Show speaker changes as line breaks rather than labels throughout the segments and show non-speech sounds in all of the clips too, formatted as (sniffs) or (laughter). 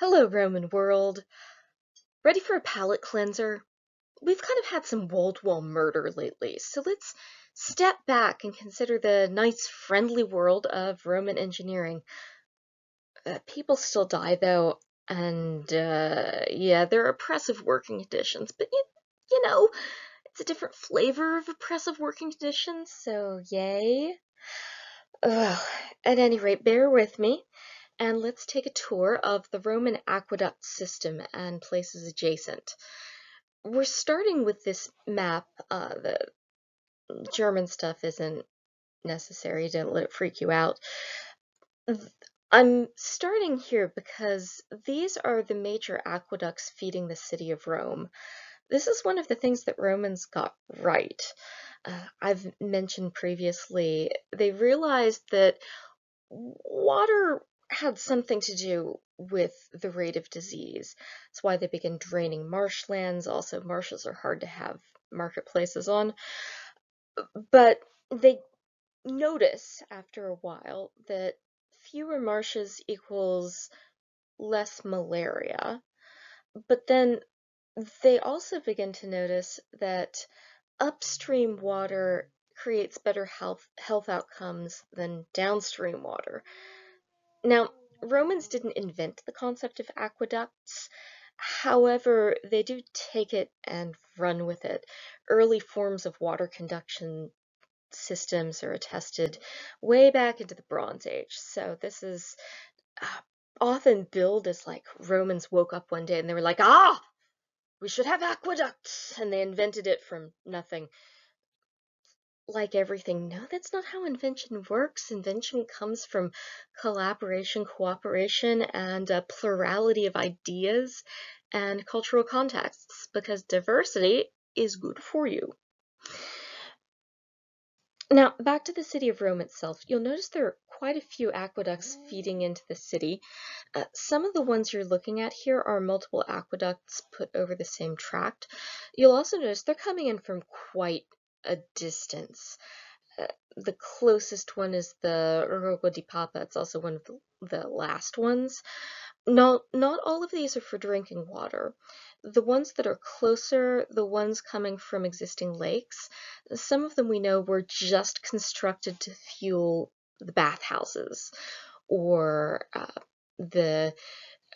Hello, Roman world. Ready for a palate cleanser? We've kind of had some wall to wall murder lately, so let's step back and consider the nice, friendly world of Roman engineering. Uh, people still die, though, and uh, yeah, they're oppressive working conditions, but you, you know, it's a different flavor of oppressive working conditions, so yay. Ugh. At any rate, bear with me and let's take a tour of the Roman aqueduct system and places adjacent. We're starting with this map. Uh, the German stuff isn't necessary, don't let it freak you out. I'm starting here because these are the major aqueducts feeding the city of Rome. This is one of the things that Romans got right. Uh, I've mentioned previously, they realized that water had something to do with the rate of disease. That's why they began draining marshlands. Also, marshes are hard to have marketplaces on. But they notice after a while that fewer marshes equals less malaria. But then they also begin to notice that upstream water creates better health health outcomes than downstream water. Now, Romans didn't invent the concept of aqueducts. However, they do take it and run with it. Early forms of water conduction systems are attested way back into the Bronze Age. So this is uh, often billed as like Romans woke up one day and they were like, ah, we should have aqueducts. And they invented it from nothing like everything, no, that's not how invention works. Invention comes from collaboration, cooperation, and a plurality of ideas and cultural contexts because diversity is good for you. Now, back to the city of Rome itself, you'll notice there are quite a few aqueducts feeding into the city. Uh, some of the ones you're looking at here are multiple aqueducts put over the same tract. You'll also notice they're coming in from quite a distance. Uh, the closest one is the Rocca di Papa. It's also one of the, the last ones. Not, not all of these are for drinking water. The ones that are closer, the ones coming from existing lakes, some of them we know were just constructed to fuel the bathhouses or uh, the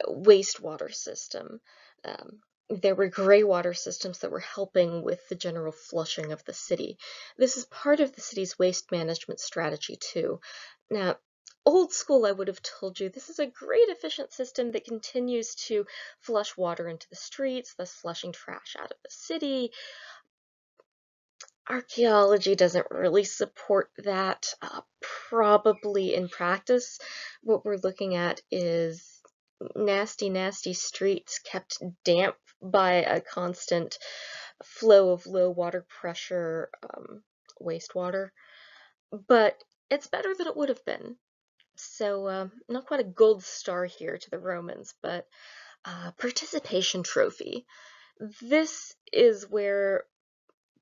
wastewater system. Um, there were gray water systems that were helping with the general flushing of the city. This is part of the city's waste management strategy too. Now, old school, I would have told you this is a great efficient system that continues to flush water into the streets, thus flushing trash out of the city. Archaeology doesn't really support that. Uh, probably in practice, what we're looking at is nasty, nasty streets kept damp by a constant flow of low water pressure um, wastewater. But it's better than it would have been. So, uh, not quite a gold star here to the Romans, but uh, participation trophy. This is where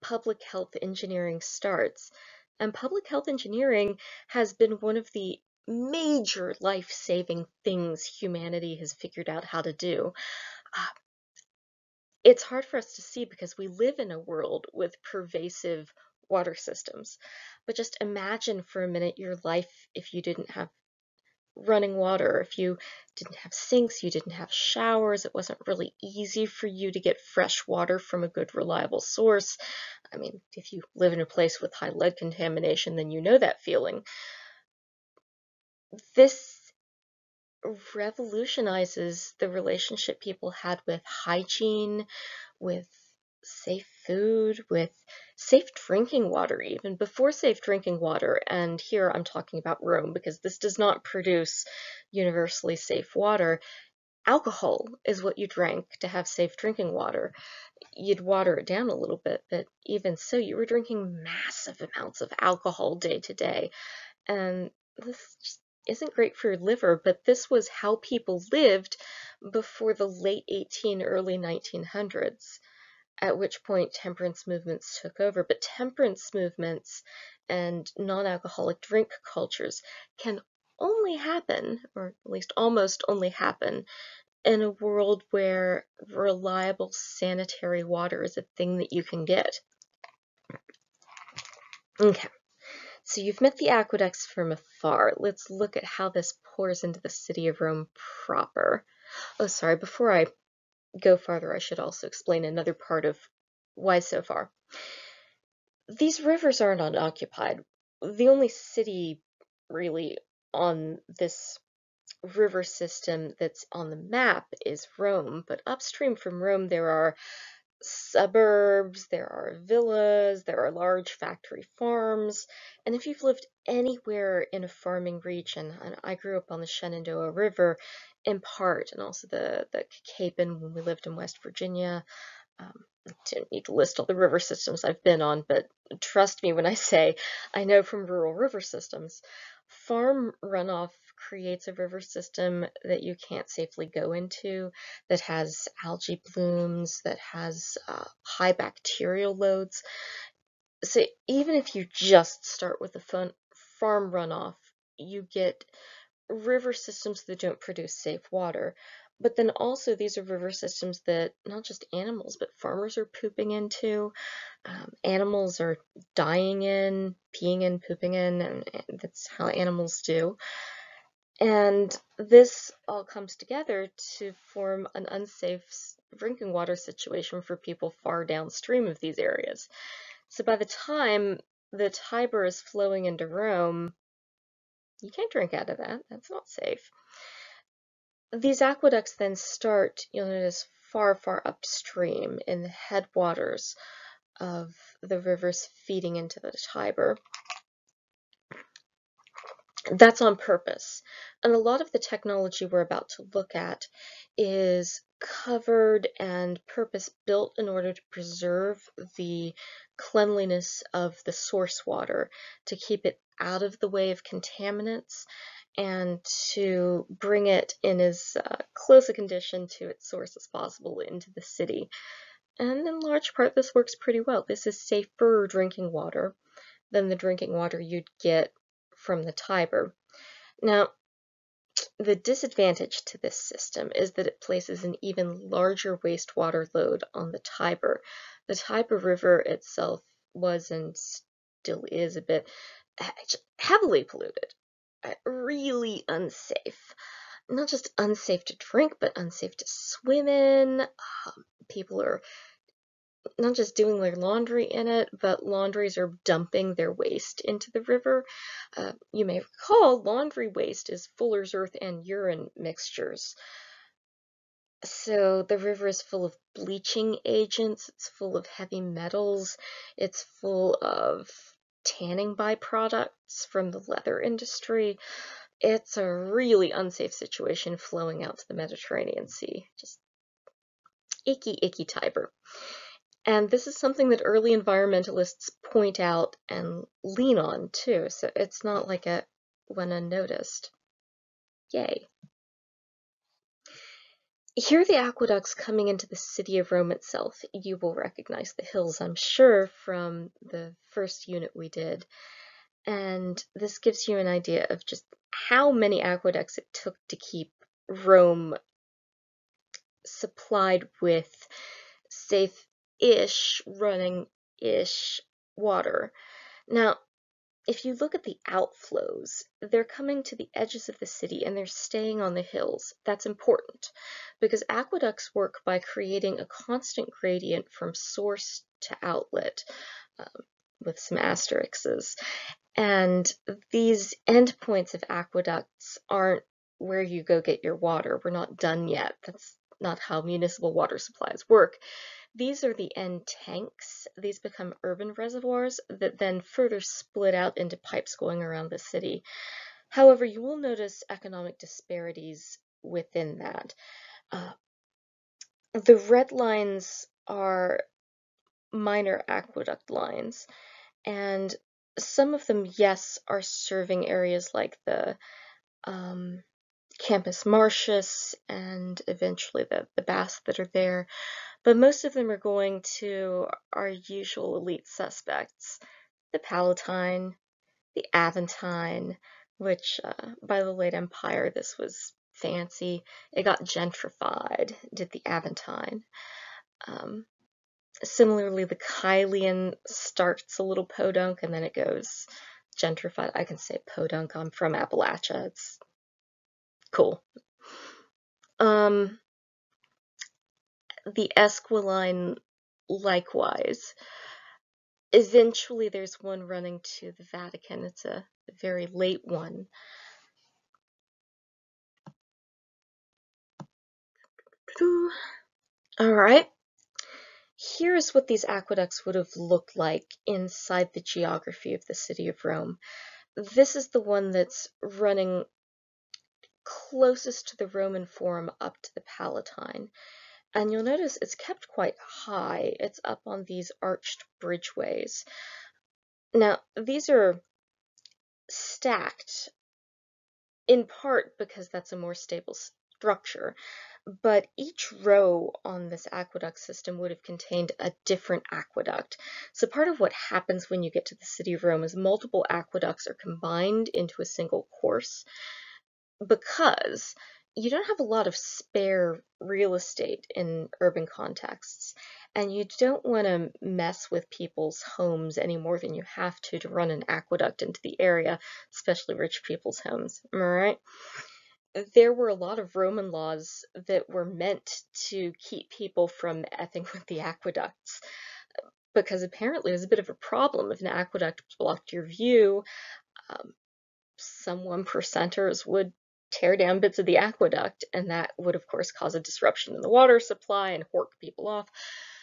public health engineering starts. And public health engineering has been one of the major life saving things humanity has figured out how to do. Uh, it's hard for us to see because we live in a world with pervasive water systems. But just imagine for a minute your life if you didn't have running water, if you didn't have sinks, you didn't have showers, it wasn't really easy for you to get fresh water from a good, reliable source. I mean, if you live in a place with high lead contamination, then you know that feeling this revolutionizes the relationship people had with hygiene, with safe food, with safe drinking water, even before safe drinking water. And here I'm talking about Rome because this does not produce universally safe water. Alcohol is what you drank to have safe drinking water. You'd water it down a little bit, but even so, you were drinking massive amounts of alcohol day to day. And this just isn't great for your liver, but this was how people lived before the late 18, early 1900s, at which point temperance movements took over. But temperance movements and non-alcoholic drink cultures can only happen, or at least almost only happen, in a world where reliable sanitary water is a thing that you can get. Okay, so you've met the aqueducts from afar. Let's look at how this pours into the city of Rome proper. Oh, sorry, before I go farther, I should also explain another part of why so far. These rivers aren't unoccupied. The only city really on this river system that's on the map is Rome, but upstream from Rome there are suburbs, there are villas, there are large factory farms, and if you've lived anywhere in a farming region, and I grew up on the Shenandoah River in part, and also the, the Capon when we lived in West Virginia. Um, I didn't need to list all the river systems I've been on, but trust me when I say I know from rural river systems. Farm runoff creates a river system that you can't safely go into, that has algae blooms, that has uh, high bacterial loads. So even if you just start with the fun, farm runoff, you get river systems that don't produce safe water. But then also these are river systems that not just animals, but farmers are pooping into. Um, animals are dying in, peeing in, pooping in, and, and that's how animals do. And this all comes together to form an unsafe drinking water situation for people far downstream of these areas. So by the time the Tiber is flowing into Rome, you can't drink out of that. That's not safe. These aqueducts then start, you'll notice, far, far upstream in the headwaters of the rivers feeding into the Tiber. That's on purpose. And a lot of the technology we're about to look at is covered and purpose built in order to preserve the cleanliness of the source water, to keep it out of the way of contaminants, and to bring it in as uh, close a condition to its source as possible into the city. And in large part, this works pretty well. This is safer drinking water than the drinking water you'd get from the Tiber. Now, the disadvantage to this system is that it places an even larger wastewater load on the Tiber. The Tiber River itself was and still is a bit heavily polluted, really unsafe. Not just unsafe to drink, but unsafe to swim in. Um, people are not just doing their laundry in it, but laundries are dumping their waste into the river. Uh, you may recall laundry waste is fuller's earth and urine mixtures. So the river is full of bleaching agents, it's full of heavy metals, it's full of tanning byproducts from the leather industry. It's a really unsafe situation flowing out to the Mediterranean Sea. Just icky, icky Tiber. And this is something that early environmentalists point out and lean on too, so it's not like it went unnoticed. Yay. Here the aqueducts coming into the city of Rome itself. You will recognize the hills, I'm sure, from the first unit we did. And this gives you an idea of just how many aqueducts it took to keep Rome supplied with safe-ish, running-ish water. Now, if you look at the outflows, they're coming to the edges of the city and they're staying on the hills. That's important because aqueducts work by creating a constant gradient from source to outlet um, with some asterisks. And these endpoints of aqueducts aren't where you go get your water. We're not done yet. That's not how municipal water supplies work. These are the end tanks. These become urban reservoirs that then further split out into pipes going around the city. However, you will notice economic disparities within that. Uh, the red lines are minor aqueduct lines, and some of them, yes, are serving areas like the um, Campus Martius and eventually the, the baths that are there but most of them are going to our usual elite suspects the Palatine, the Aventine, which uh, by the late Empire, this was fancy. It got gentrified, did the Aventine. Um, similarly, the Caelian starts a little podunk and then it goes gentrified. I can say podunk. I'm from Appalachia. It's cool. Um, the Esquiline, likewise. Eventually, there's one running to the Vatican. It's a very late one. All right. Here's what these aqueducts would have looked like inside the geography of the city of Rome. This is the one that's running closest to the Roman Forum up to the Palatine. And you'll notice it's kept quite high. It's up on these arched bridgeways. Now, these are stacked in part because that's a more stable structure, but each row on this aqueduct system would have contained a different aqueduct. So part of what happens when you get to the city of Rome is multiple aqueducts are combined into a single course because you don't have a lot of spare real estate in urban contexts, and you don't want to mess with people's homes any more than you have to to run an aqueduct into the area, especially rich people's homes. I right? There were a lot of Roman laws that were meant to keep people from effing with the aqueducts because apparently it was a bit of a problem if an aqueduct blocked your view. Um, some one percenters would tear down bits of the aqueduct, and that would, of course, cause a disruption in the water supply and hork people off.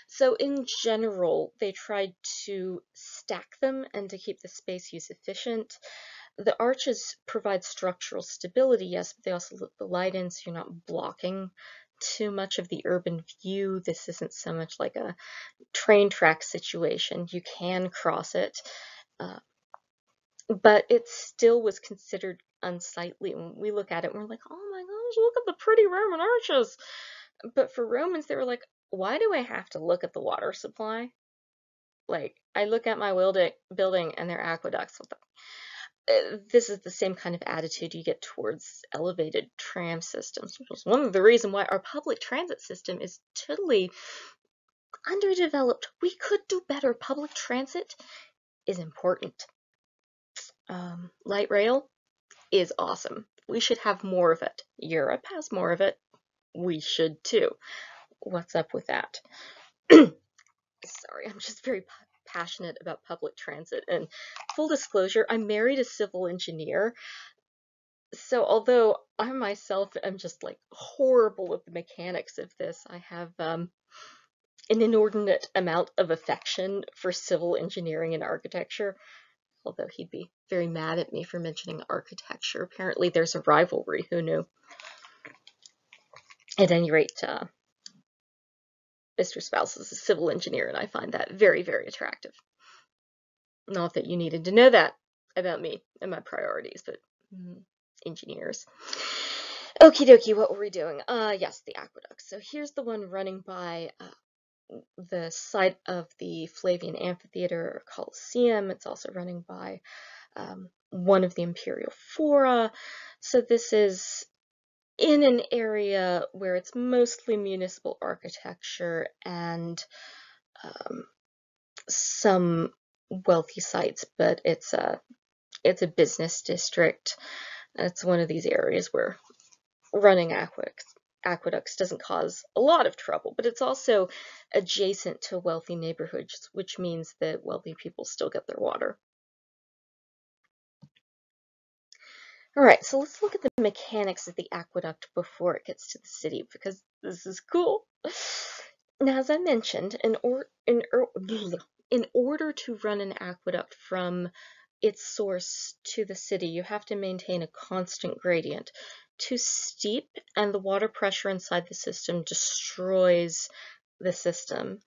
So, in general, they tried to stack them and to keep the space use efficient. The arches provide structural stability, yes, but they also let the light in so you're not blocking too much of the urban view. This isn't so much like a train track situation. You can cross it. Uh, but it still was considered unsightly. When we look at it, and we're like, oh my gosh, look at the pretty Roman arches. But for Romans, they were like, why do I have to look at the water supply? Like, I look at my building and their aqueducts. Uh, this is the same kind of attitude you get towards elevated tram systems, which is one of the reasons why our public transit system is totally underdeveloped. We could do better. Public transit is important. Um, light rail is awesome. We should have more of it. Europe has more of it. We should too. What's up with that? (clears throat) Sorry, I'm just very passionate about public transit. And full disclosure, I married a civil engineer. So although I myself am just like horrible with the mechanics of this, I have um, an inordinate amount of affection for civil engineering and architecture although he'd be very mad at me for mentioning architecture. Apparently there's a rivalry, who knew? At any rate, uh, Mr. Spouse is a civil engineer, and I find that very, very attractive. Not that you needed to know that about me and my priorities, but mm, engineers. Okie dokie, what were we doing? Uh, yes, the aqueduct. So here's the one running by uh, the site of the Flavian Amphitheater or Colosseum. It's also running by um, one of the imperial fora. So this is in an area where it's mostly municipal architecture and um, some wealthy sites, but it's a it's a business district. It's one of these areas where running aqueducts aqueducts doesn't cause a lot of trouble, but it's also adjacent to wealthy neighborhoods, which means that wealthy people still get their water. All right, so let's look at the mechanics of the aqueduct before it gets to the city, because this is cool. Now, as I mentioned, in, or, in, er, (sniffs) in order to run an aqueduct from its source to the city, you have to maintain a constant gradient, too steep and the water pressure inside the system destroys the system.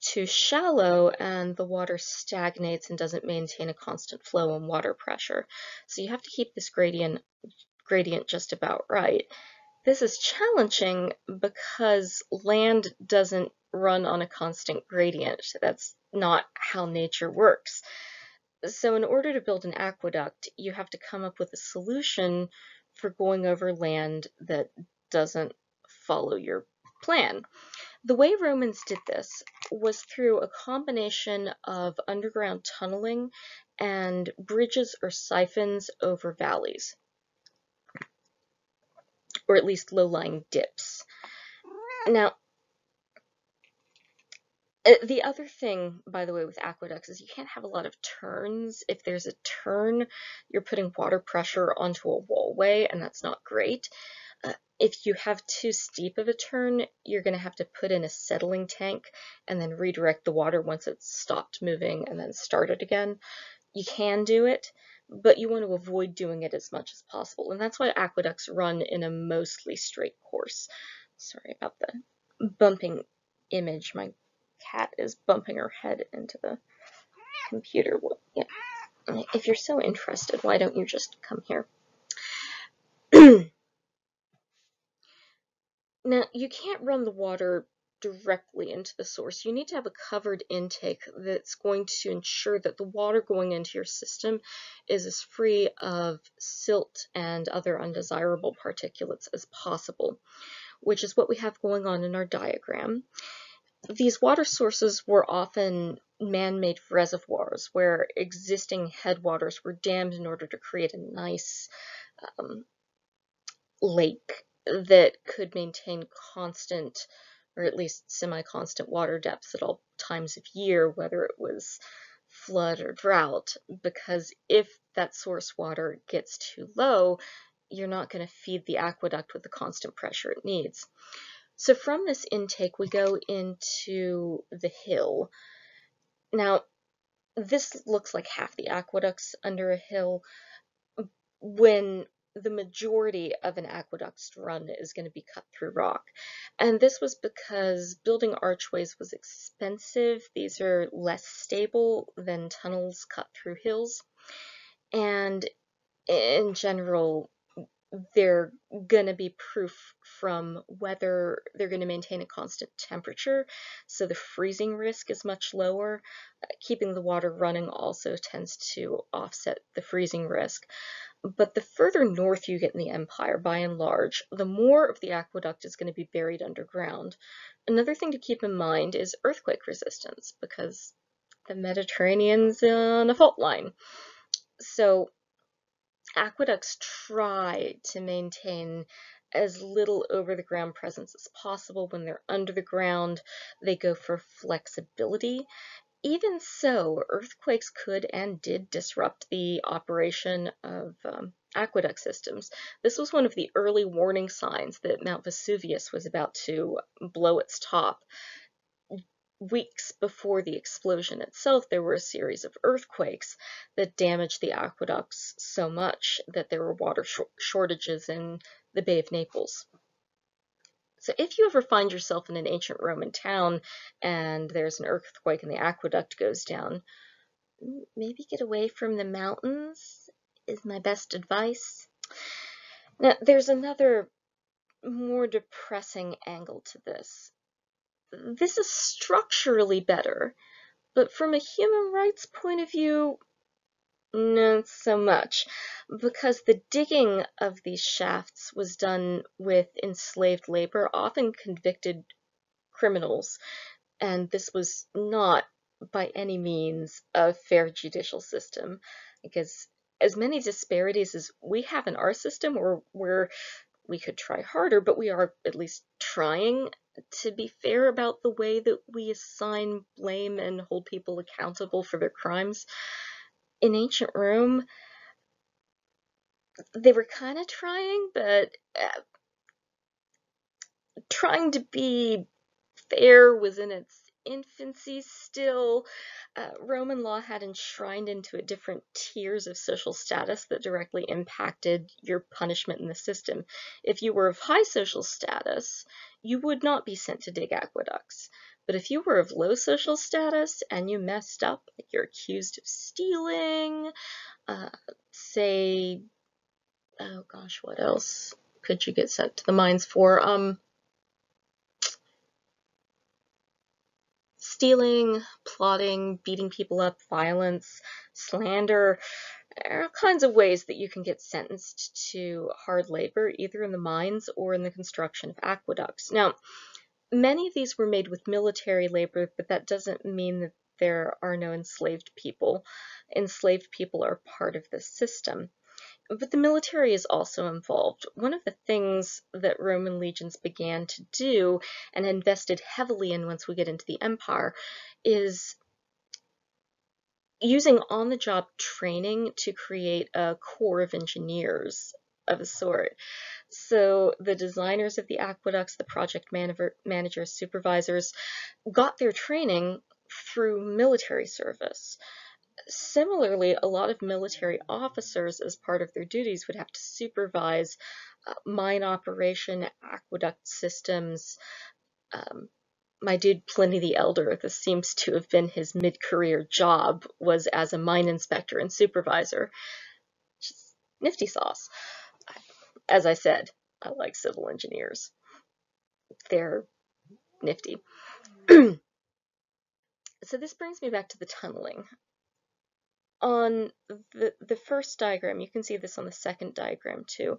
Too shallow and the water stagnates and doesn't maintain a constant flow and water pressure. So you have to keep this gradient, gradient just about right. This is challenging because land doesn't run on a constant gradient. That's not how nature works. So in order to build an aqueduct, you have to come up with a solution for going over land that doesn't follow your plan. The way Romans did this was through a combination of underground tunneling and bridges or siphons over valleys, or at least low-lying dips. Now, the other thing, by the way, with aqueducts is you can't have a lot of turns. If there's a turn, you're putting water pressure onto a wallway, and that's not great. Uh, if you have too steep of a turn, you're going to have to put in a settling tank and then redirect the water once it's stopped moving and then start it again. You can do it, but you want to avoid doing it as much as possible. And that's why aqueducts run in a mostly straight course. Sorry about the bumping image. My cat is bumping her head into the computer. Well, yeah. If you're so interested, why don't you just come here? (clears throat) now, you can't run the water directly into the source. You need to have a covered intake that's going to ensure that the water going into your system is as free of silt and other undesirable particulates as possible, which is what we have going on in our diagram. These water sources were often man-made reservoirs where existing headwaters were dammed in order to create a nice um, lake that could maintain constant or at least semi-constant water depths at all times of year, whether it was flood or drought, because if that source water gets too low, you're not going to feed the aqueduct with the constant pressure it needs. So from this intake, we go into the hill. Now, this looks like half the aqueducts under a hill when the majority of an aqueduct's run is going to be cut through rock. And this was because building archways was expensive. These are less stable than tunnels cut through hills. And in general, they're going to be proof from weather they're going to maintain a constant temperature, so the freezing risk is much lower. keeping the water running also tends to offset the freezing risk. But the further north you get in the empire, by and large, the more of the aqueduct is going to be buried underground. Another thing to keep in mind is earthquake resistance, because the Mediterranean's on a fault line. So aqueducts try to maintain as little over the ground presence as possible when they're under the ground. They go for flexibility even so, earthquakes could and did disrupt the operation of um, aqueduct systems. This was one of the early warning signs that Mount Vesuvius was about to blow its top. Weeks before the explosion itself, there were a series of earthquakes that damaged the aqueducts so much that there were water sh shortages in the Bay of Naples. So if you ever find yourself in an ancient Roman town and there's an earthquake and the aqueduct goes down, maybe get away from the mountains is my best advice. Now, there's another more depressing angle to this. This is structurally better, but from a human rights point of view, not so much, because the digging of these shafts was done with enslaved labor, often convicted criminals, and this was not by any means a fair judicial system, because as many disparities as we have in our system, or where we could try harder, but we are at least trying to be fair about the way that we assign blame and hold people accountable for their crimes in ancient Rome, they were kind of trying, but uh, trying to be fair was in its infancy still. Uh, Roman law had enshrined into it different tiers of social status that directly impacted your punishment in the system. If you were of high social status, you would not be sent to dig aqueducts. But if you were of low social status and you messed up, like you're accused of stealing, uh, say, oh gosh, what else could you get sent to the mines for? Um, stealing, plotting, beating people up, violence, slander. There are kinds of ways that you can get sentenced to hard labor, either in the mines or in the construction of aqueducts. Now, many of these were made with military labor, but that doesn't mean that there are no enslaved people. Enslaved people are part of the system. But the military is also involved. One of the things that Roman legions began to do and invested heavily in once we get into the empire is using on the job training to create a core of engineers of a sort. So the designers of the aqueducts, the project manager, managers, supervisors got their training through military service. Similarly, a lot of military officers, as part of their duties, would have to supervise uh, mine operation, aqueduct systems. Um, my dude Pliny the Elder, this seems to have been his mid-career job, was as a mine inspector and supervisor. Just nifty sauce. As I said, I like civil engineers. They're nifty. (clears throat) so this brings me back to the tunneling. On the, the first diagram, you can see this on the second diagram too,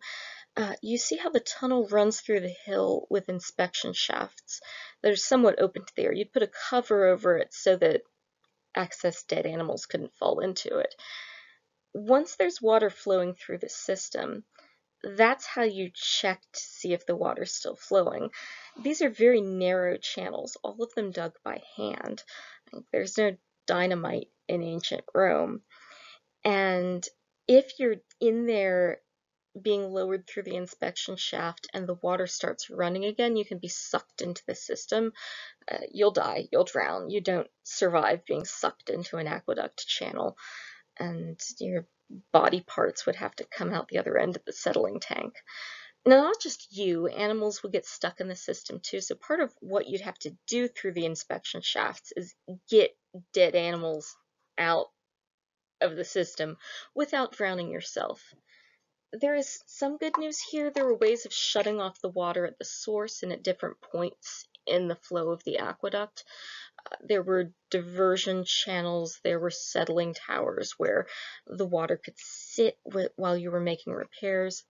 uh, you see how the tunnel runs through the hill with inspection shafts that are somewhat open to the air. You'd put a cover over it so that excess dead animals couldn't fall into it. Once there's water flowing through the system, that's how you check to see if the water's still flowing. These are very narrow channels, all of them dug by hand. There's no dynamite in ancient Rome. And if you're in there being lowered through the inspection shaft and the water starts running again, you can be sucked into the system. Uh, you'll die, you'll drown. You don't survive being sucked into an aqueduct channel. And your body parts would have to come out the other end of the settling tank. Now, not just you, animals would get stuck in the system too. So part of what you'd have to do through the inspection shafts is get dead animals out of the system without drowning yourself. There is some good news here. There were ways of shutting off the water at the source and at different points in the flow of the aqueduct. Uh, there were diversion channels, there were settling towers where the water could sit while you were making repairs.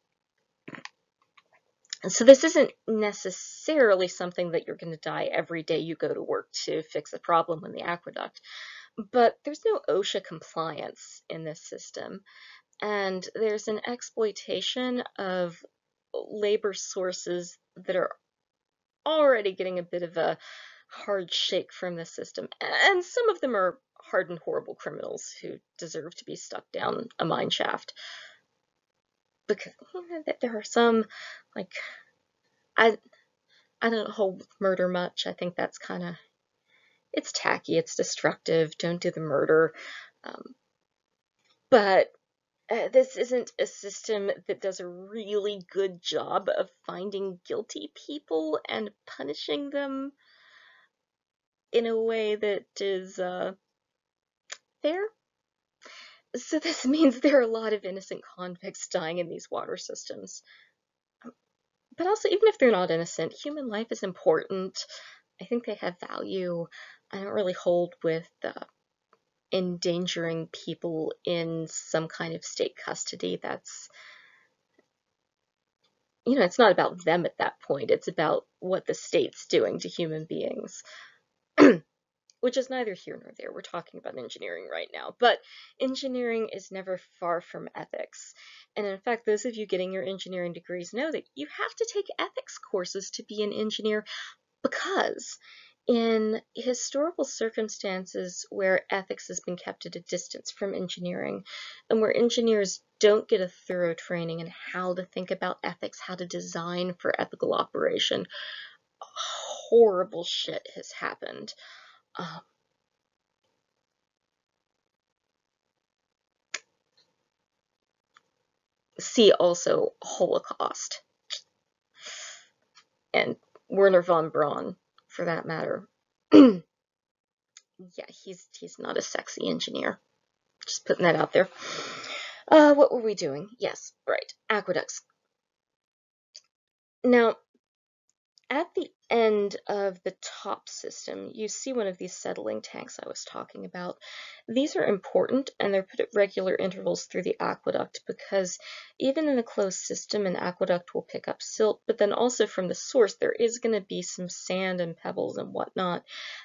And so this isn't necessarily something that you're going to die every day you go to work to fix a problem in the aqueduct, but there's no OSHA compliance in this system, and there's an exploitation of labor sources that are already getting a bit of a hard shake from the system, and some of them are hardened, horrible criminals who deserve to be stuck down a mine shaft. Because there are some, like, I, I don't hold murder much. I think that's kind of, it's tacky, it's destructive. Don't do the murder. Um, but uh, this isn't a system that does a really good job of finding guilty people and punishing them in a way that is uh, fair. So this (laughs) means there are a lot of innocent convicts dying in these water systems. But also, even if they're not innocent, human life is important. I think they have value. I don't really hold with uh, endangering people in some kind of state custody. That's, you know, it's not about them at that point. It's about what the state's doing to human beings. (clears throat) which is neither here nor there. We're talking about engineering right now. But engineering is never far from ethics. And in fact, those of you getting your engineering degrees know that you have to take ethics courses to be an engineer because in historical circumstances where ethics has been kept at a distance from engineering and where engineers don't get a thorough training in how to think about ethics, how to design for ethical operation, horrible shit has happened. Um, see also Holocaust and Wernher von Braun for that matter. (clears throat) yeah, he's he's not a sexy engineer. Just putting that out there. Uh, what were we doing? Yes, right. Aqueducts. Now, at the end of the top system, you see one of these settling tanks I was talking about. These are important and they're put at regular intervals through the aqueduct because even in a closed system, an aqueduct will pick up silt, but then also from the source, there is going to be some sand and pebbles and whatnot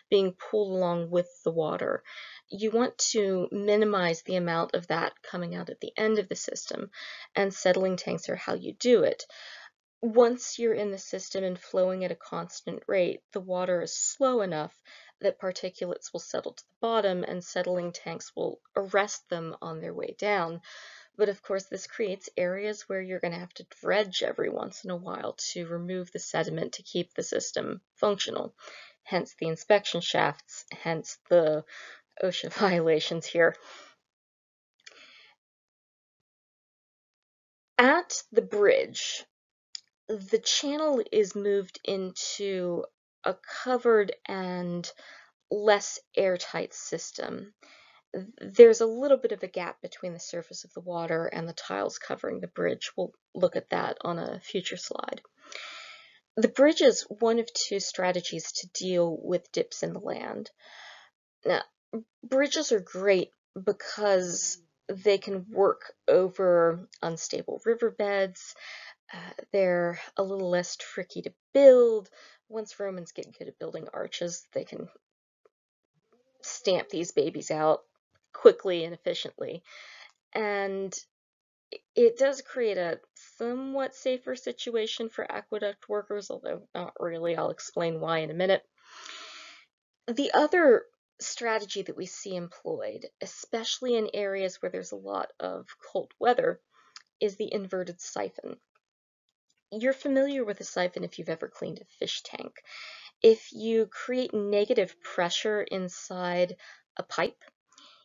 being pulled along with the water. You want to minimize the amount of that coming out at the end of the system, and settling tanks are how you do it once you're in the system and flowing at a constant rate, the water is slow enough that particulates will settle to the bottom and settling tanks will arrest them on their way down. But of course, this creates areas where you're going to have to dredge every once in a while to remove the sediment to keep the system functional. Hence the inspection shafts, hence the OSHA (laughs) violations here. At the bridge, the channel is moved into a covered and less airtight system. There's a little bit of a gap between the surface of the water and the tiles covering the bridge. We'll look at that on a future slide. The bridge is one of two strategies to deal with dips in the land. Now, bridges are great because they can work over unstable riverbeds, uh, they're a little less tricky to build. Once Romans get good at building arches, they can stamp these babies out quickly and efficiently. And it does create a somewhat safer situation for aqueduct workers, although not really. I'll explain why in a minute. The other strategy that we see employed, especially in areas where there's a lot of cold weather, is the inverted siphon. You're familiar with a siphon if you've ever cleaned a fish tank. If you create negative pressure inside a pipe,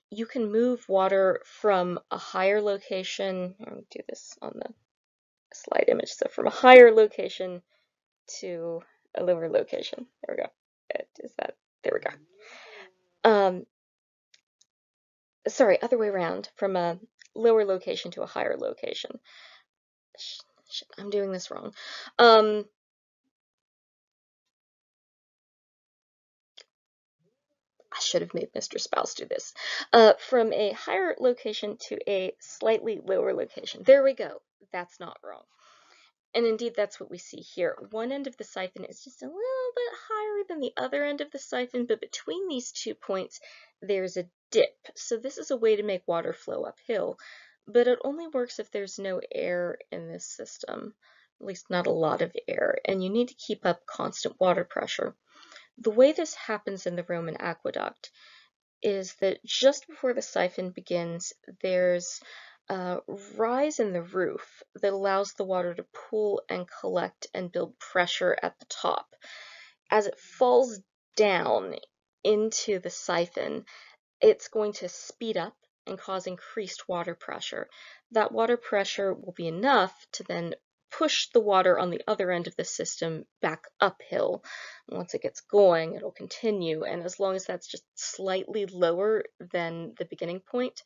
you can move water from a higher location, let me do this on the slide image, so from a higher location to a lower location. There we go. Is that, there we go. Um, sorry, other way around, from a lower location to a higher location. Shit, I'm doing this wrong. Um, I should have made Mr. Spouse do this. Uh, from a higher location to a slightly lower location. There we go. That's not wrong. And indeed, that's what we see here. One end of the siphon is just a little bit higher than the other end of the siphon, but between these two points, there's a dip. So this is a way to make water flow uphill but it only works if there's no air in this system, at least not a lot of air, and you need to keep up constant water pressure. The way this happens in the Roman aqueduct is that just before the siphon begins, there's a rise in the roof that allows the water to pool and collect and build pressure at the top. As it falls down into the siphon, it's going to speed up and cause increased water pressure. That water pressure will be enough to then push the water on the other end of the system back uphill. Once it gets going, it'll continue, and as long as that's just slightly lower than the beginning point,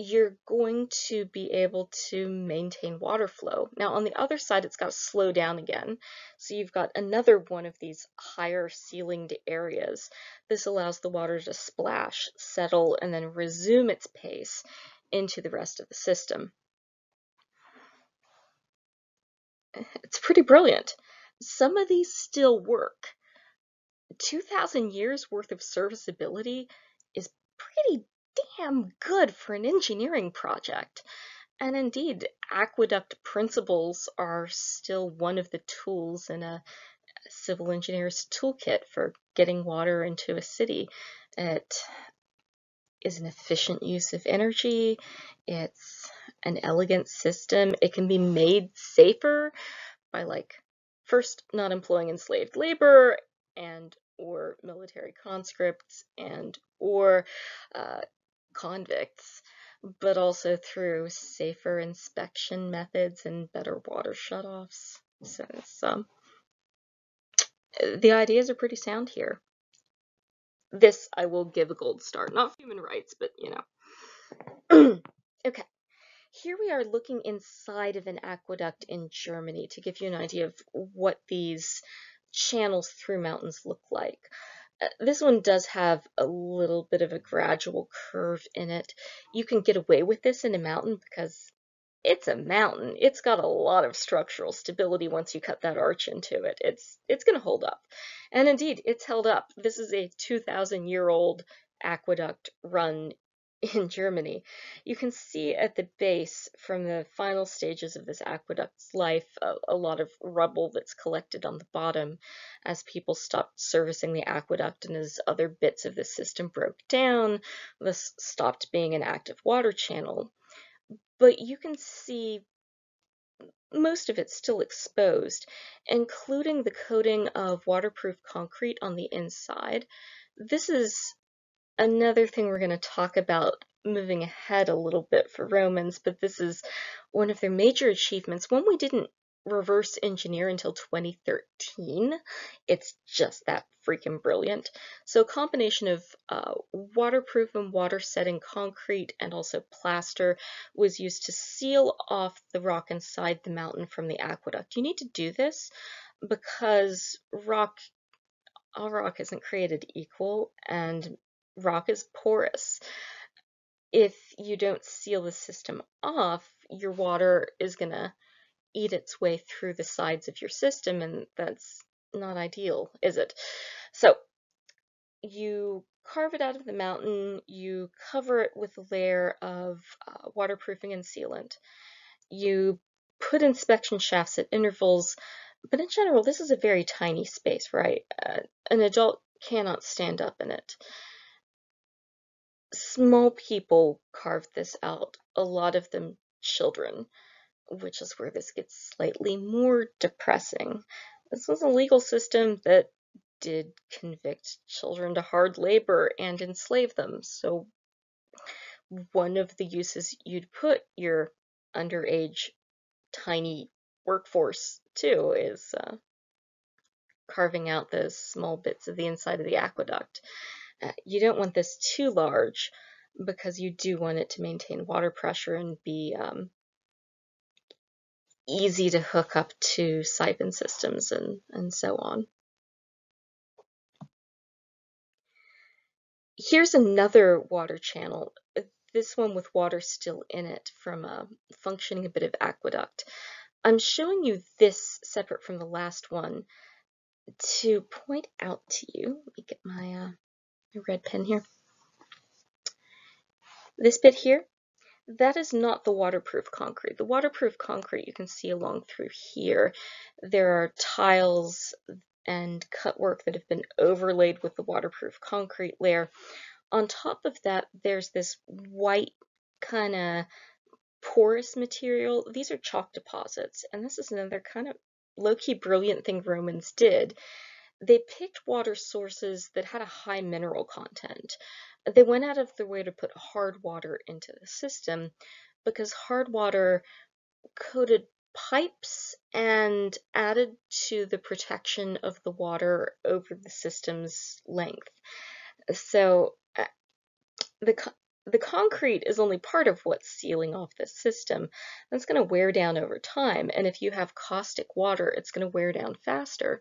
you're going to be able to maintain water flow. Now on the other side, it's got to slow down again. So you've got another one of these higher ceilinged areas. This allows the water to splash, settle, and then resume its pace into the rest of the system. (laughs) It's pretty brilliant. Some of these still work. 2,000 years worth of serviceability is pretty damn good for an engineering project. And indeed, aqueduct principles are still one of the tools in a civil engineer's toolkit for getting water into a city. It is an efficient use of energy. It's an elegant system. It can be made safer by like first not employing enslaved labor and or military conscripts and or uh, convicts, but also through safer inspection methods and better water shutoffs. So um, the ideas are pretty sound here. This I will give a gold star, not human rights, but you know. (clears throat) okay, here we are looking inside of an aqueduct in Germany to give you an idea of what these channels through mountains look like. Uh, this one does have a little bit of a gradual curve in it. You can get away with this in a mountain because it's a mountain. It's got a lot of structural stability once you cut that arch into it. It's it's going to hold up. And indeed, it's held up. This is a 2,000 year old aqueduct run in Germany. You can see at the base from the final stages of this aqueduct's life a, a, lot of rubble that's collected on the bottom as people stopped servicing the aqueduct and as other bits of the system broke down, this stopped being an active water channel. But you can see most of it still exposed, including the coating of waterproof concrete on the inside. This is another thing we're going to talk about moving ahead a little bit for Romans, but this is one of their major achievements, one we didn't reverse engineer until 2013. It's just that freaking brilliant. So a combination of uh, waterproof and water-setting concrete and also plaster was used to seal off the rock inside the mountain from the aqueduct. You need to do this because rock all rock isn't created equal and rock is porous. If you don't seal the system off, your water is going to eat its way through the sides of your system, and that's not ideal, is it? So you carve it out of the mountain, you cover it with a layer of uh, waterproofing and sealant, you put inspection shafts at intervals, but in general, this is a very tiny space, right? Uh, an adult cannot stand up in it small people carved this out, a lot of them children, which is where this gets slightly more depressing. This was a legal system that did convict children to hard labor and enslave them. So one of the uses you'd put your underage tiny workforce to is uh, carving out those small bits of the inside of the aqueduct. Uh, you don't want this too large because you do want it to maintain water pressure and be um, easy to hook up to siphon systems and, and so on. Here's another water channel, this one with water still in it from a functioning a bit of aqueduct. I'm showing you this separate from the last one to point out to you, let me get my uh, red pen here. This bit here, that is not the waterproof concrete. The waterproof concrete you can see along through here. There are tiles and cutwork that have been overlaid with the waterproof concrete layer. On top of that, there's this white kind of porous material. These are chalk deposits, and this is another kind of low-key brilliant thing Romans did they picked water sources that had a high mineral content. They went out of their way to put hard water into the system because hard water coated pipes and added to the protection of the water over the system's length. So uh, the the concrete is only part of what's sealing off the system. That's going to wear down over time, and if you have caustic water, it's going to wear down faster.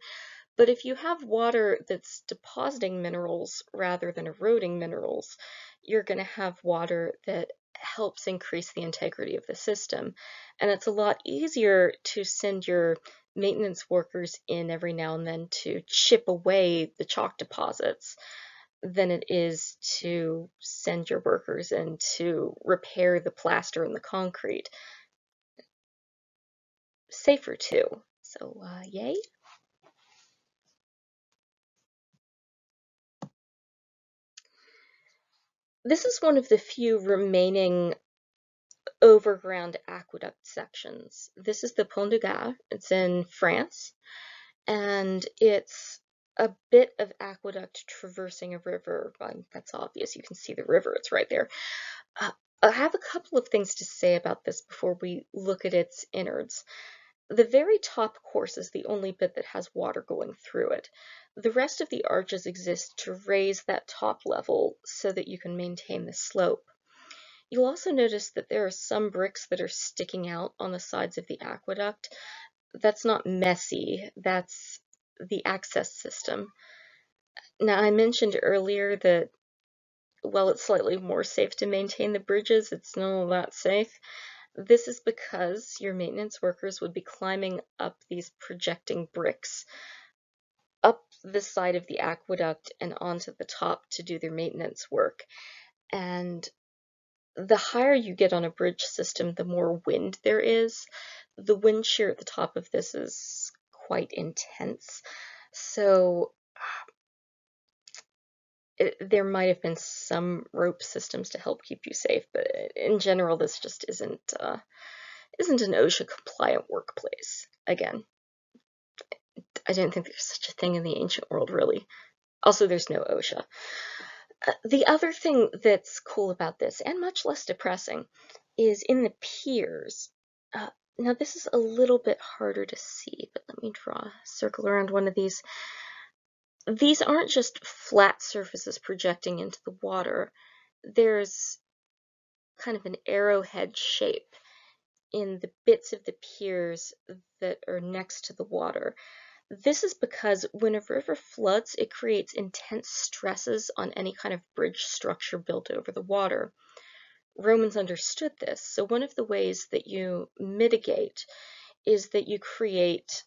But if you have water that's depositing minerals rather than eroding minerals, you're going to have water that helps increase the integrity of the system. And it's a lot easier to send your maintenance workers in every now and then to chip away the chalk deposits than it is to send your workers in to repair the plaster and the concrete. Safer too. So, uh, yay. This is one of the few remaining overground aqueduct sections. This is the Pont du Gard. It's in France, and it's a bit of aqueduct traversing a river. Well, that's obvious. You can see the river. It's right there. Uh, I have a couple of things to say about this before we look at its innards. The very top course is the only bit that has water going through it. The rest of the arches exist to raise that top level so that you can maintain the slope. You'll also notice that there are some bricks that are sticking out on the sides of the aqueduct. That's not messy, that's the access system. Now, I mentioned earlier that while it's slightly more safe to maintain the bridges, it's not all that safe. This is because your maintenance workers would be climbing up these projecting bricks up the side of the aqueduct and onto the top to do their maintenance work. And the higher you get on a bridge system, the more wind there is. The wind shear at the top of this is quite intense. So it, there might have been some rope systems to help keep you safe, but in general, this just isn't uh, isn't an OSHA compliant workplace. Again, I don't think there's such a thing in the ancient world, really. Also, there's no OSHA. Uh, the other thing that's cool about this, and much less depressing, is in the piers. Uh, now, this is a little bit harder to see, but let me draw a circle around one of these. These aren't just flat surfaces projecting into the water. There's kind of an arrowhead shape in the bits of the piers that are next to the water. This is because when a river floods, it creates intense stresses on any kind of bridge structure built over the water. Romans understood this, so one of the ways that you mitigate is that you create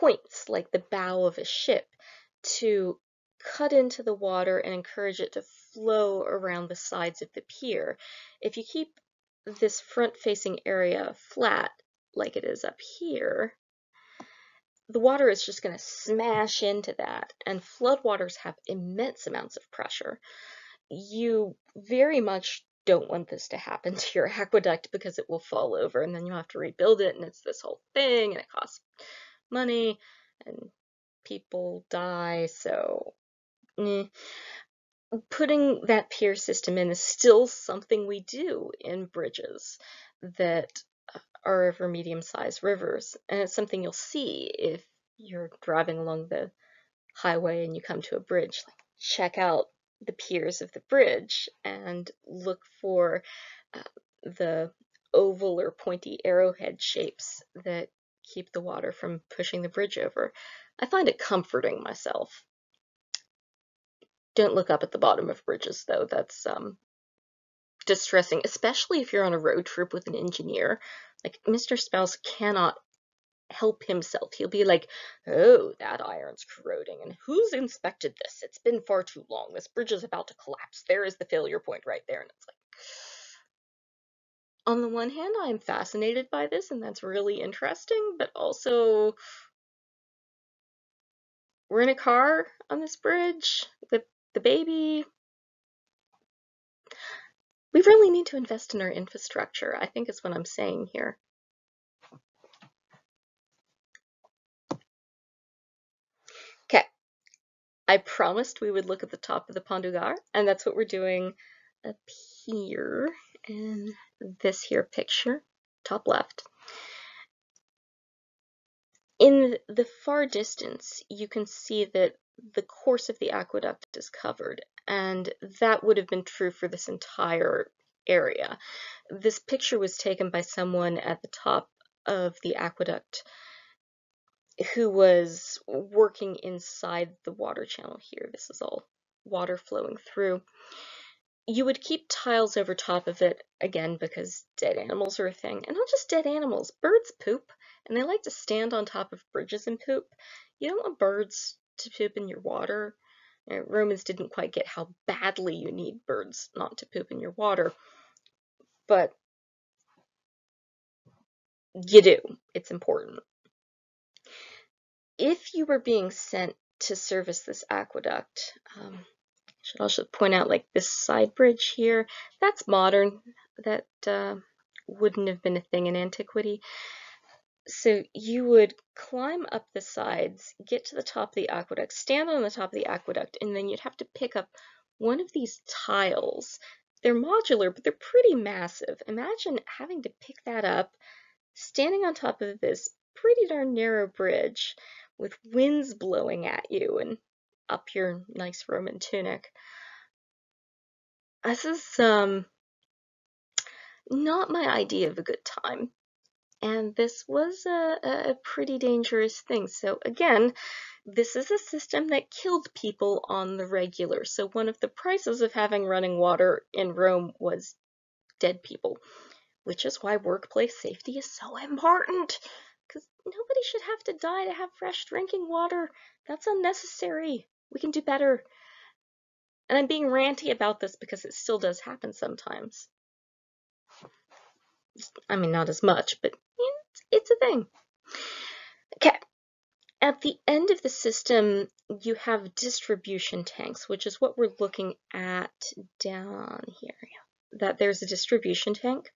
points like the bow of a ship to cut into the water and encourage it to flow around the sides of the pier. If you keep this front facing area flat, like it is up here, the water is just going to smash into that. And floodwaters have immense amounts of pressure. You very much don't want this to happen (laughs) to your aqueduct because it will fall over and then you'll have to rebuild it and it's this whole thing and it costs money and people die. So, eh. putting that pier system in is still something we do in bridges that are over medium-sized rivers, and it's something you'll see if you're driving along the highway and you come to a bridge. Like, check out the piers of the bridge and look for uh, the oval or pointy arrowhead shapes that keep the water from pushing the bridge over. I find it comforting myself. Don't look up at the bottom of bridges, though. That's um, distressing, especially if you're on a road trip with an engineer. Like, Mr. Spouse cannot help himself. He'll be like, oh, that iron's corroding, and who's inspected this? It's been far too long. This bridge is about to collapse. There is the failure point right there. And it's like, on the one hand, I'm fascinated by this, and that's really interesting, but also, we're in a car on this bridge with the baby. We really need to invest in our infrastructure, I think is what I'm saying here. Okay, I promised we would look at the top of the Pont du Gard, and that's what we're doing up here in this here picture, top left. In the far distance, you can see that the course of the aqueduct is covered, and that would have been true for this entire area. This picture was taken by someone at the top of the aqueduct who was working inside the water channel here. This is all water flowing through. You would keep tiles over top of it, again, because dead animals are a thing. And not just dead animals, birds poop, and they like to stand on top of bridges and poop. You don't want birds to poop in your water. Uh, Romans didn't quite get how badly you need birds not to poop in your water, but you do. It's important. If you were being sent to service this aqueduct, um, should also point out like this side bridge here, that's modern. That uh, wouldn't have been a thing in antiquity. So you would climb up the sides, get to the top of the aqueduct, stand on the top of the aqueduct, and then you'd have to pick up one of these tiles. They're modular, but they're pretty massive. Imagine having to pick that up, standing on top of this pretty darn narrow bridge with winds blowing at you and up your nice Roman tunic. This is um not my idea of a good time. and this was a, a pretty dangerous thing. So again, this is a system that killed people on the regular. So one of the prices of having running water in Rome was dead people, which is why workplace safety is so important. Because nobody should have to die to have fresh drinking water. That's unnecessary. We can do better. And I'm being ranty about this because it still does happen sometimes. I mean, not as much, but it's a thing. Okay. At the end of the system, you have distribution tanks, which is what we're looking at down here. That there's a distribution tank.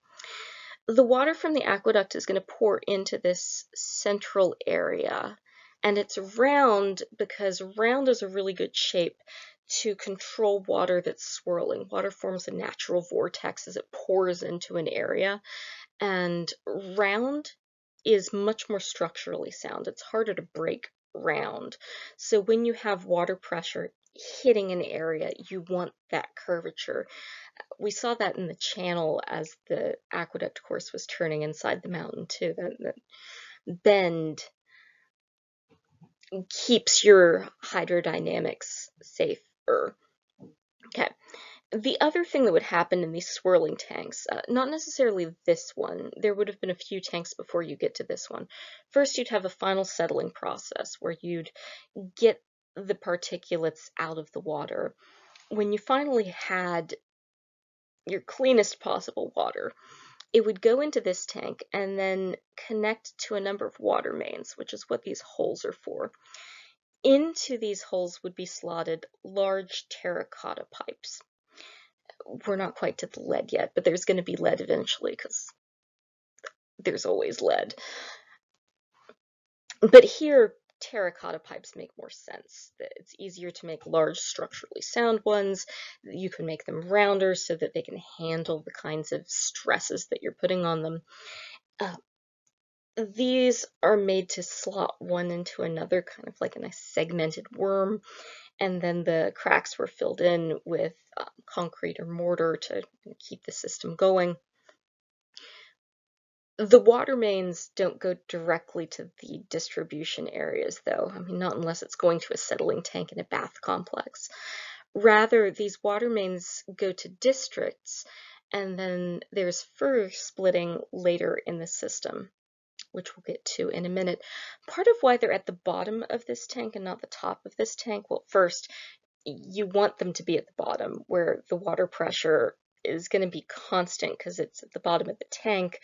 The water from the aqueduct is going to pour into this central area. And it's round because round is a really good shape to control water that's swirling. Water forms a natural vortex as it pours into an area. And round is much more structurally sound. It's harder to break round. So when you have water pressure hitting an area, you want that curvature. We saw that in the channel as the aqueduct course was turning inside the mountain too. That, that bend keeps your hydrodynamics safer. Okay, the other thing that would happen in these swirling tanks, uh, not necessarily this one, there would have been a few tanks before you get to this one. First, you'd have a final settling process where you'd get the particulates out of the water. When you finally had your cleanest possible water, it would go into this tank and then connect to a number of water mains, which is what these holes are for. Into these holes would be slotted large terracotta pipes we're not quite to the lead yet, but there's going to be lead eventually because there's always lead. But here, terracotta pipes make more sense. It's easier to make large structurally sound ones. You can make them rounder so that they can handle the kinds of stresses that you're putting on them. Uh, these are made to slot one into another, kind of like a segmented worm and then the cracks were filled in with um, concrete or mortar to keep the system going. The water mains don't go directly to the distribution areas, though. I mean, not unless it's going to a settling tank in a bath complex. Rather, these water mains go to districts, and then there's further splitting later in the system which we'll get to in a minute. Part of why they're at the bottom of this tank and not the top of this tank, well, first, you want them to be at the bottom where the water pressure is going to be constant because it's at the bottom of the tank.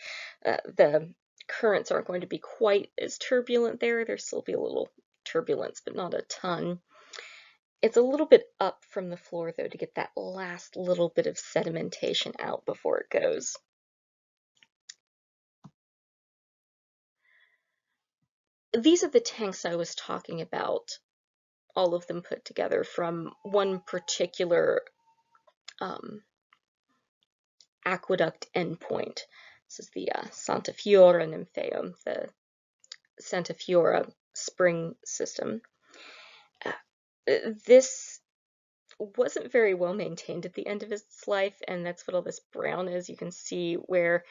Uh, the currents aren't going to be quite as turbulent there. There'll still be a little turbulence, but not a ton. It's a little bit up from the floor, though, to get that last little bit of sedimentation out before it goes. these are the tanks I was talking about, all of them put together from one particular um, aqueduct endpoint. This is the uh, Santa Fiora Nymphaeum, the Santa Fiora spring system. Uh, this wasn't very well maintained at the end of its life, and that's what all this brown is. You can see where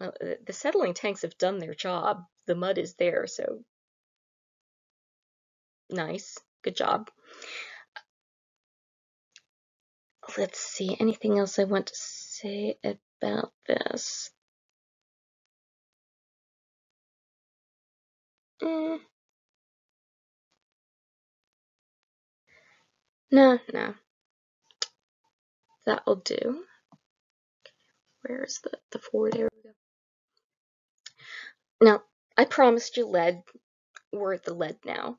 well, the settling tanks have done their job. The mud is there, so Nice. Good job. Let's see. Anything else I want to say about this? Eh. No, no. That'll do. Where's the, the forward arrow? Now, I promised you lead. We're at the lead now.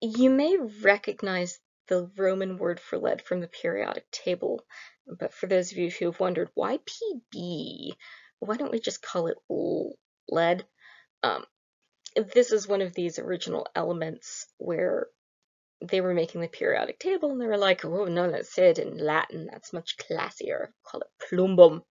You may recognize the Roman word for lead from the periodic table, but for those of you who have wondered why Pb, why don't we just call it lead? Um, this is one of these original elements where they were making the periodic table and they were like, oh no, that's said in Latin, that's much classier, call it plumbum,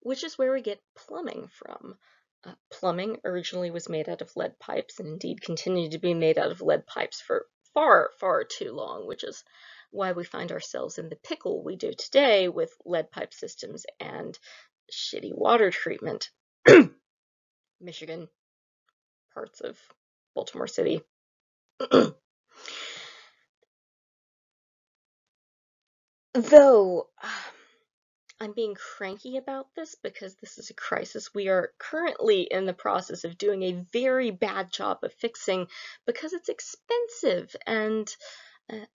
which is where we get plumbing from. Uh, plumbing originally was made out of lead pipes and indeed continued to be made out of lead pipes for far, far too long, which is why we find ourselves in the pickle we do today with lead pipe systems and shitty water treatment. (clears throat) Michigan, parts of Baltimore City. (clears throat) Though I'm being cranky about this because this is a crisis we are currently in the process of doing a very bad job of fixing because it's expensive and uh,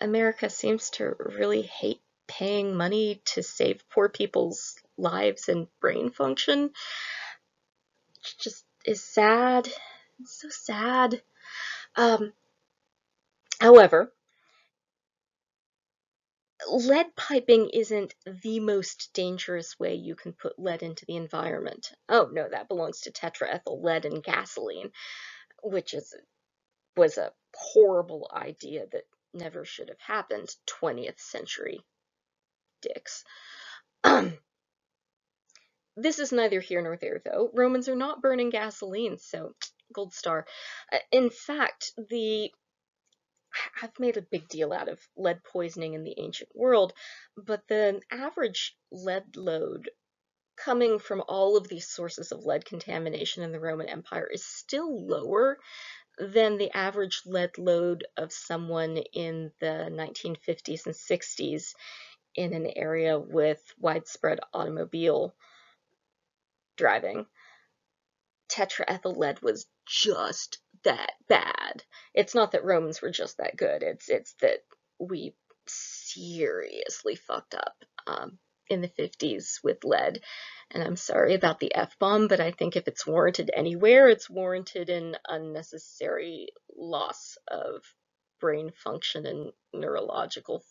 America seems to really hate paying money to save poor people's lives and brain function. It just is sad. It's so sad. Um, however, lead piping isn't the most dangerous way you can put lead into the environment. Oh no, that belongs to tetraethyl lead and gasoline, which is was a horrible idea that never should have happened 20th century dicks. (clears throat) This is neither here nor there though. Romans are not burning gasoline, so gold star. Uh, in fact, the I've made a big deal out of lead poisoning in the ancient world, but the average lead load coming from all of these sources of lead contamination in the Roman Empire is still lower than the average lead load of someone in the 1950s and 60s in an area with widespread automobile driving. Tetraethyl lead was just that bad. It's not that Romans were just that good. It's it's that we seriously fucked up um, in the 50s with lead. And I'm sorry about the F bomb, but I think if it's warranted anywhere, it's warranted in unnecessary loss of brain function and neurological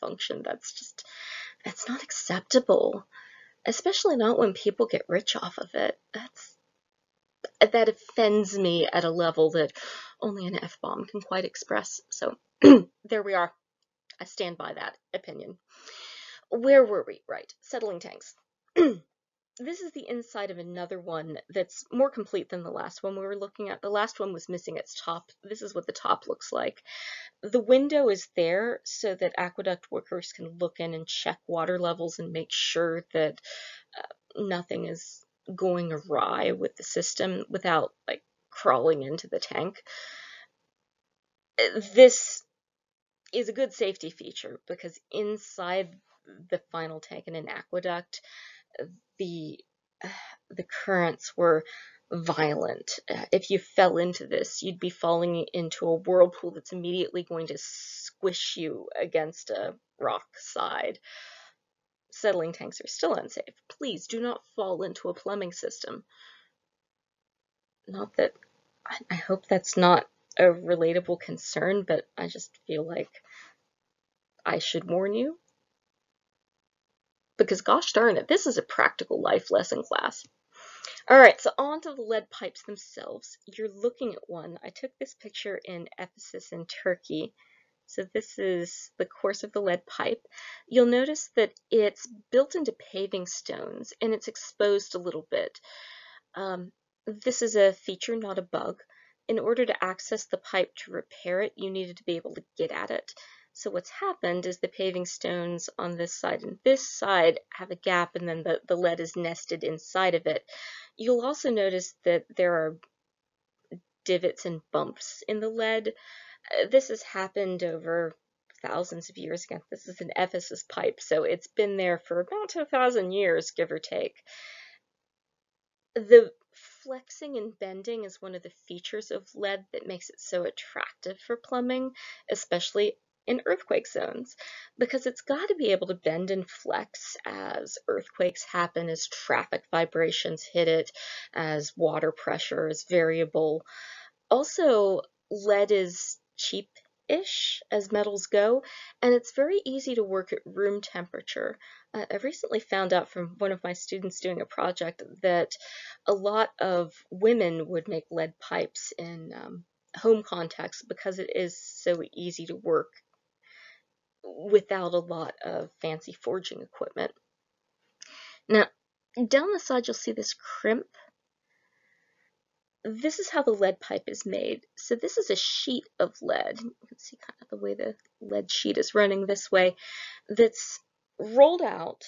function. That's just, that's not acceptable. Especially not when people get rich off of it. That's that offends me at a level that only an F bomb can quite express. So (clears throat) there we are. I stand by that opinion. Where were we? Right, settling tanks. (clears throat) this is the inside of another one that's more complete than the last one we were looking at. The last one was missing its top. This is what the top looks like. The window is there so that aqueduct workers can look in and check water levels and make sure that uh, nothing is going awry with the system without like crawling into the tank. This is a good safety feature because inside the final tank in an aqueduct, the the currents were violent. If you fell into this, you'd be falling into a whirlpool that's immediately going to squish you against a rock side settling tanks are still unsafe. Please do not fall into a plumbing system. Not that, I hope that's not a relatable concern, but I just feel like I should warn you. Because gosh darn it, this is a practical life lesson class. Alright, so on to the lead pipes themselves. You're looking at one. I took this picture in Ephesus in Turkey so this is the course of the lead pipe. You'll notice that it's built into paving stones and it's exposed a little bit. Um, this is a feature, not a bug. In order to access the pipe to repair it, you needed to be able to get at it. So what's happened is the paving stones on this side and this side have a gap and then the, the lead is nested inside of it. You'll also notice that there are divots and bumps in the lead this has happened over thousands of years. Again, this is an Ephesus pipe, so it's been there for about a thousand years, give or take. The flexing and bending is one of the features of lead that makes it so attractive for plumbing, especially in earthquake zones, because it's got to be able to bend and flex as earthquakes happen, as traffic vibrations hit it, as water pressure is variable. Also, lead is cheap-ish as metals go, and it's very easy to work at room temperature. Uh, I recently found out from one of my students doing a project that a lot of women would make lead pipes in um, home contexts because it is so easy to work without a lot of fancy forging equipment. Now, down the side you'll see this crimp this is how the lead pipe is made. So this is a sheet of lead. You can see kind of the way the lead sheet is running this way. That's rolled out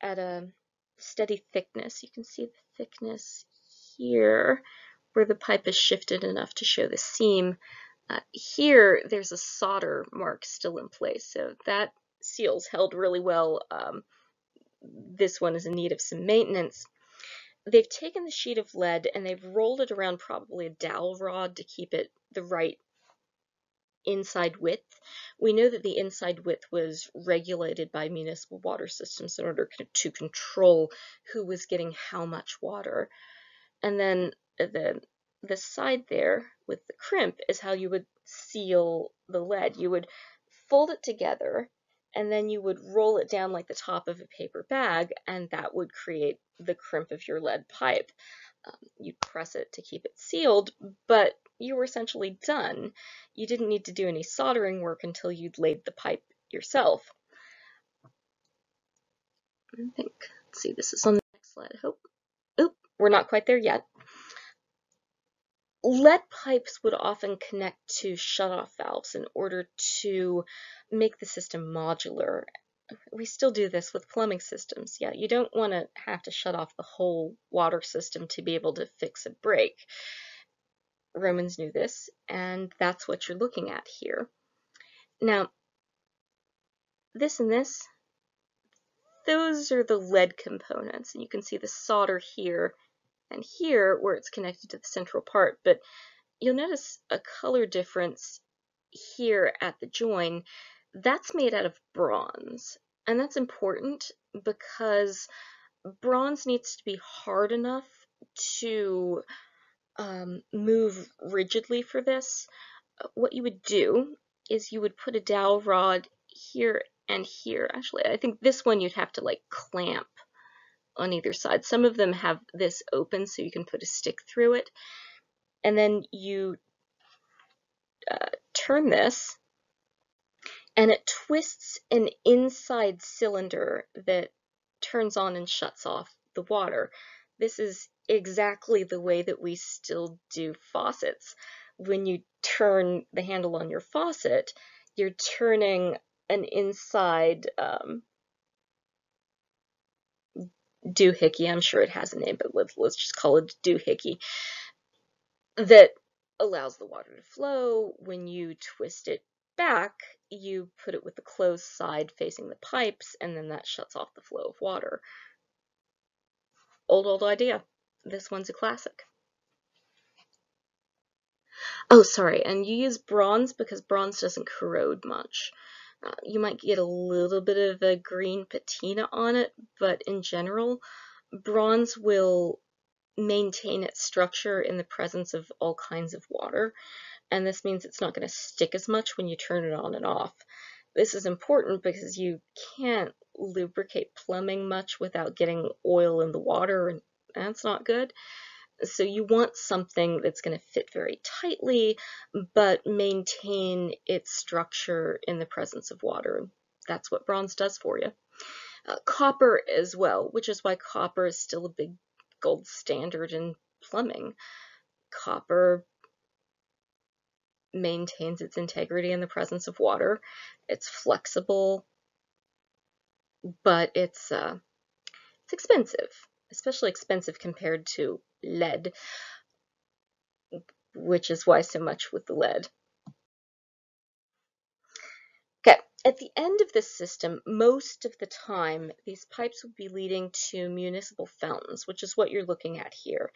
at a steady thickness. You can see the thickness here where the pipe is shifted enough to show the seam. Uh, here, there's a solder mark still in place, so that seal's held really well. Um, this one is in need of some maintenance. They've taken the sheet of lead and they've rolled it around probably a dowel rod to keep it the right inside width. We know that the inside width was regulated by municipal water systems in order to control who was getting how much water. And then uh, the the side there with the crimp is how you would seal the lead. You would fold it together and then you would roll it down like the top of a paper bag and that would create the crimp of your lead pipe. Um, you'd press it to keep it sealed, but you were essentially done. You didn't need to do any soldering work until you'd laid the pipe yourself. I think, let's see, this is on the next slide. Hope, oop, we're not quite there yet. Lead pipes would often connect to shutoff valves in order to make the system modular. We still do this with plumbing systems. Yeah, you don't want to have to shut off the whole water system to be able to fix a break. Romans knew this, and that's what you're looking at here. Now, this and this, those are the lead components. And you can see the solder here and here where it's connected to the central part, but you'll notice a color difference here at the join. That's made out of bronze, and that's important because bronze needs to be hard enough to um, move rigidly for this. What you would do is you would put a dowel rod here and here. Actually, I think this one you'd have to like clamp on either side. Some of them have this open so you can put a stick through it. And then you uh, turn this and it twists an inside cylinder that turns on and shuts off the water. This is exactly the way that we still do faucets. When you turn the handle on your faucet, you're turning an inside um, doohickey. I'm sure it has a name, but let's, let's just call it doohickey. That allows the water to flow. When you twist it back, you put it with the closed side facing the pipes, and then that shuts off the flow of water. Old, old idea. This one's a classic. Oh, sorry, and you use bronze because bronze doesn't corrode much. You might get a little bit of a green patina on it, but in general, bronze will maintain its structure in the presence of all kinds of water, and this means it's not going to stick as much when you turn it on and off. This is important because you can't lubricate plumbing much without getting oil in the water, and that's not good. So you want something that's going to fit very tightly, but maintain its structure in the presence of water. That's what bronze does for you. Uh, copper as well, which is why copper is still a big gold standard in plumbing. Copper maintains its integrity in the presence of water. It's flexible, but it's uh, it's expensive, especially expensive compared to lead, which is why so much with the lead. Okay, at the end of this system, most of the time, these pipes will be leading to municipal fountains, which is what you're looking at here.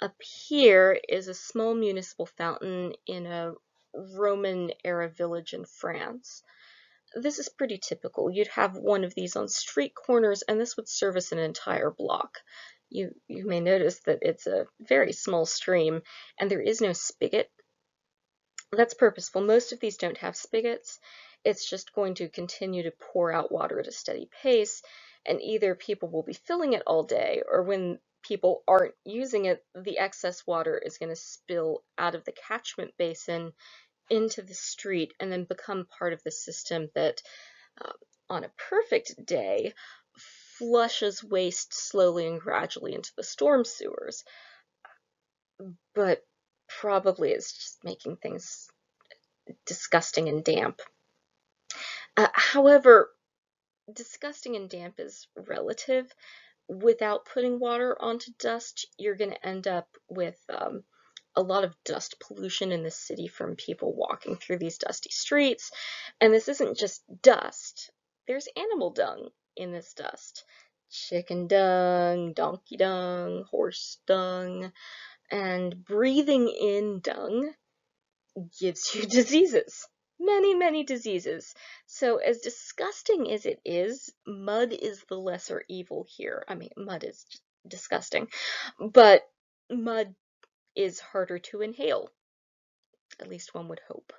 Up here is a small municipal fountain in a Roman era village in France. This is pretty typical. You'd have one of these on street corners and this would service an entire block you, you may notice that it's a very small stream and there is no spigot. That's purposeful. Most of these don't have spigots. It's just going to continue to pour out water at a steady pace and either people will be filling it all day or when people aren't using it, the excess water is going to spill out of the catchment basin into the street and then become part of the system that uh, on a perfect day flushes waste slowly and gradually into the storm sewers. But probably is just making things disgusting and damp. Uh, however, disgusting and damp is relative. Without putting water onto dust, you're going to end up with um, a lot of dust pollution in the city from people walking through these dusty streets. And this isn't just dust, there's animal dung in this dust chicken dung, donkey dung, horse dung, and breathing in dung gives you (laughs) diseases. Many, many diseases. So, as disgusting as it is, mud is the lesser evil here. I mean, mud is disgusting, but mud is harder to inhale. At least one would hope.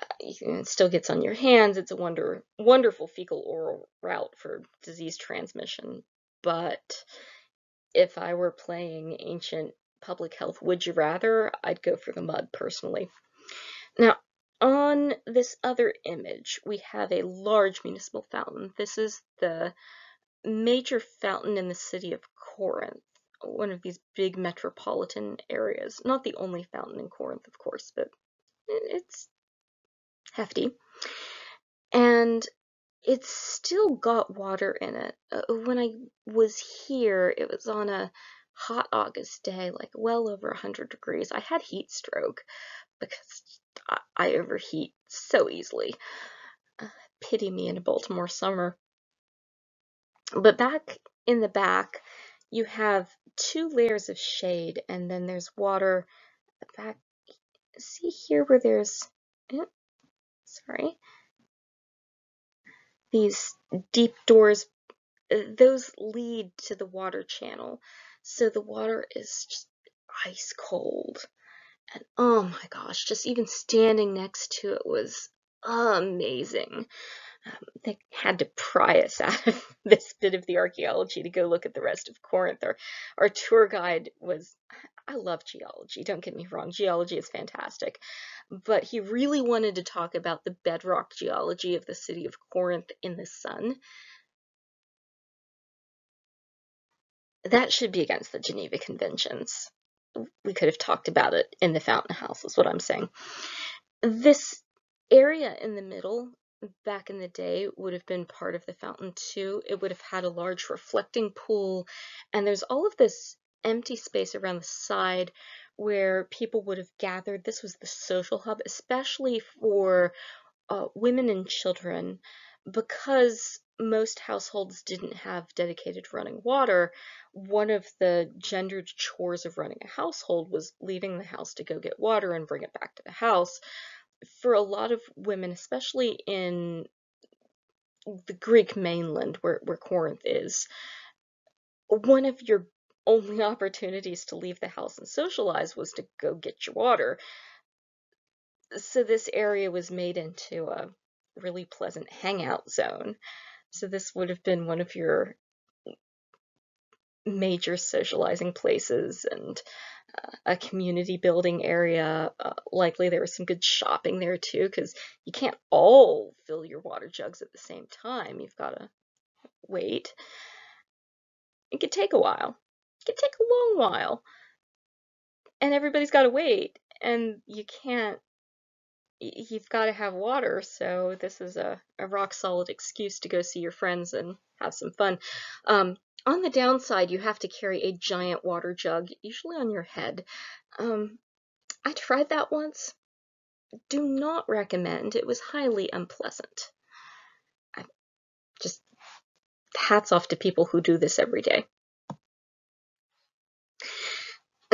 Uh, it still gets on your hands. It's a wonder, wonderful fecal oral route for disease transmission. But if I were playing ancient public health would you rather, I'd go for the mud personally. Now, on this other image, we have a large municipal fountain. This is the major fountain in the city of Corinth one of these big metropolitan areas. Not the only fountain in Corinth, of course, but it's hefty. And it's still got water in it. Uh, when I was here, it was on a hot August day, like well over 100 degrees. I had heat stroke because I, I overheat so easily. Uh, pity me in a Baltimore summer. But back in the back, you have two layers of shade and then there's water back see here where there's oh, sorry. These deep doors uh, those lead to the water channel. So the water is just ice cold. And oh my gosh just even standing next to it was amazing. Um, they had to pry us (laughs) out of this bit of the archaeology to go look at the rest of Corinth. Our, our tour guide was, I love geology, don't get me wrong, geology is fantastic, but he really wanted to talk about the bedrock geology of the city of Corinth in the sun. That should be against the Geneva Conventions. We could have talked about it in the Fountain House, is what I'm saying. This area in the middle back in the day would have been part of the fountain too. It would have had a large reflecting pool, and there's all of this empty space around the side where people would have gathered. This was the social hub, especially for uh, women and children, because most households didn't have dedicated running water. One of the gendered chores of running a household was leaving the house to go get water and bring it back to the house for a lot of women, especially in the Greek mainland where, where Corinth is, one of your only (laughs) opportunities to leave the house and socialize was to go get your water. So this area was made into a really pleasant hangout zone. So this would have been one of your major socializing places and a community building area. Uh, likely there was some good shopping there too, because you can't all fill your water jugs at the same time. You've got to wait. It could take a while. It could take a long while. And everybody's got to wait. And you can't, you've got to have water. So this is a, a rock solid excuse to go see your friends and have some fun. Um, on the downside, you have to carry a giant water jug, usually on your head. Um, I tried that once. Do not recommend. It was highly unpleasant. I just hats off to people who do this every day.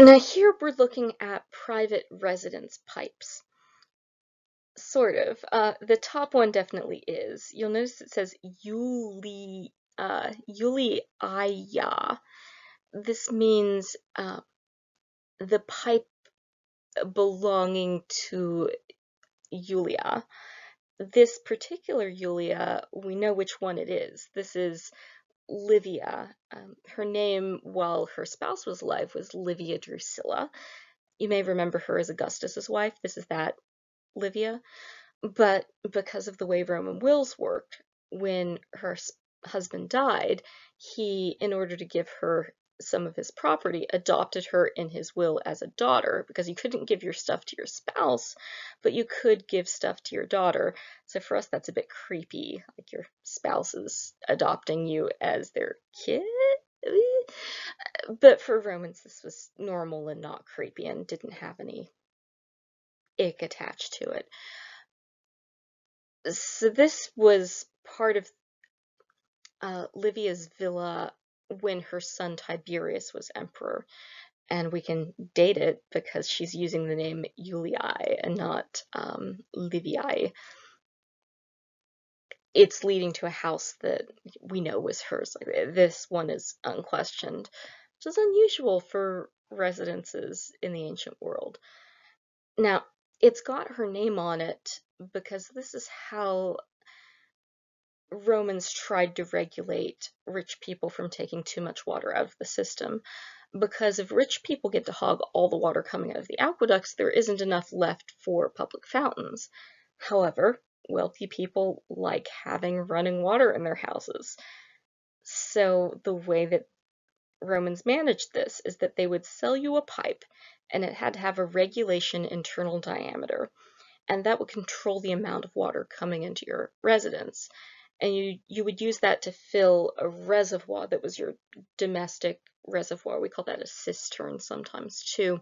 Now here we're looking at private residence pipes. Sort of. Uh, the top one definitely is. You'll notice it says Yuli uh, Yuliaya. This means uh, the pipe belonging to Yulia. This particular Yulia, we know which one it is. This is Livia. Um, her name, while her spouse was alive, was Livia Drusilla. You may remember her as Augustus's wife. This is that Livia. But because of the way Roman wills worked, when her husband died, he, in order to give her some of his property, adopted her in his will as a daughter because you couldn't give your stuff to your spouse, but you could give stuff to your daughter. So for us, that's a bit creepy. Like your spouse is adopting you as their kid. But for Romans, this was normal and not creepy and didn't have any ick attached to it. So this was part of uh, Livia's villa when her son Tiberius was emperor. And we can date it because she's using the name Iulii and not um, Livii. It's leading to a house that we know was hers. This one is unquestioned, which is unusual for residences in the ancient world. Now, it's got her name on it because this is how Romans tried to regulate rich people from taking too much water out of the system. Because if rich people get to hog all the water coming out of the aqueducts, there isn't enough left for public fountains. However, wealthy people like having running water in their houses. So the way that Romans managed this is that they would sell you a pipe and it had to have a regulation internal diameter and that would control the amount of water coming into your residence and you, you would use that to fill a reservoir that was your domestic reservoir. We call that a cistern sometimes too.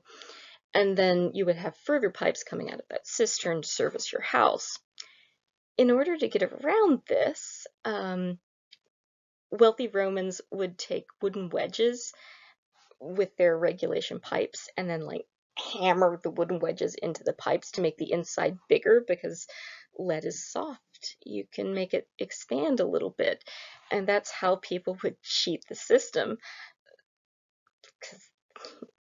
And then you would have further pipes coming out of that cistern to service your house. In order to get around this, um, wealthy Romans would take wooden wedges with their regulation pipes and then like hammer the wooden wedges into the pipes to make the inside bigger because lead is soft you can make it expand a little bit. And that's how people would cheat the system. Because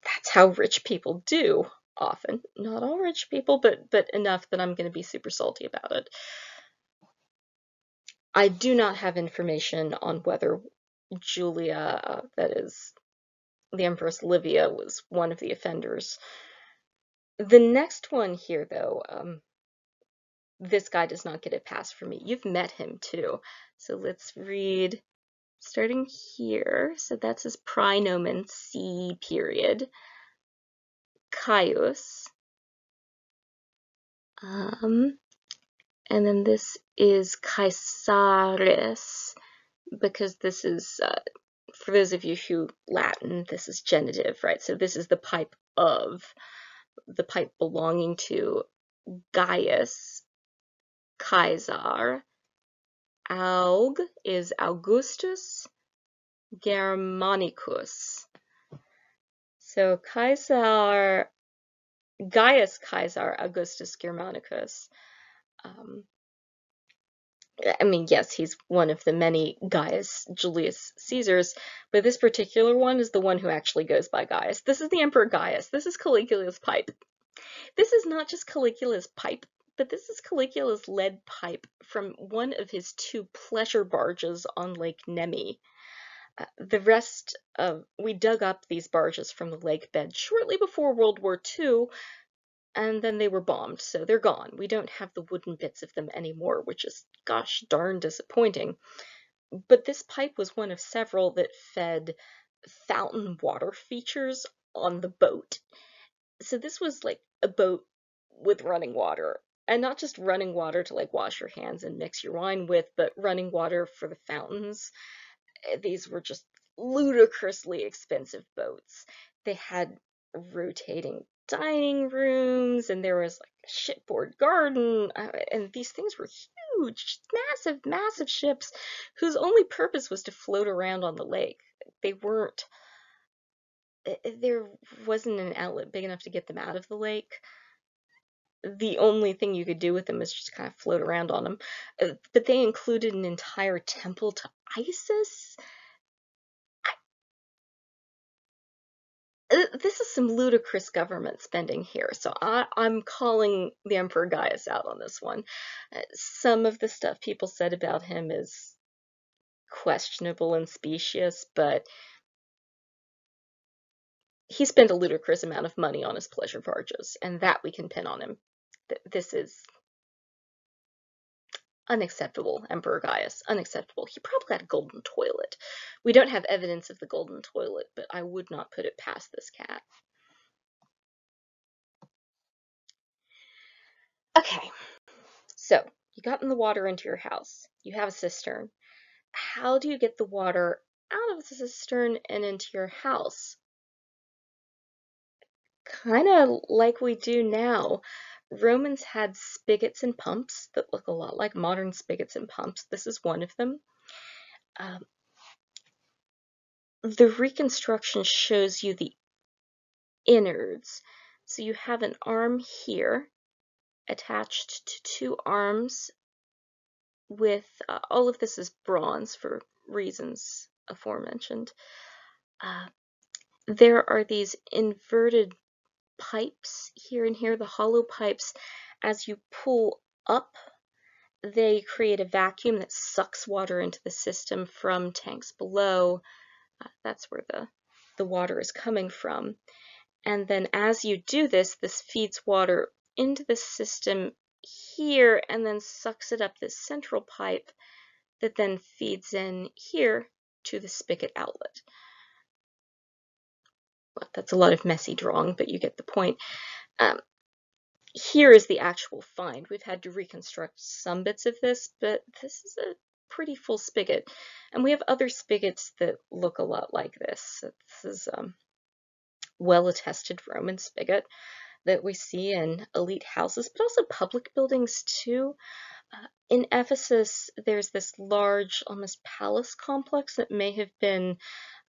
that's how rich people do often. Not all rich people, but, but enough that I'm going to be super salty about it. I do not have information on whether Julia, uh, that is the Empress Livia, was one of the offenders. The next one here, though, um, this guy does not get a pass for me. You've met him too. So let's read starting here. So that's his praenomen C period. Caius. Um, and then this is Caesaris, because this is, uh, for those of you who Latin, this is genitive, right? So this is the pipe of, the pipe belonging to Gaius, Caesar. Aug is Augustus Germanicus. So Caesar, Gaius Caesar Augustus Germanicus. Um, I mean, yes, he's one of the many Gaius Julius Caesars, but this particular one is the one who actually goes by Gaius. This is the Emperor Gaius. This is Caligula's pipe. This is not just Caligula's pipe but this is Caligula's lead pipe from one of his two pleasure barges on Lake Nemi. Uh, the rest of, we dug up these barges from the lake bed shortly before World War II, and then they were bombed, so they're gone. We don't have the wooden bits of them anymore, which is, gosh darn disappointing. But this pipe was one of several that fed fountain water features on the boat. So this was like a boat with running water and not just running water to like wash your hands and mix your wine with, but running water for the fountains. Eh, these were just ludicrously expensive boats. They had rotating dining rooms and there was like a shipboard garden uh, and these things were huge massive massive ships whose only purpose was to float around on the lake they weren't eh, eh, there wasn't an outlet big enough to get them out of the lake the only thing you could do with them is just kind of float around on them. Uh, but they included an entire temple to Isis. Uh, this is some ludicrous government spending here, so I, am calling the Emperor Gaius out on this one. Uh, some of the stuff people said about him is questionable and specious, but he spent a ludicrous amount of money on his pleasure barges, and that we can pin on him this is Unacceptable, Emperor Gaius. Unacceptable. He probably had a golden toilet. We don't have evidence of the golden toilet, but I would not put it past this cat. Okay, so you got in the water into your house. You have a cistern. How do you get the water out of the cistern and into your house? Kind of like we do now. Romans had spigots and pumps that look a lot like modern spigots and pumps. This is one of them. Um, the reconstruction shows you the innards. So you have an arm here attached to two arms with uh, all of this is bronze for reasons aforementioned. Uh, there are these inverted pipes here and here, the hollow pipes, as you pull up, they create a vacuum that sucks water into the system from tanks below. Uh, that's where the, the water is coming from. And then as you do this, this feeds water into the system here and then sucks it up this central pipe that then feeds in here to the spigot outlet. Well, that's a lot of messy drawing, but you get the point. Um, here is the actual find. We've had to reconstruct some bits of this, but this is a pretty full spigot. And we have other spigots that look a lot like this. This is um, well-attested Roman spigot that we see in elite houses, but also public buildings too. Uh, in Ephesus, there's this large, almost palace complex that may have been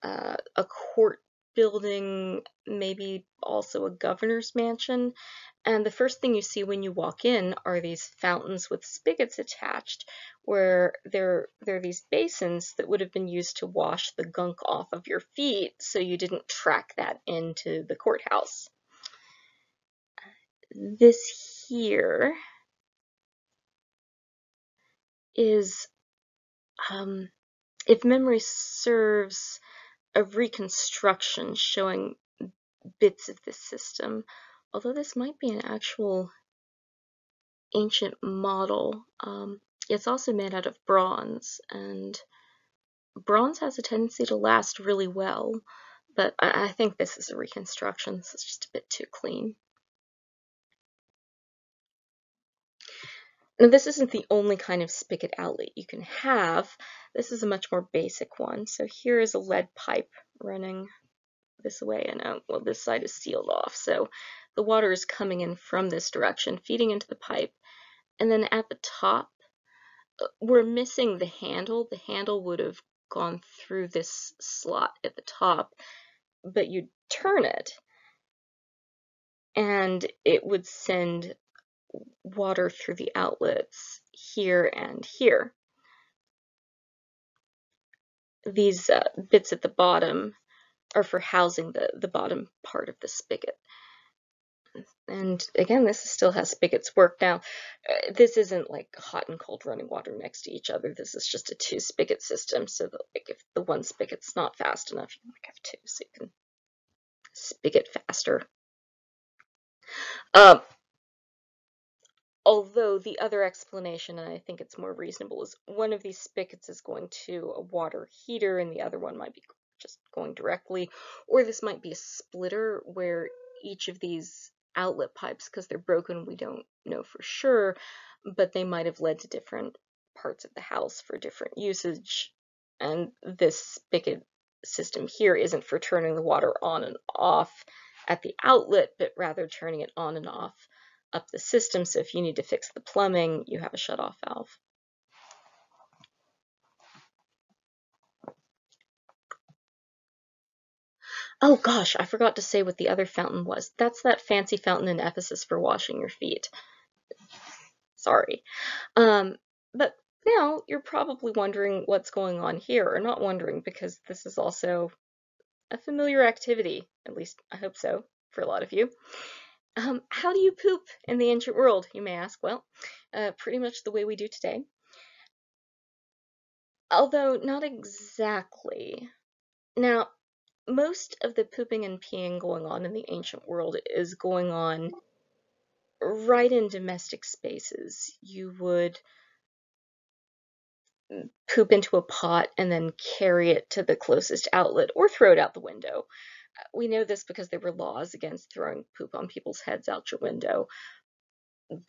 uh, a court building, maybe also a governor's mansion. And the first thing you see when you walk in are these fountains with spigots attached, where there, there are these basins that would have been used to wash the gunk off of your feet so you didn't track that into the courthouse. This here is, um, if memory serves, a reconstruction showing bits of this system, although this might be an actual ancient model. Um, it's also made out of bronze, and bronze has a tendency to last really well, but I, I think this is a reconstruction. This is just a bit too clean. Now this isn't the only kind of spigot outlet you can have. This is a much more basic one. So here is a lead pipe running this way and. Well, this side is sealed off. So the water is coming in from this direction, feeding into the pipe. And then at the top, uh, we're missing the handle. The handle would have gone through this slot at the top, but you turn it and it would send water through the outlets here and here. These uh, bits at the bottom are for housing the, the bottom part of the spigot. And again, this still has spigots work. Now, uh, this isn't like hot and cold running water next to each other. This is just a two spigot system. So that like if the one spigot's not fast enough, you might have two so you can spigot faster. Um, Although the other explanation, and I think it's more reasonable, is one of these spigots is going to a water heater and the other one might be just going directly, or this might be a splitter where each of these outlet pipes, because they're broken, we don't know for sure, but they might have led to different parts of the house for different usage. And this spigot system here isn't for turning the water on and off at the outlet, but rather turning it on and off up the system. So if you need to fix the plumbing, you have a shutoff valve. Oh gosh, I forgot to say what the other fountain was. That's that fancy fountain in Ephesus for washing your feet. Sorry. Um, but now you're probably wondering what's going on here, or not wondering because this is also a familiar activity, at least I hope so, for a lot of you. Um, how do you poop in the ancient world, you may ask? Well, uh, pretty much the way we do today. Although not exactly. Now, most of the pooping and peeing going on in the ancient world is going on right in domestic spaces. You would poop into a pot and then carry it to the closest outlet or throw it out the window. We know this because there were laws against throwing poop on people's heads out your window,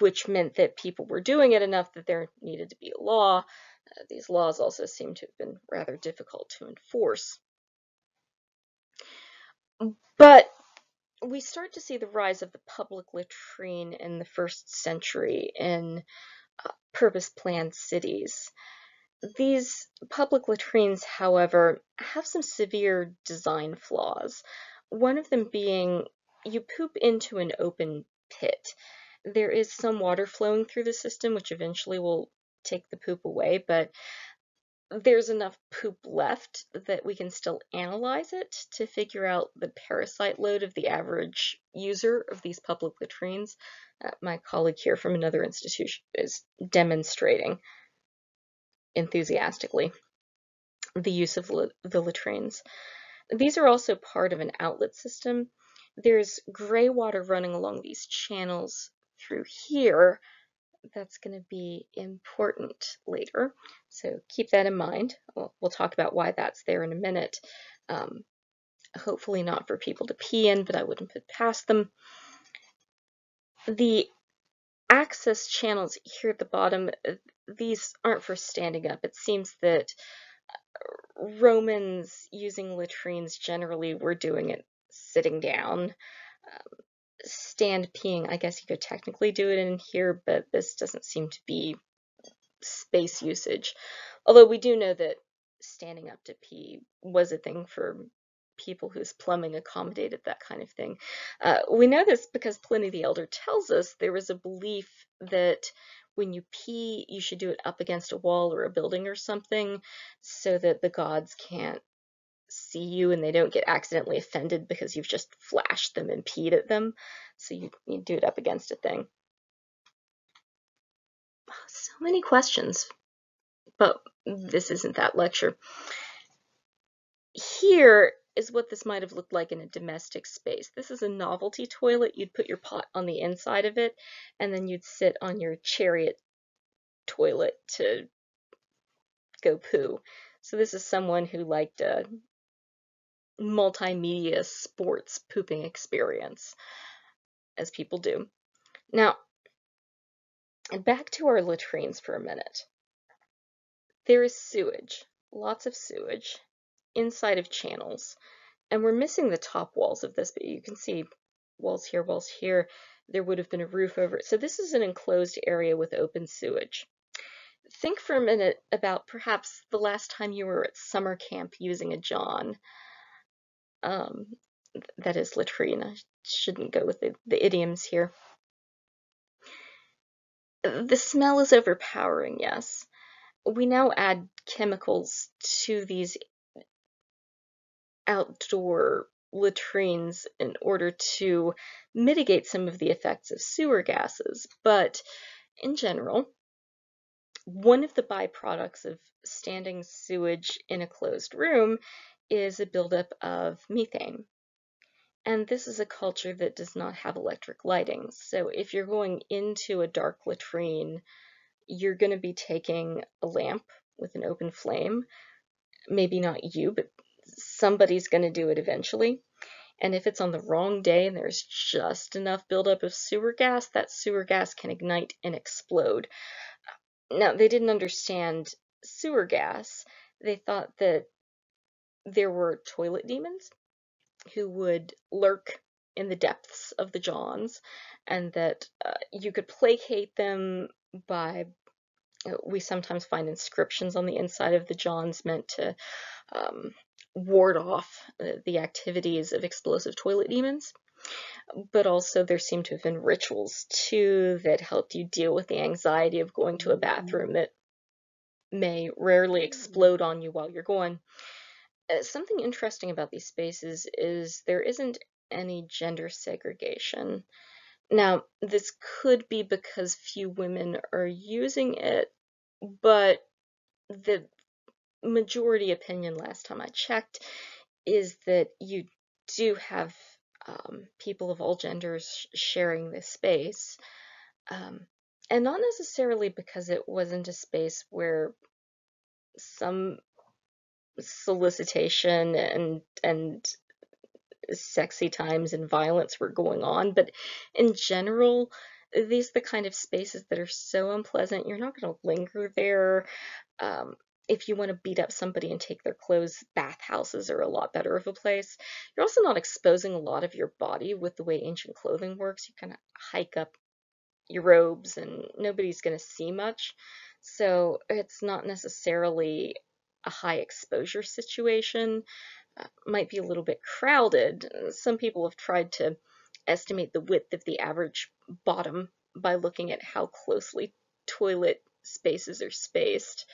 which meant that people were doing it enough that there needed to be a law. Uh, these laws also seem to have been rather difficult to enforce. But we start to see the rise of the public latrine in the first century in uh, purpose planned cities. These public latrines, however, have some severe design flaws. One of them being you poop into an open pit. There is some water flowing through the system, which eventually will take the poop away, but there's enough poop left that we can still analyze it to figure out the parasite load of the average user of these public latrines. Uh, my colleague here from another institution is demonstrating enthusiastically the use of the latrines. These are also part of an outlet system. There's gray water running along these channels through here. That's going to be important later, so keep that in mind. We'll, we'll, talk about why that's there in a minute. Um, hopefully not for people to pee in, but I wouldn't put past them. The access channels here at the bottom, uh, these aren't for standing up. It seems that uh, Romans using latrines generally were doing it sitting down. Um, stand peeing, I guess you could technically do it in here, but this doesn't seem to be space usage. Although we do know that standing up to pee was a thing for people whose plumbing accommodated that kind of thing. Uh, we know this because Pliny the Elder tells us there was a belief that when you pee, you should do it up against a wall or a building or something so that the gods can't see you and they don't get accidentally offended because you've just flashed them and peed at them. So you, you do it up against a thing. So many questions, but this isn't that lecture. Here is what this might have looked like in a domestic space. This is a novelty toilet. You'd put your pot on the inside of it, and then you'd sit on your chariot toilet to go poo. So this is someone who liked a multimedia sports pooping experience, as people do. Now, back to our latrines for a minute. There is sewage, lots of sewage, inside of channels. And we're missing the top walls of this, but you can see walls here, walls here. There would have been a roof over it. So this is an enclosed area with open sewage. Think for a minute about perhaps the last time you were at summer camp using a John. Um, that is latrine. I shouldn't go with the, the idioms here. The smell is overpowering, yes. We now add chemicals to these outdoor latrines in order to mitigate some of the effects of sewer gases. But in general, one of the byproducts of standing sewage in a closed room is a buildup of methane. And this is a culture that does not have electric lighting. So if you're going into a dark latrine, you're going to be taking a lamp with an open flame. Maybe not you, but somebody's going to do it eventually. And if it's on the wrong day and there's just enough buildup of sewer gas, that sewer gas can ignite and explode. Now, they didn't understand sewer gas. They thought that there were toilet demons who would lurk in the depths of the Johns and that uh, you could placate them by uh, we sometimes find inscriptions on the inside of the Johns meant to um, ward off uh, the activities of explosive toilet demons. But also, there seem to have been rituals too that helped you deal with the anxiety of going to a bathroom that may rarely explode on you while you're going. Uh, something interesting about these spaces is there isn't any gender segregation. Now, this could be because few women are using it, but the majority opinion last time I checked is that you do have um, people of all genders sharing this space. Um, and not necessarily because it wasn't a space where some solicitation and and sexy times and violence were going on, but in general, these are the kind of spaces that are so unpleasant. You're not going to linger there. Um, if you want to beat up somebody and take their clothes, bathhouses are a lot better of a place. You're also not exposing a lot of your body with the way ancient clothing works. You kind of hike up your robes and nobody's going to see much. So it's not necessarily a high exposure situation. Uh, might be a little bit crowded. Some people have tried to estimate the width of the average bottom by looking at how closely toilet spaces are spaced.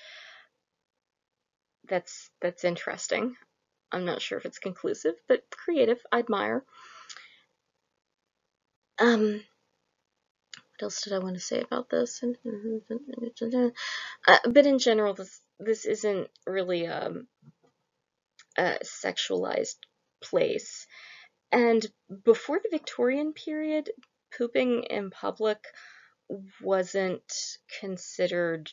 That's that's interesting. I'm not sure if it's conclusive, but creative. I admire. Um, what else did I want to say about this? Uh, but in general, this this isn't really um, a sexualized place. And before the Victorian period, pooping in public wasn't considered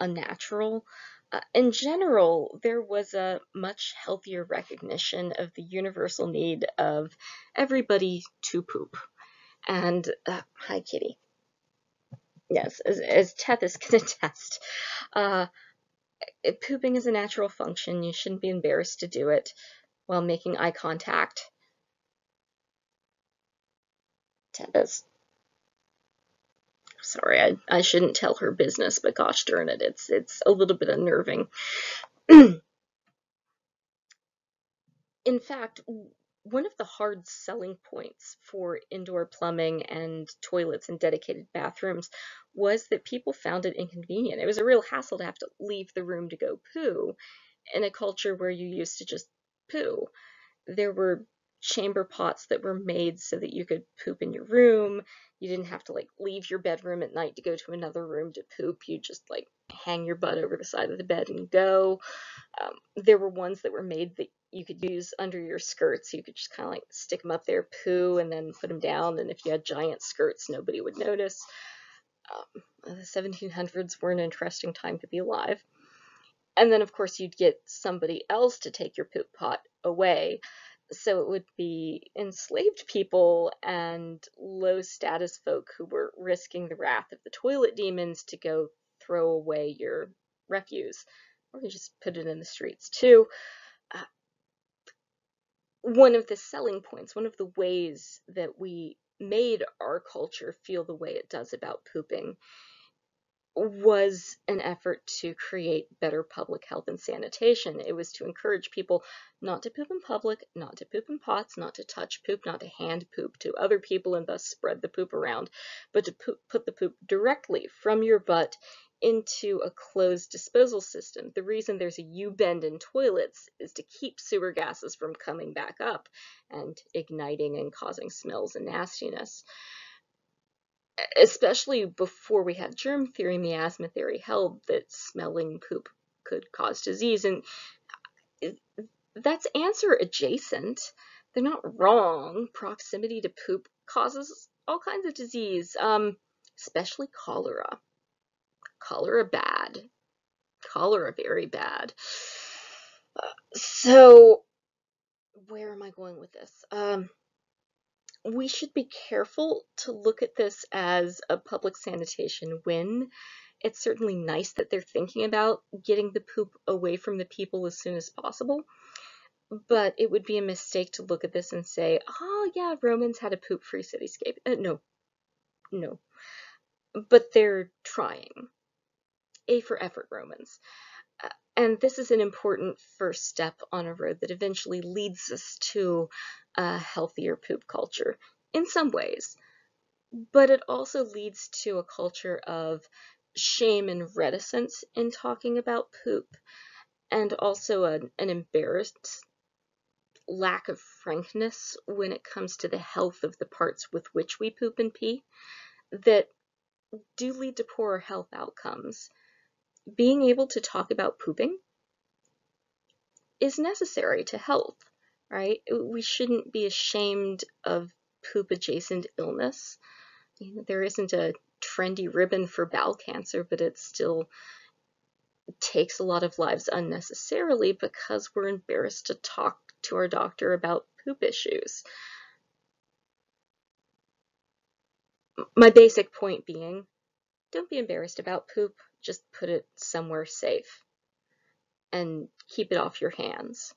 unnatural. Uh, in general, there was a much healthier recognition of the universal need of everybody to poop. And, uh, hi, kitty. Yes, as, as Tethys can (laughs) attest, uh, pooping is a natural function. You shouldn't be embarrassed to do it while making eye contact. Tethys. Sorry, I, I shouldn't tell her business, but gosh darn it, it's it's a little bit unnerving. (clears throat) In fact, one of the hard selling points for indoor plumbing and toilets and dedicated bathrooms was that people found it inconvenient. It was a real hassle to have to leave the room to go poo in a culture where you used to just poo. There were chamber pots that were made so that you could poop in your room. You didn't have to like leave your bedroom at night to go to another room to poop. You just like hang your butt over the side of the bed and go. Um, there were ones that were made that you could use under your skirts. You could just kind of like stick them up there, poo, and then put them down. And if you had giant skirts, nobody would notice. Um, the 1700s were an interesting time to be alive. And then, of course, you'd get somebody else to take your poop pot away. So it would be enslaved people and low status folk who were risking the wrath of the toilet demons to go throw away your refuse. Or you just put it in the streets too uh, one of the selling points, one of the ways that we made our culture feel the way it does about pooping was an effort to create better public health and sanitation. It was to encourage people not to poop in public, not to poop in pots, not to touch poop, not to hand poop to other people and thus spread the poop around, but to put the poop directly from your butt into a closed disposal system. The reason there's a U-bend in toilets is to keep sewer gases from coming back up and igniting and causing smells and nastiness. Especially before we had germ theory, miasma theory held that smelling poop could cause disease. And that's answer adjacent. They're not wrong. Proximity to poop causes all kinds of disease, um, especially cholera cholera bad. Cholera very bad. Uh, so, where am I going with this? Um, we should be careful to look at this as a public sanitation win. It's certainly nice that they're thinking about getting the poop away from the people as soon as possible, but it would be a mistake to look at this and say, oh yeah, Romans had a poop-free cityscape. Uh, no, no. But they're trying. A for effort Romans. And this is an important first step on a road that eventually leads us to a healthier poop culture in some ways. But it also leads to a culture of shame and reticence in talking about poop, and also an, an embarrassed lack of frankness when it comes to the health of the parts with which we poop and pee that do lead to poorer health outcomes being able to talk about pooping is necessary to health, right? We shouldn't be ashamed of poop adjacent illness. You know, there isn't a trendy ribbon for bowel cancer, but it still takes a lot of lives unnecessarily because we're embarrassed to talk to our doctor about poop issues. My basic point being, don't be embarrassed about poop, just put it somewhere safe and keep it off your hands.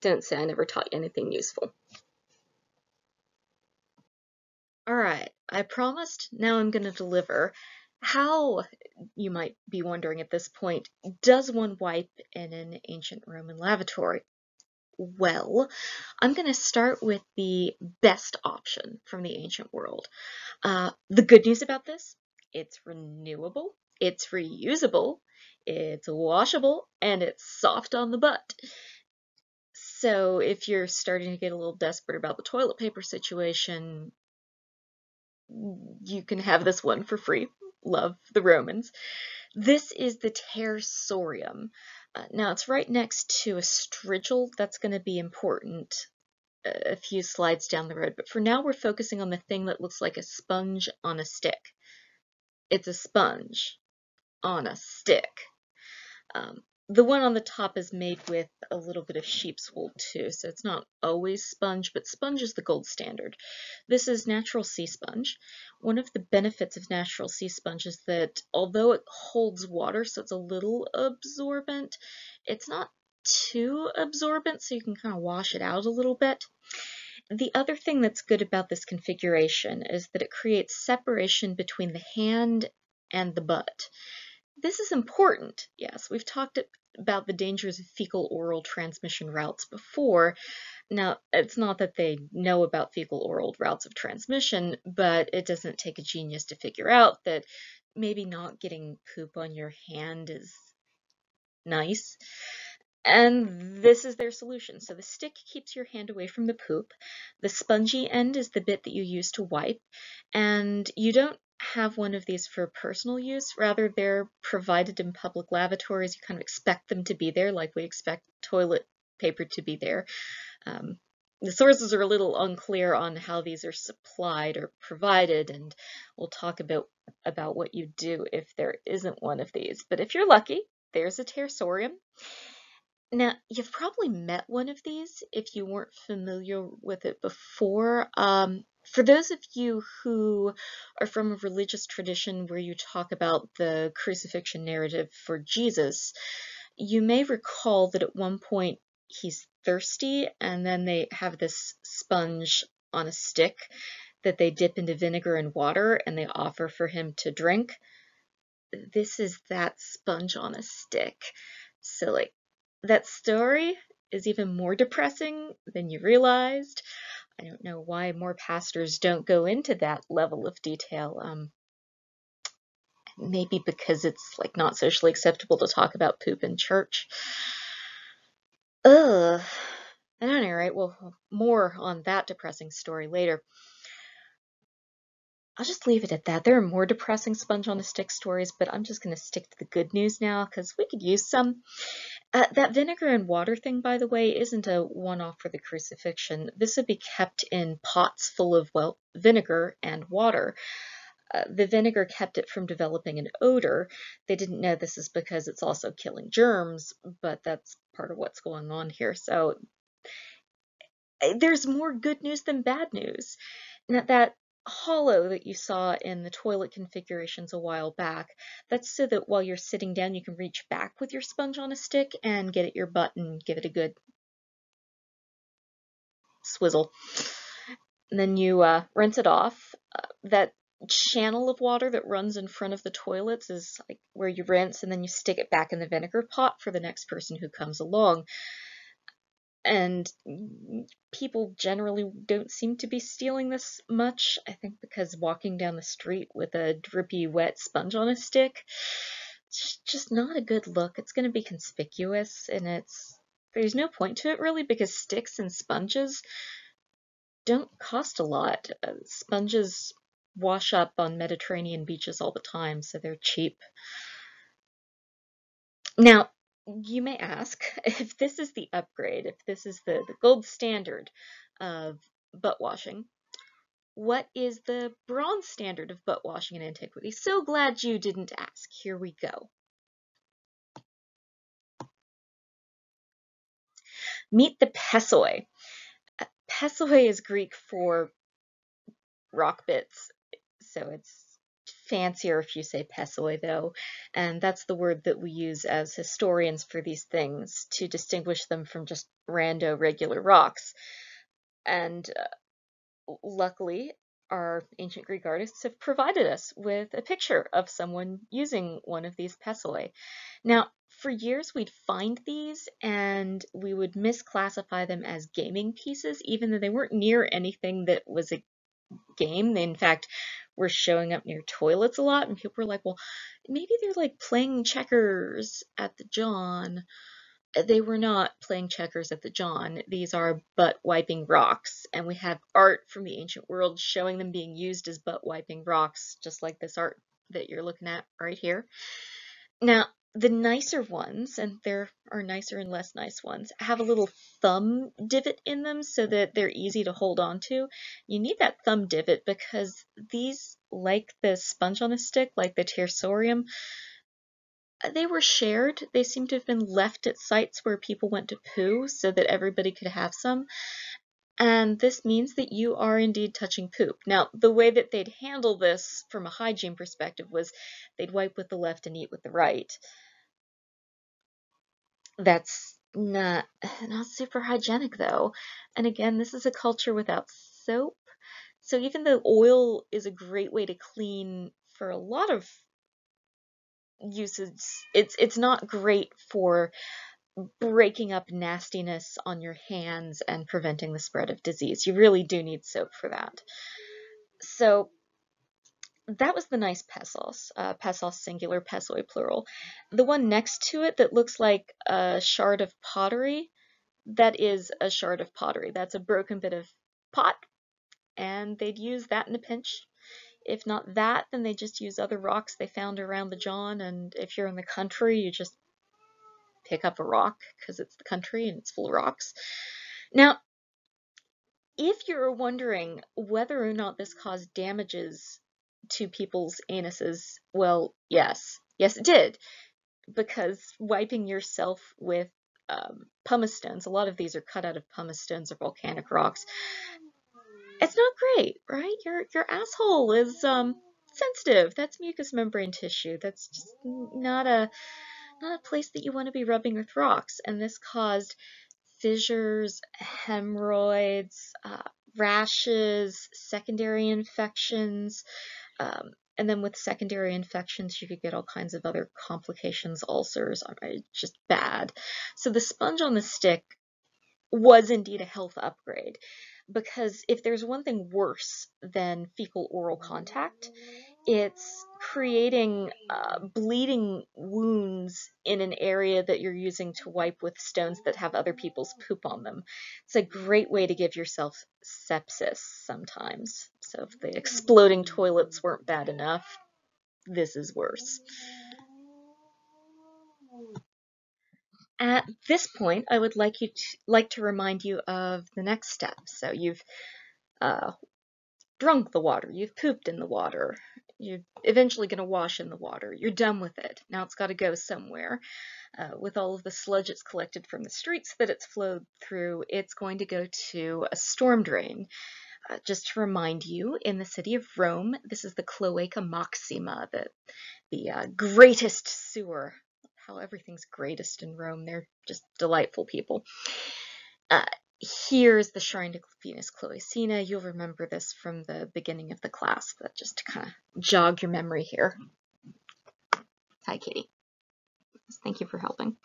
Don't say I never taught you anything useful. Alright, I promised, now I'm going to deliver. How, you might be wondering at this point, does one wipe in an ancient Roman lavatory? Well, I'm going to start with the best option from the ancient world. Uh, the good news about this, it's renewable, it's reusable, it's washable, and it's soft on the butt. So if you're starting to get a little desperate about the toilet paper situation, you can have this one for free. Love the Romans. This is the Tersorium. Uh, now it's right next to a strigil. That's going to be important a few slides down the road. But for now, we're focusing on the thing that looks like a sponge on a stick. It's a sponge on a stick. Um, the one on the top is made with a little bit of sheep's wool too, so it's not always sponge, but sponge is the gold standard. This is natural sea sponge. One of the benefits of natural sea sponge is that although it holds water, so it's a little absorbent, it's not too absorbent, so you can kind of wash it out a little bit. The other thing that's good about this configuration is that it creates separation between the hand and the butt. This is important, yes. We've talked about the dangers of fecal oral transmission routes before. Now, it's not that they know about fecal oral routes of transmission, but it doesn't take a genius to figure out that maybe not getting poop on your hand is nice. And this is their solution. So the stick keeps your hand away from the poop. The spongy end is the bit that you use to wipe. And you don't have one of these for personal use. Rather, they're provided in public lavatories. You kind of expect them to be there, like we expect toilet paper to be there. Um, the sources are a little unclear on how these are supplied or provided, and we'll talk about, about what you do if there isn't one of these. But if you're lucky, there's a tersorium. Now, you've probably met one of these if you weren't familiar with it before. Um, for those of you who are from a religious tradition where you talk about the crucifixion narrative for Jesus, you may recall that at one point he's thirsty and then they have this sponge on a stick that they dip into vinegar and water and they offer for him to drink. This is that sponge on a stick. So, like, that story is even more depressing than you realized. I don't know why more pastors don't go into that level of detail. Um, maybe because it's like not socially acceptable to talk about poop in church. Ugh. At any rate, well, more on that depressing story later. I'll just leave it at that. There are more depressing sponge on a stick stories, but I'm just going to stick to the good news now because we could use some. Uh, that vinegar and water thing, by the way, isn't a one-off for the crucifixion. This would be kept in pots full of, well, vinegar and water. Uh, the vinegar kept it from developing an odor. They didn't know this is because it's also killing germs, but that's part of what's going on here. So eh, there's more good news than bad news. Now, that hollow that you saw in the toilet configurations a while back. That's so that while you're sitting down, you can reach back with your sponge on a stick and get at your butt and give it a good swizzle. And then you uh, rinse it off. Uh, that channel of water that runs in front of the toilets is like where you rinse and then you stick it back in the vinegar pot for the next person who comes along and people generally don't seem to be stealing this much. I think because walking down the street with a drippy wet sponge on a stick, it's just not a good look. It's going to be conspicuous and it's there's no point to it really because sticks and sponges don't cost a lot. Uh, sponges wash up on Mediterranean beaches all the time, so they're cheap. Now, you may ask (laughs) if this is the upgrade, if this is the, the gold standard of butt washing,
what is the bronze standard of butt washing in antiquity? So glad you didn't ask. Here we go. Meet the Pessoi. Uh, Pessoi is Greek for rock bits, so it's fancier if you say Pessoi, though, and that's the word that we use as historians for these things to distinguish them from just rando regular rocks. And uh, luckily, our ancient Greek artists have provided us with a picture of someone using one of these Pessoi. Now, for years we'd find these and we would misclassify them as gaming pieces, even though they weren't near anything that was a game. In fact, were showing up near toilets a lot, and people were like, well, maybe they're like playing checkers at the John. Uh, they were not playing checkers at the John. These are butt wiping rocks, and we have art from the ancient world showing them being used as butt wiping rocks, just like this art that you're looking at right here. Now, the nicer ones, and there are nicer and less nice ones, have a little thumb divot in them so that they're easy to hold on to. You need that thumb divot because these, like the sponge on a stick, like the Tersorium, they were shared. They seem to have been left at sites where people went to poo so that everybody could have some. And this means that you are indeed touching poop. Now, the way that they'd handle this from a hygiene perspective was they'd wipe with the left and eat with the right. That's not not super hygienic though. And again, this is a culture without soap. So even though oil is a great way to clean for a lot of uses, it's it's not great for breaking up nastiness on your hands and preventing the spread of disease. You really do need soap for that. So that was the nice pessos, uh, singular, pessoi plural. The one next to it that looks like a shard of pottery, that is a shard of pottery. That's a broken bit of pot, and they'd use that in a pinch. If not that, then they just use other rocks they found around the John, and if you're in the country, you just pick up a rock because it's the country and it's full of rocks. Now, if you're wondering whether or not this caused damages to people's anuses, well, yes. Yes, it did. Because wiping yourself with um, pumice stones, a lot of these are cut out of pumice stones or volcanic rocks, it's not great, right? Your your asshole is um sensitive. That's mucous membrane tissue. That's just not a not a place that you want to be rubbing with rocks. And this caused fissures, hemorrhoids, uh, rashes, secondary infections. Um, and then with secondary infections, you could get all kinds of other complications, ulcers, just bad. So the sponge on the stick was indeed a health upgrade because if there's one thing worse than fecal oral contact, it's creating uh, bleeding wounds in an area that you're using to wipe with stones that have other people's poop on them. It's a great way to give yourself sepsis sometimes. So if the exploding toilets weren't bad enough, this is worse. At this point, I would like you to, like to remind you of the next step. So you've uh, drunk the water, you've pooped in the water, you're eventually going to wash in the water, you're done with it. Now it's got to go somewhere. Uh, with all of the sludge it's collected from the streets that it's flowed through, it's going to go to a storm drain. Uh, just to remind you, in the city of Rome, this is the Cloaca Maxima, the, the uh, greatest sewer how everything's greatest in Rome. They're just delightful people. Here's the shrine to Venus Cloacina. You'll remember this from the beginning of the class, but just to kind of jog your memory here. Hi, Katie. Thank you for helping.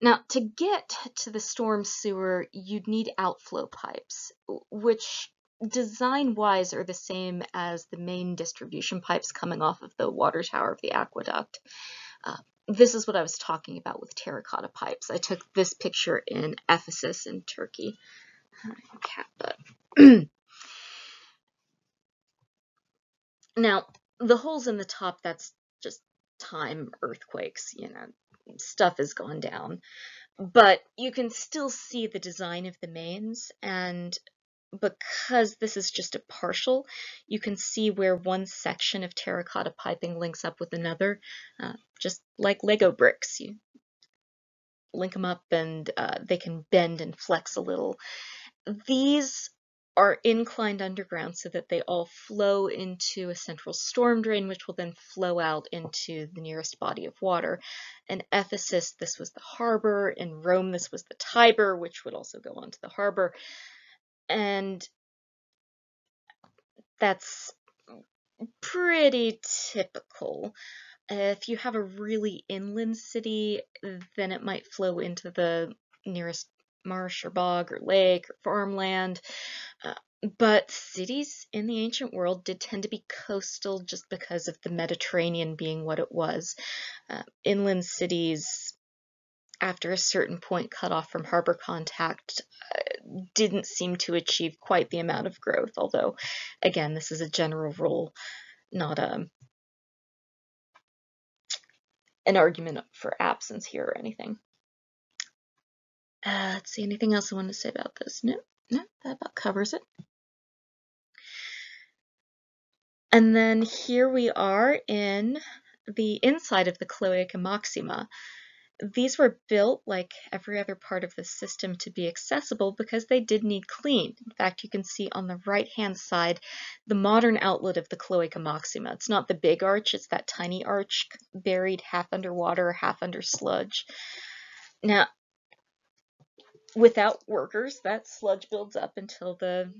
Now, to get to the storm sewer, you'd need outflow pipes, which design-wise are the same as the main distribution pipes coming off of the water tower of the aqueduct. Uh, this is what I was talking about with terracotta pipes. I took this picture in Ephesus in Turkey. (clears throat) Now, the holes in the top, that's just time earthquakes, you know, stuff has gone down. But you can still see the design of the mains, and because this is just a partial, you can see where one section of terracotta piping links up with another, uh, just like Lego bricks. You link them up and uh, they can bend and flex a little. These are inclined underground so that they all flow into a central storm drain, which will then flow out into the nearest body of water. In Ephesus, this was the harbor. In Rome, this was the Tiber, which would also go onto the harbor. And that's pretty typical. If you have a really inland city, then it might flow into the nearest marsh or bog or lake or farmland. Uh, but cities in the ancient world did tend to be coastal just because of the Mediterranean being what it was. Uh, inland cities, after a certain point cut off from harbor contact, uh, didn't seem to achieve quite the amount of growth. Although, again, this is a general rule, not a an argument for absence here or anything. Uh, let's see, anything else I want to say about this? No, no, that about covers it. And then here we are in the inside of the Cloaca Maxima. These were built like every other part of the system to be accessible because they did need clean. In fact, you can see on the right-hand side the modern outlet of the Cloaca Maxima. It's not the big arch, it's that tiny arch buried half underwater, half under sludge. Now, without workers, that sludge builds up until the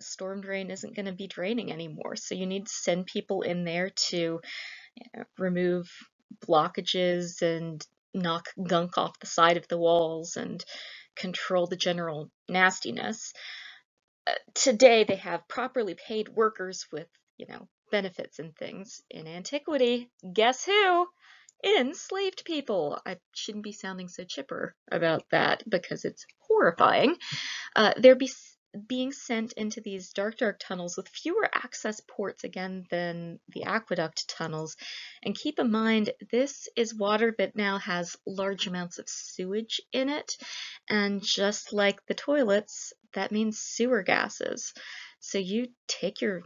storm drain isn't going to be draining anymore. So you need to send people in there to you know, remove blockages and knock gunk off the side of the walls and control the general nastiness. Uh, today they have properly paid workers with, you know, benefits and things. In antiquity, guess who? enslaved people. I shouldn't be sounding so chipper about that because it's horrifying. Uh, they're be being sent into these dark, dark tunnels with fewer access ports again than the aqueduct tunnels. And keep in mind, this is water that now has large amounts of sewage in it. And just like the toilets, that means sewer gases. So you take your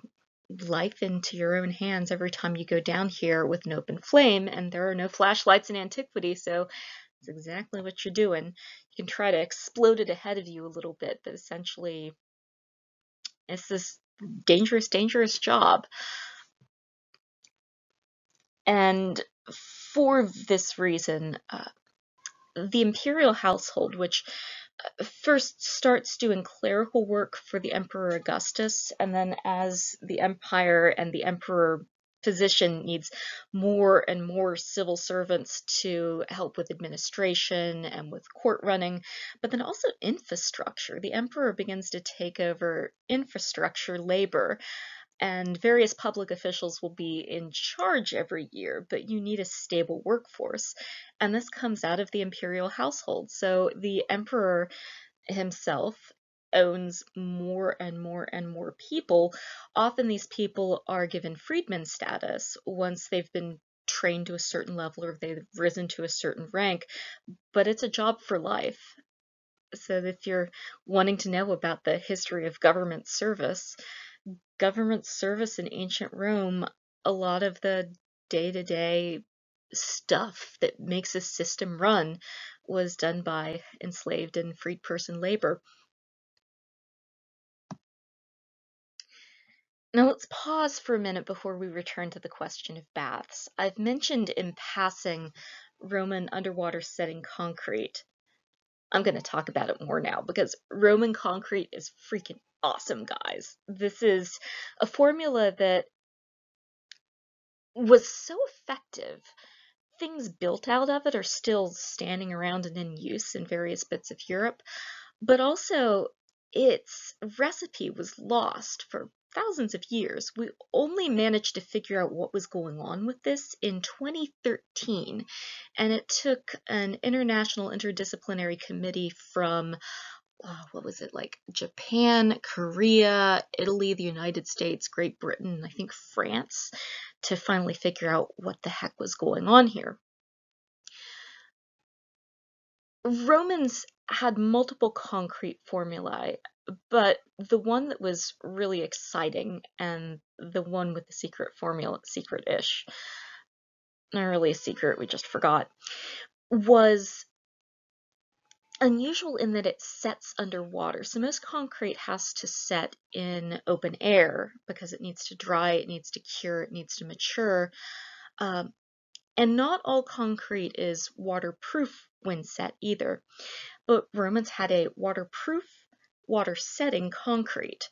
life into your own hands every time you go down here with an open flame, and there are no flashlights in antiquity, so it's exactly what you're doing. You can try to explode it ahead of you a little bit, but essentially it's this dangerous, dangerous job. And for this reason, uh, the imperial household, which first starts doing clerical work for the Emperor Augustus, and then as the empire and the emperor position needs more and more civil servants to help with administration and with court running, but then also infrastructure. The emperor begins to take over infrastructure labor and various public officials will be in charge every year, but you need a stable workforce. And this comes out of the imperial household. So the emperor himself owns more and more and more people. Often these people are given freedman status once they've been trained to a certain level or they've risen to a certain rank, but it's a job for life. So if you're wanting to know about the history of government service, government service in ancient Rome, a lot of the day to day stuff that makes a system run was done by enslaved and freed person labor. Now let's pause for a minute before we return to the question of baths. I've mentioned in passing Roman underwater setting concrete. I'm going to talk about it more now because Roman concrete is freaking awesome, guys. This is a formula that was so effective. Things built out of it are still standing around and in use in various bits of Europe, but also its recipe was lost for thousands of years. We only managed to figure out what was going on with this in 2013, and it took an international interdisciplinary committee from uh, what was it like Japan, Korea, Italy, the United States, Great Britain, I think France, to finally figure out what the heck was going on here. Romans had multiple concrete formulae, but the one that was really exciting and the one with the secret formula, secret-ish, not really a secret, we just forgot, was unusual in that it sets underwater. So most concrete has to set in open air because it needs to dry, it needs to cure, it needs to mature. Um, and not all concrete is waterproof when set either. But Romans had a waterproof, water setting concrete.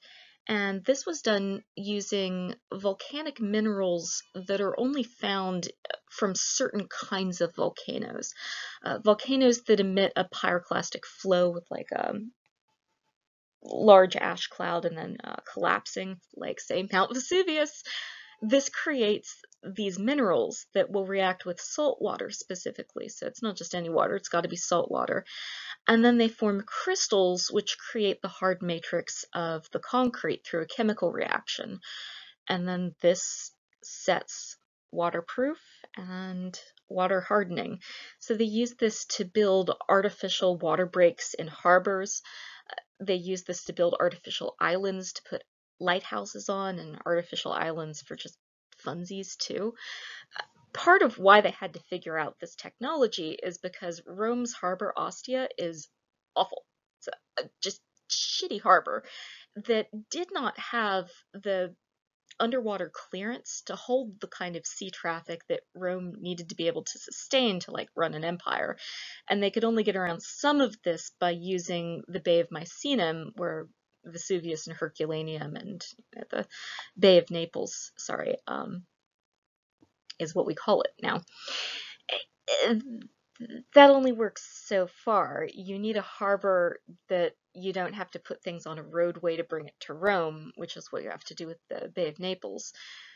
And this was done using volcanic minerals that are only found from certain kinds of volcanoes. Uh, volcanoes that emit a pyroclastic flow with like a large ash cloud and then uh, collapsing, like say Mount Vesuvius. This creates these minerals that will react with salt water specifically. So it's not just any water, it's got to be salt water. And then they form crystals which create the hard matrix of the concrete through a chemical reaction. And then this sets waterproof and water hardening. So they use this to build artificial water breaks in harbors. Uh, they use this to build artificial islands to put lighthouses on and artificial islands for just funsies too. Uh, part of why they had to figure out this technology is because Rome's harbor Ostia is awful. It's a, just shitty harbor that did not have the underwater clearance to hold the kind of sea traffic that Rome needed to be able to sustain to like run an empire. And they could only get around some of this by using the Bay of Misenum, where Vesuvius and Herculaneum and the Bay of Naples, sorry, um, is what we call it now. That only works so far. You need a harbor that you don't have to put things on a roadway to bring it to Rome, which is what you have to do with the Bay of Naples.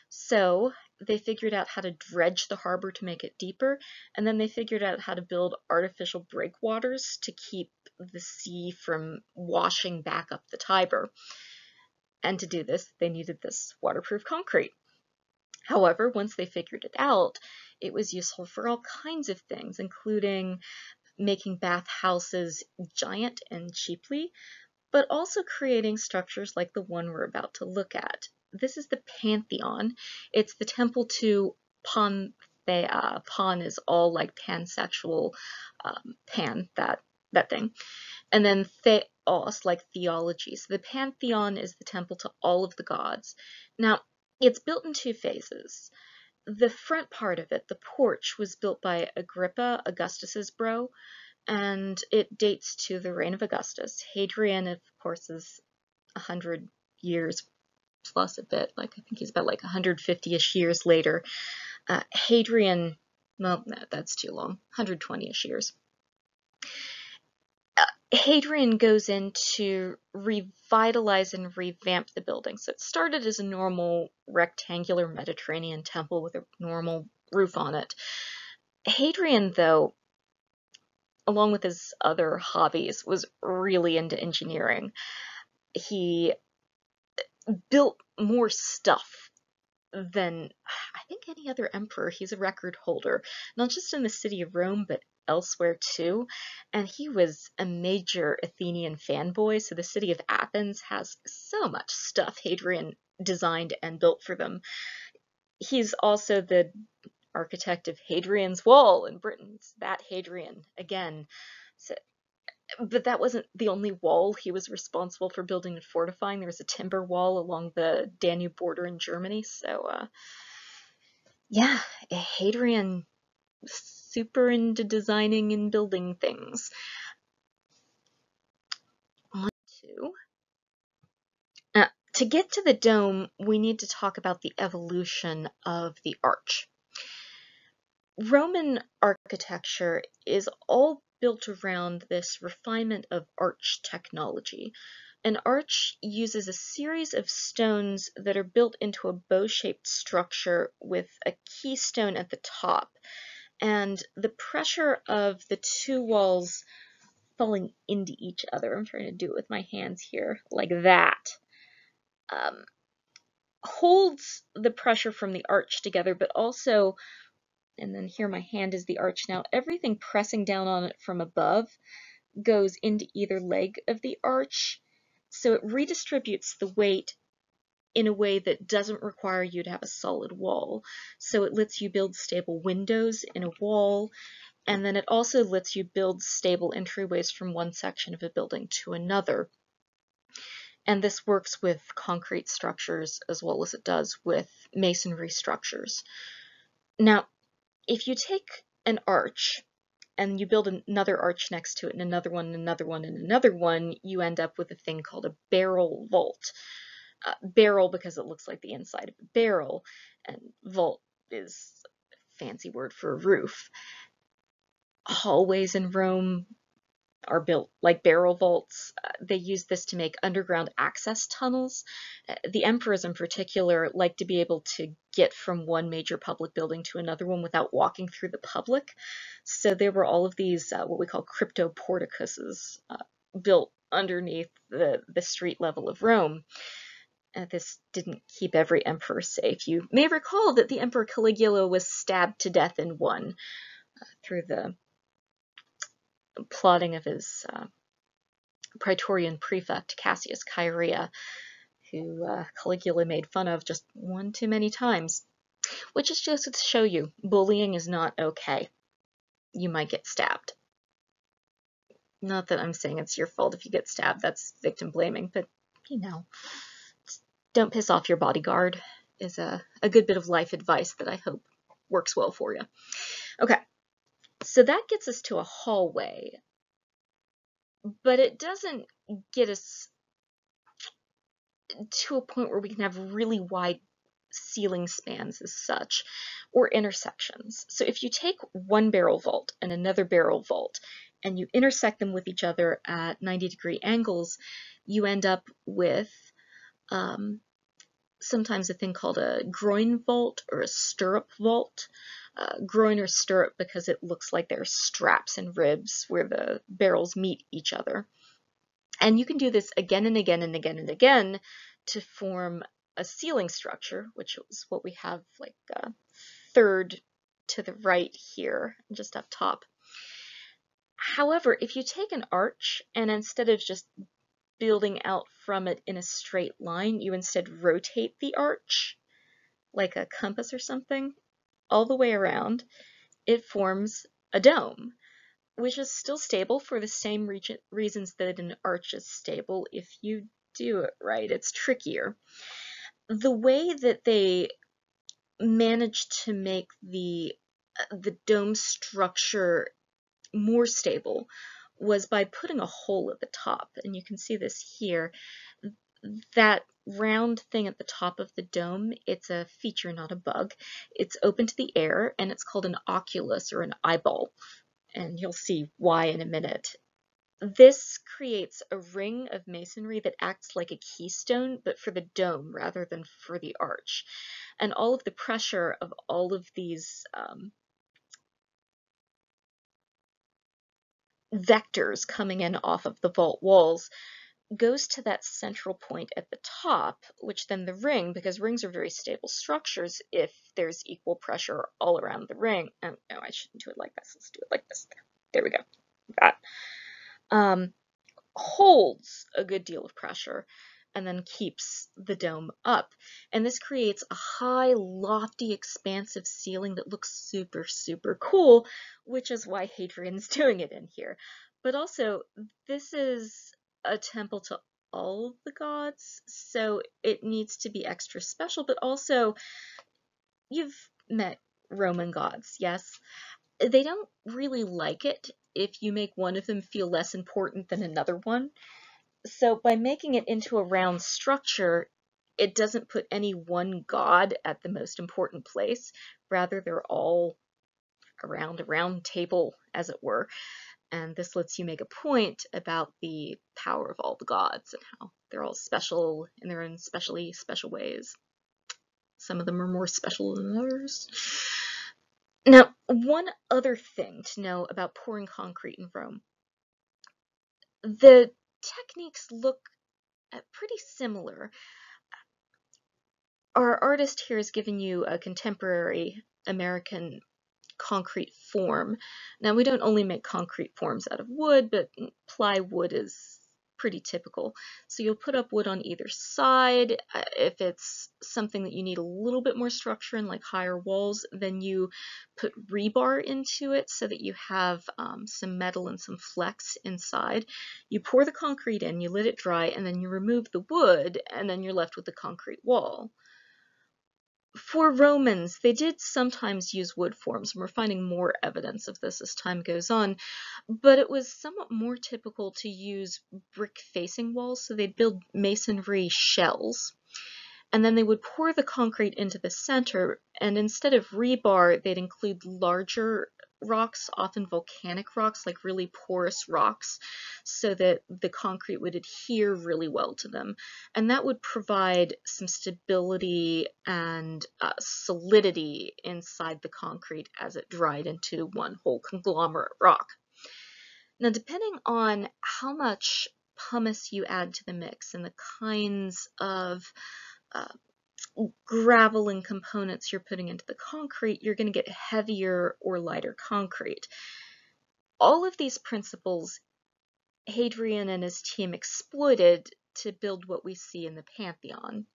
So they figured out how to dredge the harbor to make it deeper, and then they figured out how to build artificial breakwaters to keep the sea from washing back up the Tiber. And to do this, they needed this waterproof concrete. However, once they figured it out, it was useful for all kinds of things, including making bathhouses giant and cheaply, but also creating structures like the one we're about to look at. This is the Pantheon. It's the temple to Panthea. Pan is all like pansexual um, pan, that, that thing. And then Theos, like theology. So the Pantheon is the temple to all of the gods. Now, it's built in two phases. The front part of it, the porch, was built by Agrippa, Augustus's bro, and it dates to the reign of Augustus. Hadrian, of course, is 100 years plus a bit, like I think he's about like 150-ish years later. Uh, Hadrian, well, no, that's too long, 120-ish years. Hadrian goes in to revitalize and revamp the building. So it started as a normal rectangular Mediterranean temple with a normal roof on it. Hadrian, though, along with his other hobbies, was really into engineering. He built more stuff than I think any other emperor. He's a record holder, not just in the city of Rome, but elsewhere too. And he was a major Athenian fanboy, so the city of Athens has so much stuff Hadrian designed and built for them. He's also the architect of Hadrian's Wall in Britain. That Hadrian again. So, but that wasn't the only wall he was responsible for building and fortifying. There was a timber wall along the Danube border in Germany. So, uh, yeah, Hadrian super into designing and building things. On to uh, to get to the dome, we need to talk about the evolution of the arch. Roman architecture is all built around this refinement of arch technology. An arch uses a series of stones that are built into a bow-shaped structure with a keystone at the top and the pressure of the two walls falling into each other, I'm trying to do it with my hands here, like that, um, holds the pressure from the arch together, but also, and then here my hand is the arch now, everything pressing down on it from above goes into either leg of the arch. So it redistributes the weight in a way that doesn't require you to have a solid wall. So it lets you build stable windows in a wall, and then it also lets you build stable entryways from one section of a building to another. And this works with concrete structures as well as it does with masonry structures. Now, if you take an arch and you build another arch next to it and another one and another one and another one, you end up with a thing called a barrel vault uh, barrel because it looks like the inside of a barrel, and vault is a fancy word for a roof. Hallways in Rome are built like barrel vaults. Uh, they use this to make underground access tunnels. Uh, the emperors, in particular, like to be able to get from one major public building to another one without walking through the public. So there were all of these, uh, what we call cryptoporticuses, uh, built underneath the, the street level of Rome uh, this didn't keep every emperor safe. You may recall that the Emperor Caligula was stabbed to death in one uh, through the plotting of his uh, Praetorian prefect Cassius Chaerea, who uh, Caligula made fun of just one too many times. Which is just to show you, bullying is not okay. You might get stabbed. Not that I'm saying it's your fault if you get stabbed, that's victim blaming, but you know don't piss off your bodyguard is a, a good bit of life advice that I hope works well for you. Okay, so that gets us to a hallway, but it doesn't get us to a point where we can have really wide ceiling spans as such, or intersections. So if you take one barrel vault and another barrel vault, and you intersect them with each other at 90 degree angles, you end up with um, sometimes a thing called a groin vault or a stirrup vault. Uh, groin or stirrup because it looks like there are straps and ribs where the barrels meet each other. And you can do this again and again and again and again to form a ceiling structure, which is what we have like a third to the right here, just up top. However, if you take an arch and instead of just building out from it in a straight line. You instead rotate the arch like a compass or something all the way around. It forms a dome, which is still stable for the same reasons that an arch is stable if you do it right. It's trickier. The way that they managed to make the the dome structure more stable was by putting a hole at the top. And you can see this here. That round thing at the top of the dome, it's a feature, not a bug. It's open to the air and it's called an oculus or an eyeball. And you'll see why in a minute. This creates a ring of masonry that acts like a keystone, but for the dome rather than for the arch. And all of the pressure of all of these um, vectors coming in off of the vault walls goes to that central point at the top, which then the ring, because rings are very stable structures if there's equal pressure all around the ring. Oh, no, I shouldn't do it like this. Let's do it like this. There we go. That um, holds a good deal of pressure and then keeps the dome up. And this creates a high, lofty, expansive ceiling that looks super, super cool, which is why Hadrian's (laughs) doing it in here. But also, this is a temple to all the gods, so it needs to be extra special, but also, you've met Roman gods, yes? They don't really like it if you make one of them feel less important than another one. So by making it into a round structure, it doesn't put any one god at the most important place. Rather, they're all around a round table, as it were. And this lets you make a point about the power of all the gods and how they're all special in their own specially special ways. Some of them are more special than others. Now, one other thing to know about pouring concrete in Rome. The techniques look uh, pretty similar. Our artist here has given you a contemporary American concrete form. Now we don't only make concrete forms out of wood, but plywood is pretty typical. So you'll put up wood on either side. Uh, if it's something that you need a little bit more structure in, like higher walls, then you put rebar into it so that you have um, some metal and some flex inside. You pour the concrete in, you let it dry, and then you remove the wood, and then you're left with the concrete wall for Romans, they did sometimes use wood forms, and we're finding more evidence of this as time goes on, but it was somewhat more typical to use brick facing walls, so they'd build masonry shells. And then they would pour the concrete into the center, and instead of rebar, they'd include larger rocks, often volcanic rocks, like really porous rocks, so that the concrete would adhere really well to them. And that would provide some stability and uh, solidity inside the concrete as it dried into one whole conglomerate rock. Now, depending on how much pumice you add to the mix and the kinds of uh, gravel and components you're putting into the concrete, you're going to get heavier or lighter concrete. All of these principles Hadrian and his team exploited to build what we see in the Pantheon.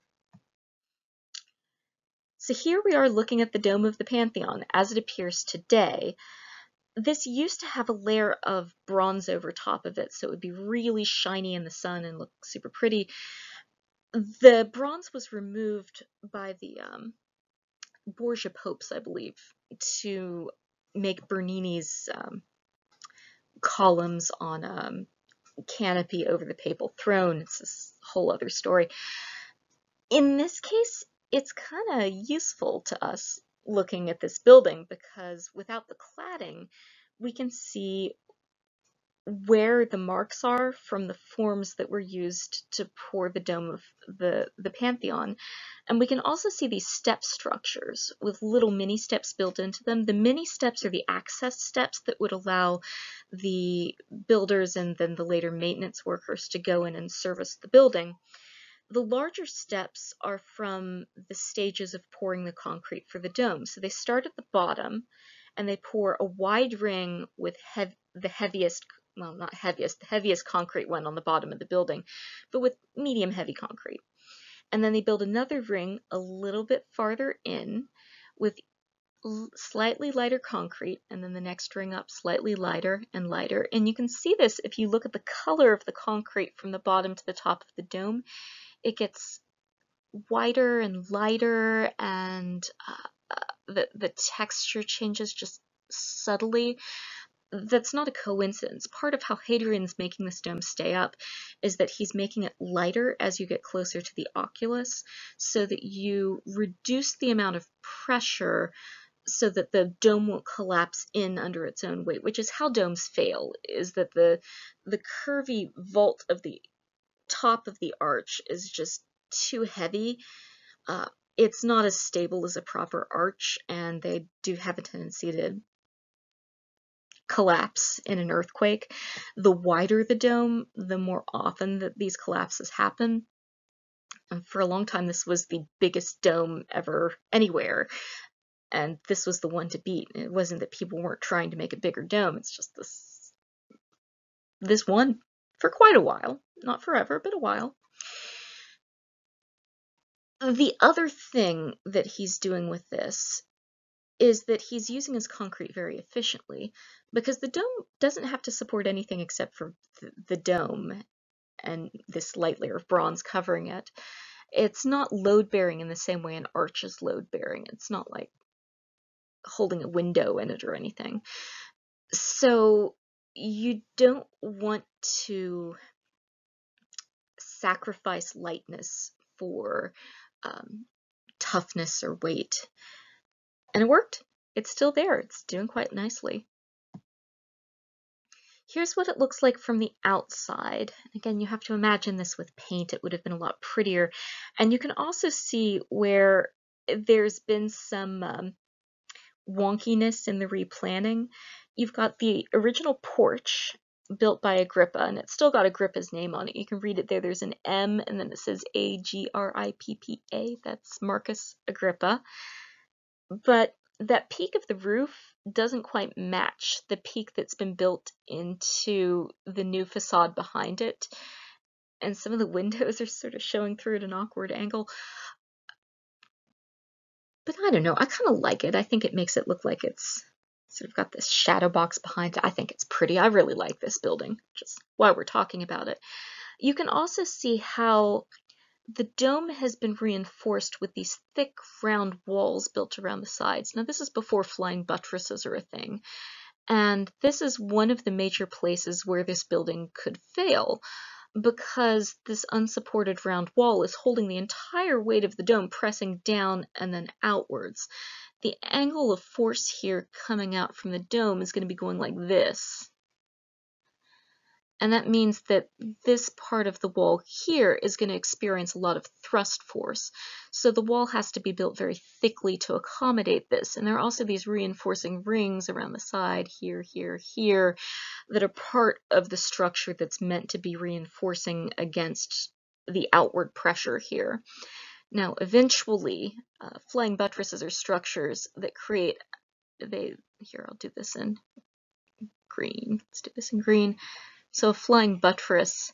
So here we are looking at the dome of the Pantheon as it appears today. This used to have a layer of bronze over top of it, so it would be really shiny in the sun and look super pretty the bronze was removed by the um, Borgia popes, I believe, to make Bernini's um, columns on um, canopy over the papal throne. It's this whole other story. In this case, it's kind of useful to us looking at this building because without the cladding, we can see where the marks are from the forms that were used to pour the dome of the, the Pantheon. And we can also see these step structures with little mini steps built into them. The mini steps are the access steps that would allow the builders and then the later maintenance workers to go in and service the building. The larger steps are from the stages of pouring the concrete for the dome. So they start at the bottom and they pour a wide ring with the heaviest well, not heaviest, the heaviest concrete one on the bottom of the building, but with medium heavy concrete. And then they build another ring a little bit farther in with slightly lighter concrete, and then the next ring up slightly lighter and lighter. And you can see this if you look at the color of the concrete from the bottom to the top of the dome. It gets whiter and lighter, and uh, uh the, the texture changes just subtly that's not a coincidence. Part of how Hadrian's making this dome stay up is that he's making it lighter as you get closer to the oculus so that you reduce the amount of pressure so that the dome won't collapse in under its own weight, which is how domes fail, is that the the curvy vault of the top of the arch is just too heavy. Uh, it's not as stable as a proper arch, and they do have a tendency to collapse in an earthquake. The wider the dome, the more often that these collapses happen. And for a long time, this was the biggest dome ever anywhere. And this was the one to beat. It wasn't that people weren't trying to make a bigger dome. It's just this, this one for quite a while. Not forever, but a while. The other thing that he's doing with this is that he's using his concrete very efficiently because the dome doesn't have to support anything except for the dome and this light layer of bronze covering it. It's not load bearing in the same way an arch is load bearing. It's not like holding a window in it or anything. So you don't want to sacrifice lightness for um, toughness or weight. And it worked. It's still there. It's doing quite nicely. Here's what it looks like from the outside. Again, you have to imagine this with paint. It would have been a lot prettier. And you can also see where there's been some um, wonkiness in the replanning. You've got the original porch built by Agrippa, and it's still got Agrippa's name on it. You can read it there. There's an M, and then it says A-G-R-I-P-P-A. That's Marcus Agrippa. But that peak of the roof doesn't quite match the peak that's been built into the new facade behind it. And some of the (laughs) windows are sort of showing through at an awkward angle. But I don't know, I kind of like it. I think it makes it look like it's sort of got this shadow box behind it. I think it's pretty. I really like this building, just while we're talking about it. You can also see how the dome has been reinforced with these thick round walls built around the sides. Now this is before flying buttresses are a thing. And this is one of the major places where this building could fail because this unsupported round wall is holding the entire weight of the dome pressing down and then outwards. The angle of force here coming out from the dome is going to be going like this. And that means that this part of the wall here is going to experience a lot of thrust force. So the wall has to be built very thickly to accommodate this. And there are also these reinforcing rings around the side here, here, here that are part of the structure that's meant to be reinforcing against the outward pressure here. Now, eventually, uh, flying buttresses are structures that create, they, here, I'll do this in green. Let's do this in green so a flying buttress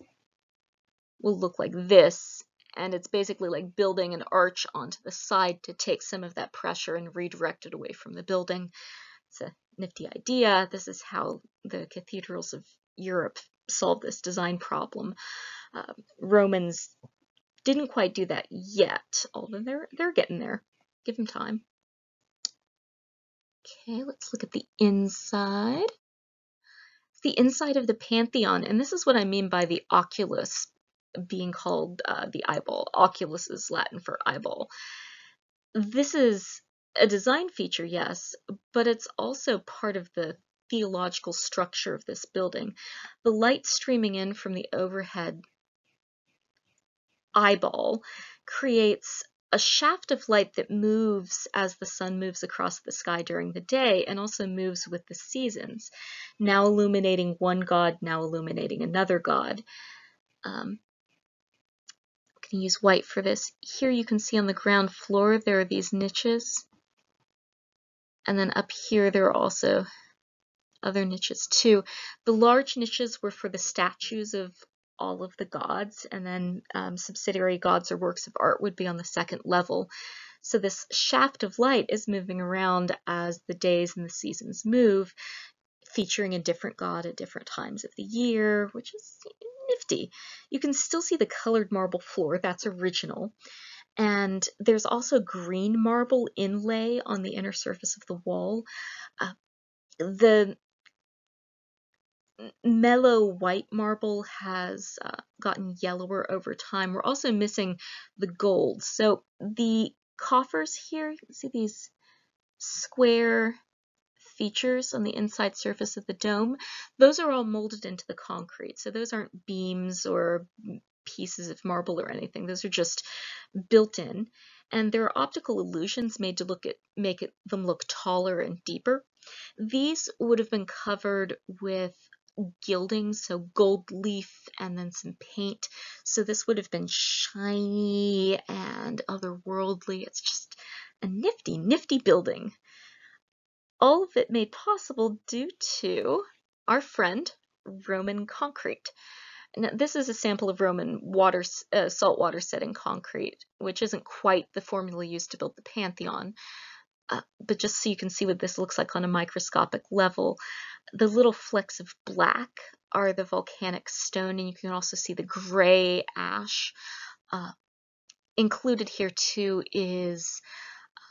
will look like this, and it's basically like building an arch onto the side to take some of that pressure and redirect it away from the building. It's a nifty idea. This is how the cathedrals of Europe solved this design problem. Uh, Romans didn't quite do that yet, although they're, they're getting there. Give them time. Okay, let's look at the inside the inside of the Pantheon, and this is what I mean by the oculus being called uh, the eyeball. Oculus is Latin for eyeball. This is a design feature, yes, but it's also part of the theological structure of this building. The light streaming in from the overhead eyeball creates a shaft of light that moves as the sun moves across the sky during the day and also moves with the seasons, now illuminating one god, now illuminating another god. Um, I'm going to use white for this. Here you can see on the ground floor there are these niches. And then up here there are also other niches too. The large niches were for the statues of all of the gods, and then um, subsidiary gods or works of art would be on the second level. So this shaft of light is moving around as the days and the seasons move, featuring a different god at different times of the year, which is nifty. You can still see the colored marble floor, that's original. And there's also green marble inlay on the inner surface of the wall. Uh, the mellow white marble has uh, gotten yellower over time. We're also missing the gold. So the coffers here, you can see these square features on the inside surface of the dome. Those are all molded into the concrete. So those aren't beams or pieces of marble or anything. Those are just built in. And there are optical illusions made to look at make it, them look taller and deeper. These would have been covered with gilding, so gold leaf and then some paint. So this would have been shiny and otherworldly. It's just a nifty, nifty building. All of it made possible due to our friend, Roman concrete. Now, this is a sample of Roman water, uh, saltwater setting concrete, which isn't quite the formula used to build the Pantheon. Uh, but just so you can see what this looks like on a microscopic level, the little flecks of black are the volcanic stone, and you can also see the gray ash. Uh, included here too is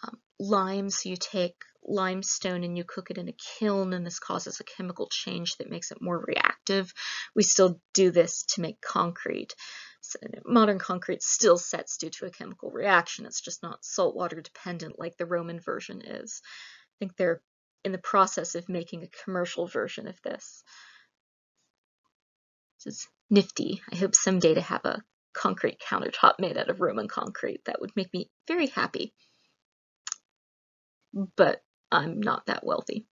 um, lime, so you take limestone and you cook it in a kiln, and this causes a chemical change that makes it more reactive. We still do this to make concrete. Modern concrete still sets due to a chemical reaction. It's just not saltwater dependent like the Roman version is. I think they're in the process of making a commercial version of this. This is nifty. I hope someday to have a concrete countertop made out of Roman concrete. That would make me very happy. But I'm not that wealthy.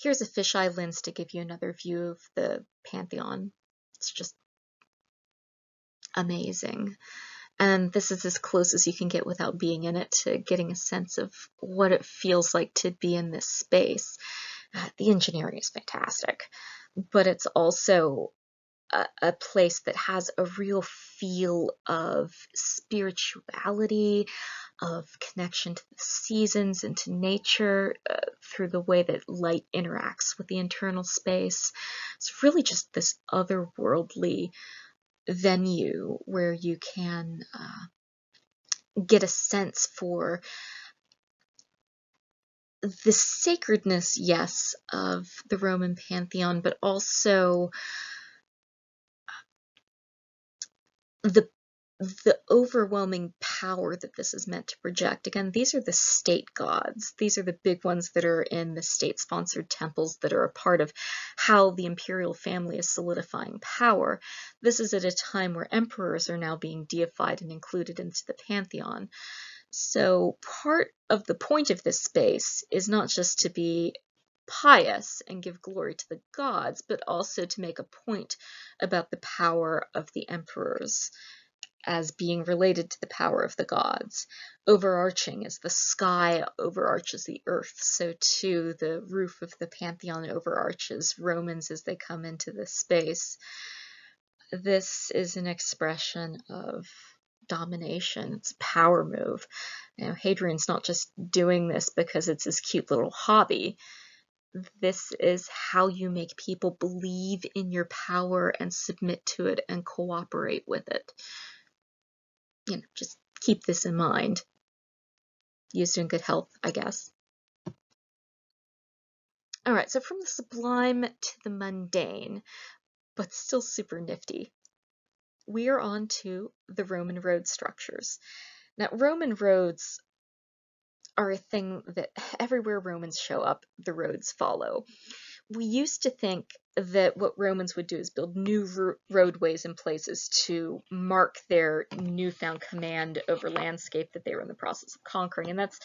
Here's a fisheye lens to give you another view of the Pantheon. It's just amazing. And this is as close as you can get without being in it to getting a sense of what it feels like to be in this space. Uh, the engineering is fantastic, but it's also a, a place that has a real feel of spirituality, of connection to the seasons and to nature uh, through the way that light interacts with the internal space. It's really just this otherworldly venue where you can uh, get a sense for the sacredness, yes, of the Roman pantheon, but also the the overwhelming power that this is meant to project. Again, these are the state gods. These are the big ones that are in the state sponsored temples that are a part of how the imperial family is solidifying power. This is at a time where emperors are now being deified and included into the pantheon. So, part of the point of this space is not just to be pious and give glory to the gods, but also to make a point about the power of the emperors as being related to the power of the gods. Overarching as the sky overarches the earth, so too the roof of the pantheon overarches Romans as they come into this space. This is an expression of domination. It's a power move. Hadrian's not just doing this because it's his cute little hobby this is how you make people believe in your power and submit to it and cooperate with it. You know, just keep this in mind. Used in good health, I guess. All right, so from the sublime to the mundane, but still super nifty, we are on to the Roman road structures. Now, Roman roads are a thing that everywhere Romans show up, the roads follow. We used to think that what Romans would do is build new ro- roadways and places to mark their newfound command over landscape that they were in the process of conquering. And that's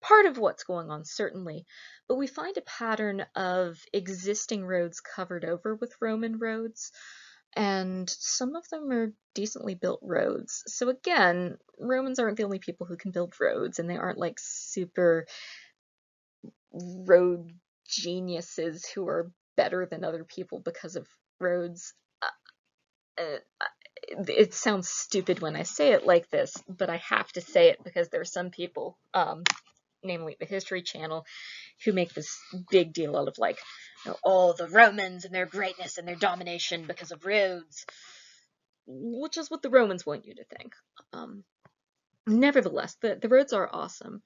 part of what's going on, certainly. But we find a pattern of existing roads covered over with Roman roads and some of them are decently built roads. So again, Romans aren't the only people who can build roads, and they aren't like super road geniuses who are better than other people because of roads. Uh, uh, it sounds stupid when I say it like this, but I have to say it because there are some people, um, namely the History Channel, who make this big deal out of like, you know, oh, the Romans and their greatness and their domination because of roads, which is what the Romans want you to think. Um, nevertheless, the, the roads are awesome.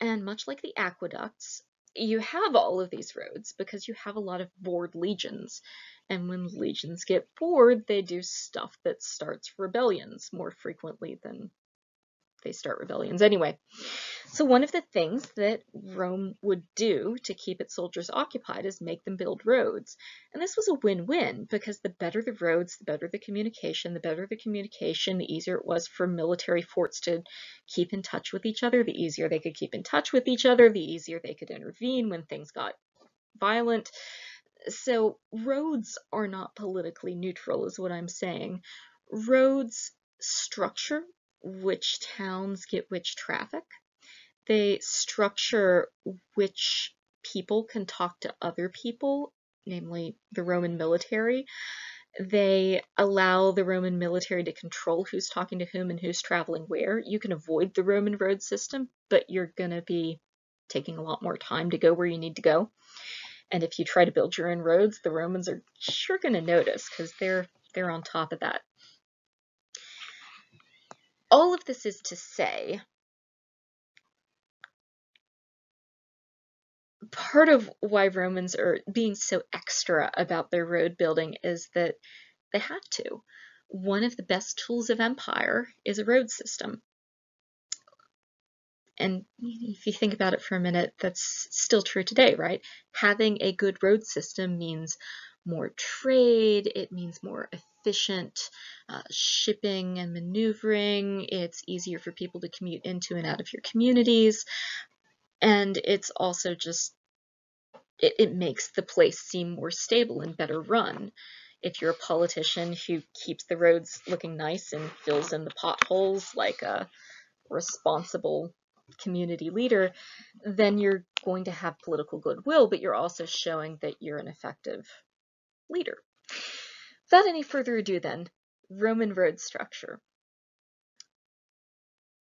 And much like the aqueducts, you have all of these roads because you have a lot of bored legions. And when legions get bored, they do stuff that starts rebellions more frequently than they start rebellions anyway. So one of the things that Rome would do to keep its soldiers occupied is make them build roads. And this was a win-win because the better the roads, the better the communication, the better the communication, the easier it was for military forts to keep in touch with each other, the easier they could keep in touch with each other, the easier they could intervene when things got violent. So roads are not politically neutral is what I'm saying. Roads structure which towns get which traffic. They structure which people can talk to other people, namely the Roman military. They allow the Roman military to control who's talking to whom and who's traveling where. You can avoid the Roman road system, but you're going to be taking a lot more time to go where you need to go. And if you try to build your own roads, the Romans are sure going to notice because they're they're on top of that all of this is to say part of why Romans are being so extra about their road building is that they have to. One of the best tools of empire is a road system. And if you think about it for a minute, that's still true today, right? Having a good road system means more trade, it means more efficient uh, shipping and maneuvering. It's easier for people to commute into and out of your communities. And it's also just, it, it makes the place seem more stable and better run. if you're a politician who keeps the roads looking nice and fills in the potholes like a responsible community leader, then you're going to have political goodwill, but you're also showing that you're an effective leader. Without any further ado, then, Roman road structure.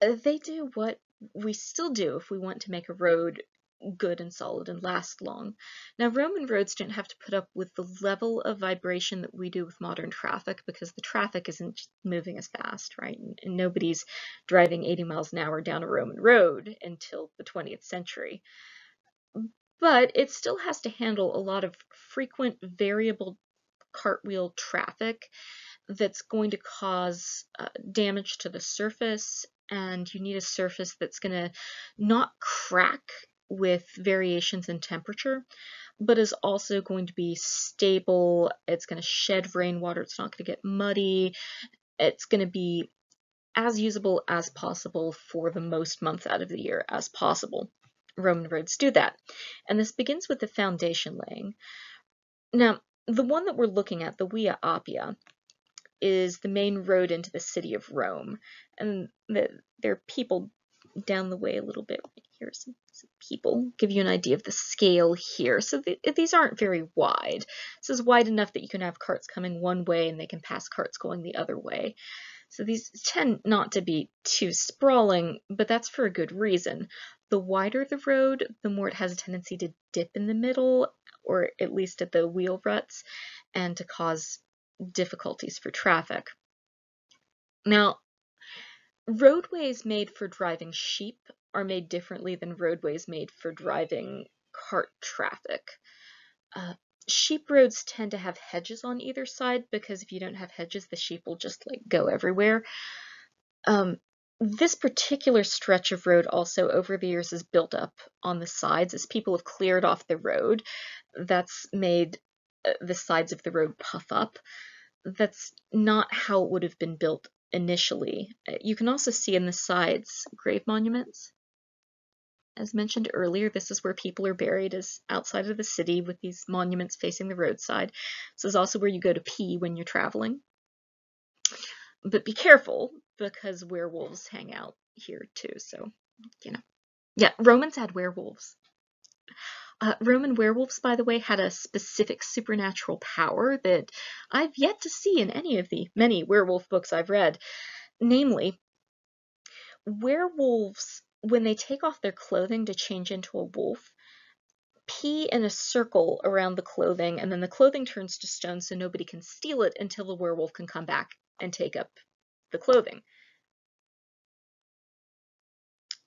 Uh, they do what we still do if we want to make a road good and solid and last long. Now, Roman roads didn't have to put up with the level of vibration that we do with modern traffic because the traffic isn't moving as fast, right? And nobody's driving 80 miles an hour down a Roman road until the 20th century. But it still has to handle a lot of frequent variable cartwheel traffic that's going to cause uh, damage to the surface and you need a surface that's going to not crack with variations in temperature, but is also going to be stable. It's going to shed rainwater. It's not going to get muddy. It's going to be as usable as possible for the most months out of the year as possible. Roman roads do that. And this begins with the foundation laying. Now, the one that we're looking at, the Via Appia, is the main road into the city of Rome. And the, there are people down the way a little bit. Here's some, some people, give you an idea of the scale here. So th these aren't very wide. This is wide enough that you can have carts coming one way and they can pass carts going the other way. So these tend not to be too sprawling, but that's for a good reason. The wider the road, the more it has a tendency to dip in the middle, or at least at the wheel ruts, and to cause difficulties for traffic. Now, roadways made for driving sheep are made differently than roadways made for driving cart traffic. Uh, sheep roads tend to have hedges on either side because if you don't have hedges, the sheep will just like go everywhere. Um, this particular stretch of road also over the years is built up on the sides as people have cleared off the road. That's made uh, the sides of the road puff up. That's not how it would have been built initially. Uh, you can also see in the sides grave monuments. As mentioned earlier, this is where people are buried is outside of the city with these monuments facing the roadside. This is also where you go to pee when you're traveling. But be careful because werewolves hang out here too, so, you know. Yeah, Romans had werewolves. Uh, Roman werewolves, by the way, had a specific supernatural power that I've yet to see in any of the many werewolf books I've read. Namely, werewolves, when they take off their clothing to change into a wolf, pee in a circle around the clothing, and then the clothing turns to stone so nobody can steal it until the werewolf can come back and take up the clothing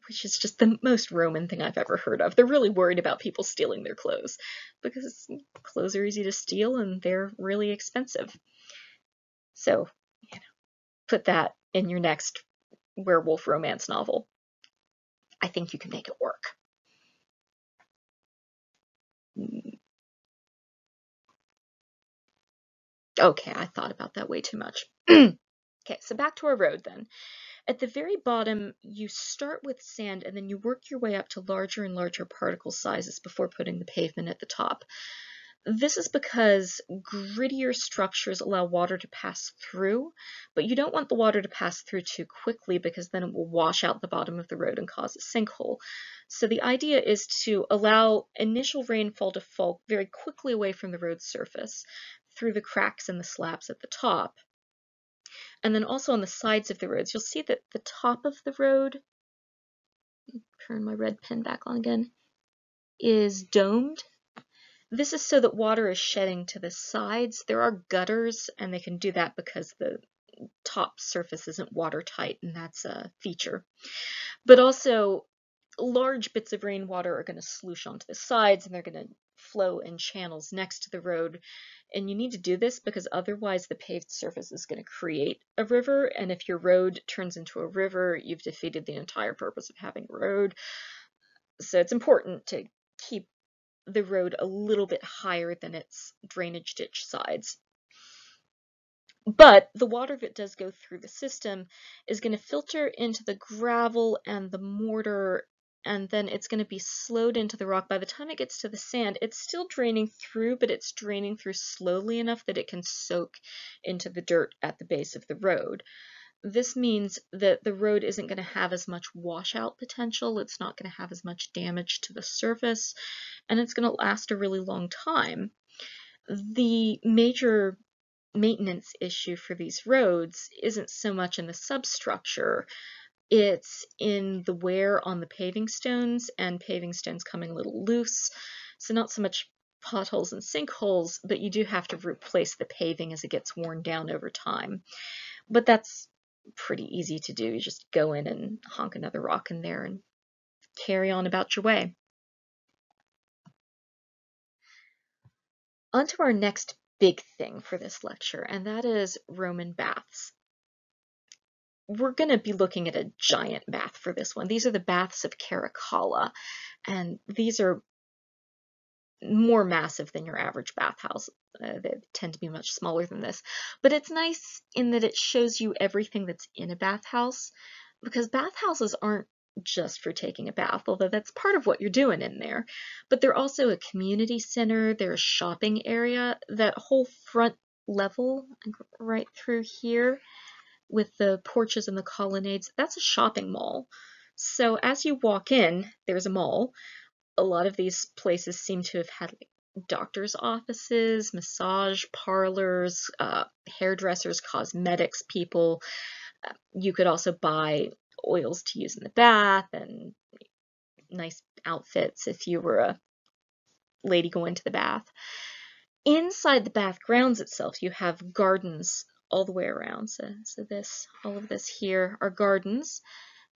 which is just the most Roman thing I've ever heard of. They're really worried about people stealing their clothes because clothes are easy to steal and they're really expensive. So, you know, put that in your next werewolf romance novel. I think you can make it work. Hmm. Okay, I thought about that way too much. (clears throat) okay, so back to our road then. At the very bottom, you start with sand and then you work your way up to larger and larger particle sizes before putting the pavement at the top. This is because grittier structures allow water to pass through, but you don't want the water to pass through too quickly because then it will wash out the bottom of the road and cause a sinkhole. So the idea is to allow initial rainfall to fall very quickly away from the road surface through the cracks in the slabs at the top. And then also on the sides of the roads, you'll see that the top of the road, turn my red pen back on again, is domed. This is so that water is shedding to the sides. There are gutters, and they can do that because the top surface isn't watertight, and that's a feature. But also, large bits of rainwater are going to sloosh onto the sides, and they're going to flow in channels next to the road, and you need to do this because otherwise the paved surface is going to create a river. And if your road turns into a river, you've defeated the entire purpose of having a road. So it's important to keep the road a little bit higher than its drainage ditch sides. But the water that does go through the system is going to filter into the gravel and the mortar and then it's going to be slowed into the rock. By the time it gets to the sand, it's still draining through, but it's draining through slowly enough that it can soak into the dirt at the base of the road. This means that the road isn't going to have as much washout potential, it's not going to have as much damage to the surface, and it's going to last a really long time. The major maintenance issue for these roads isn't so much in the substructure it's in the wear on the paving stones and paving stones coming a little loose. So not so much potholes and sinkholes, but you do have to replace the paving as it gets worn down over time. But that's pretty easy to do. You just go in and honk another rock in there and carry on about your way. On to our next big thing for this lecture, and that is Roman baths we're going to be looking at a giant bath for this one. These are the baths of Caracalla, and these are more massive than your average bathhouse. Uh, they tend to be much smaller than this. But it's nice in that it shows you everything that's in a bathhouse, because bathhouses aren't just for taking a bath, although that's part of what you're doing in there. But they're also a community center, they're a shopping area. That whole front level right through here with the porches and the colonnades, that's a shopping mall. So as you walk in, there's a mall. A lot of these places seem to have had like, doctor's offices, massage parlors, uh, hairdressers, cosmetics people. Uh, you could also buy oils to use in the bath and nice outfits if you were a lady going to the bath. Inside the bath grounds itself, you have gardens all the way around. So, so this, all of this here are gardens.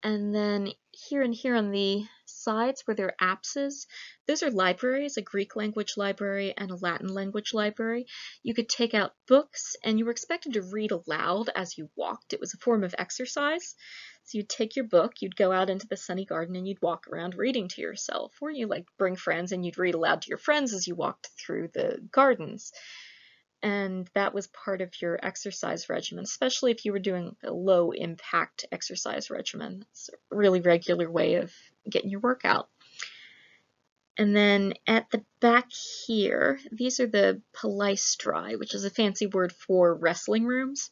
And then here and here on the sides where there are apses, those are libraries, a Greek language library and a Latin language library. You could take out books and you were expected to read aloud as you walked. It was a form of exercise. So you'd take your book, you'd go out into the sunny garden and you'd walk around reading to yourself, or you like bring friends and you'd read aloud to your friends as you walked through the gardens and that was part of your exercise regimen, especially if you were doing a low impact exercise regimen. It's a really regular way of getting your workout. And then at the back here, these are the palaestrae, which is a fancy word for wrestling rooms.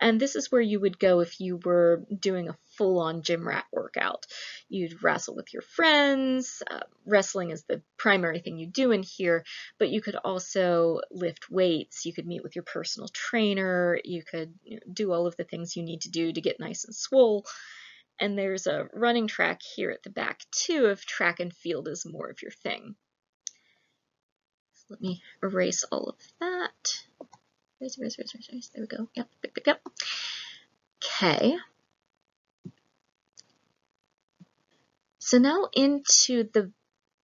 And this is where you would go if you were doing a full-on gym rat workout. You'd wrestle with your friends. Uh, wrestling is the primary thing you do in here, but you could also lift weights. You could meet with your personal trainer. You could you know, do all of the things you need to do to get nice and swole. And there's a running track here at the back too if track and field is more of your thing. So let me erase all of that. Erase, erase, erase, erase, There we go. Yep, yep, yep, yep. Okay. So now into the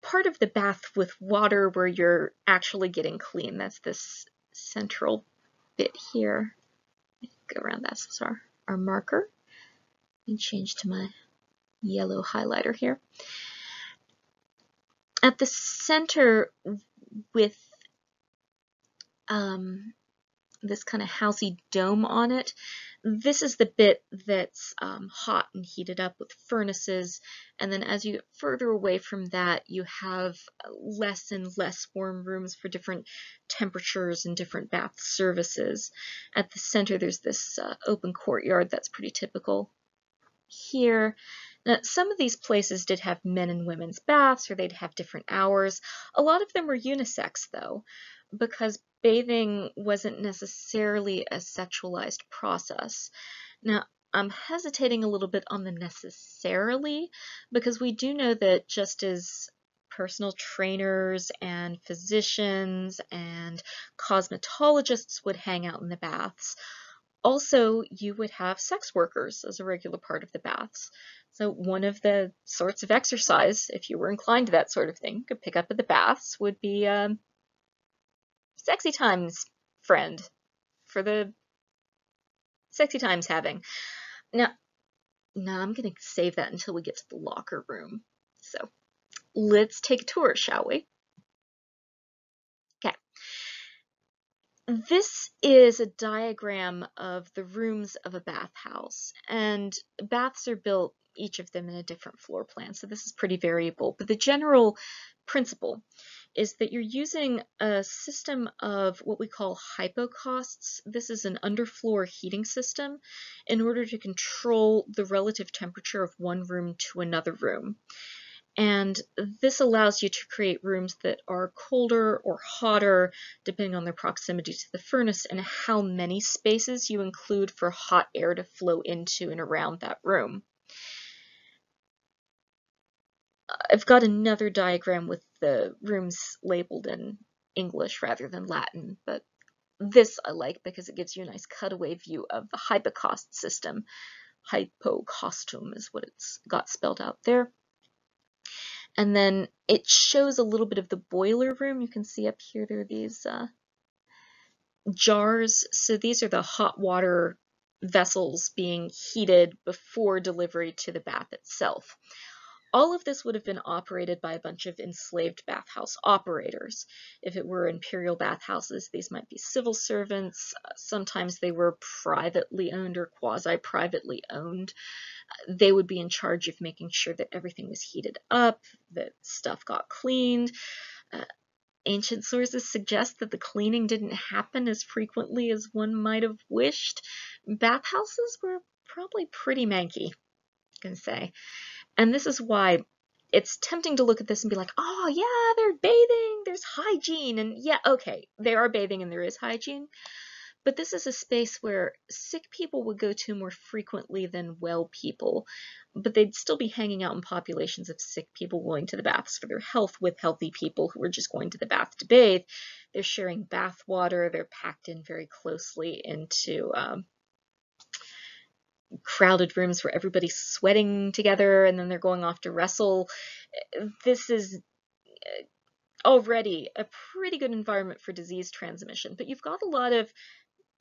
part of the bath with water where you're actually getting clean. That's this central bit here. Go around that. So our, our marker. And change to my yellow highlighter here. At the center with um, this kind of housey dome on it. This is the bit that's um, hot and heated up with furnaces, and then as you get further away from that, you have less and less warm rooms for different temperatures and different bath services. At the center, there's this uh, open courtyard that's pretty typical here. Now, some of these places did have men and women's baths, or they'd have different hours. A lot of them were unisex, though because bathing wasn't necessarily a sexualized process. Now, I'm hesitating a little bit on the necessarily because we do know that just as personal trainers and physicians and cosmetologists would hang out in the baths, also you would have sex workers as a regular part of the baths. So one of the sorts of exercise, if you were inclined to that sort of thing, could pick up at the baths would be um, sexy times friend for the sexy times having. Now, now I'm going to save that until we get to the locker room. So let's take a tour, shall we? Okay. This is a diagram of the rooms of a bathhouse, and baths are built each of them in a different floor plan, so this is pretty variable. But the general principle is that you're using a system of what we call hypocausts. This is an underfloor heating system in order to control the relative temperature of one room to another room. And this allows you to create rooms that are colder or hotter depending on their proximity to the furnace and how many spaces you include for hot air to flow into and around that room. I've got another diagram with the rooms labeled in English rather than Latin, but this I like because it gives you a nice cutaway view of the hypocaust system. Hypocaustum is what it's got spelled out there. And then it shows a little bit of the boiler room. You can see up here there are these uh, jars. So these are the hot water vessels being heated before delivery to the bath itself. All of this would have been operated by a bunch of enslaved bathhouse operators. If it were imperial bathhouses, these might be civil servants. Sometimes they were privately owned or quasi-privately owned. They would be in charge of making sure that everything was heated up, that stuff got cleaned. Uh, ancient sources suggest that the cleaning didn't happen as frequently as one might have wished. Bathhouses were probably pretty manky, I can say. And this is why it's tempting to look at this and be like, oh, yeah, they're bathing, there's hygiene. And yeah, okay, they are bathing and there is hygiene. But this is a space where sick people would go to more frequently than well people, but they'd still be hanging out in populations of sick people going to the baths for their health with healthy people who are just going to the bath to bathe. They're sharing bath water, they're packed in very closely into um, crowded rooms where everybody's sweating together and then they're going off to wrestle. This is uh, already a pretty good environment for disease transmission, but you've got a lot of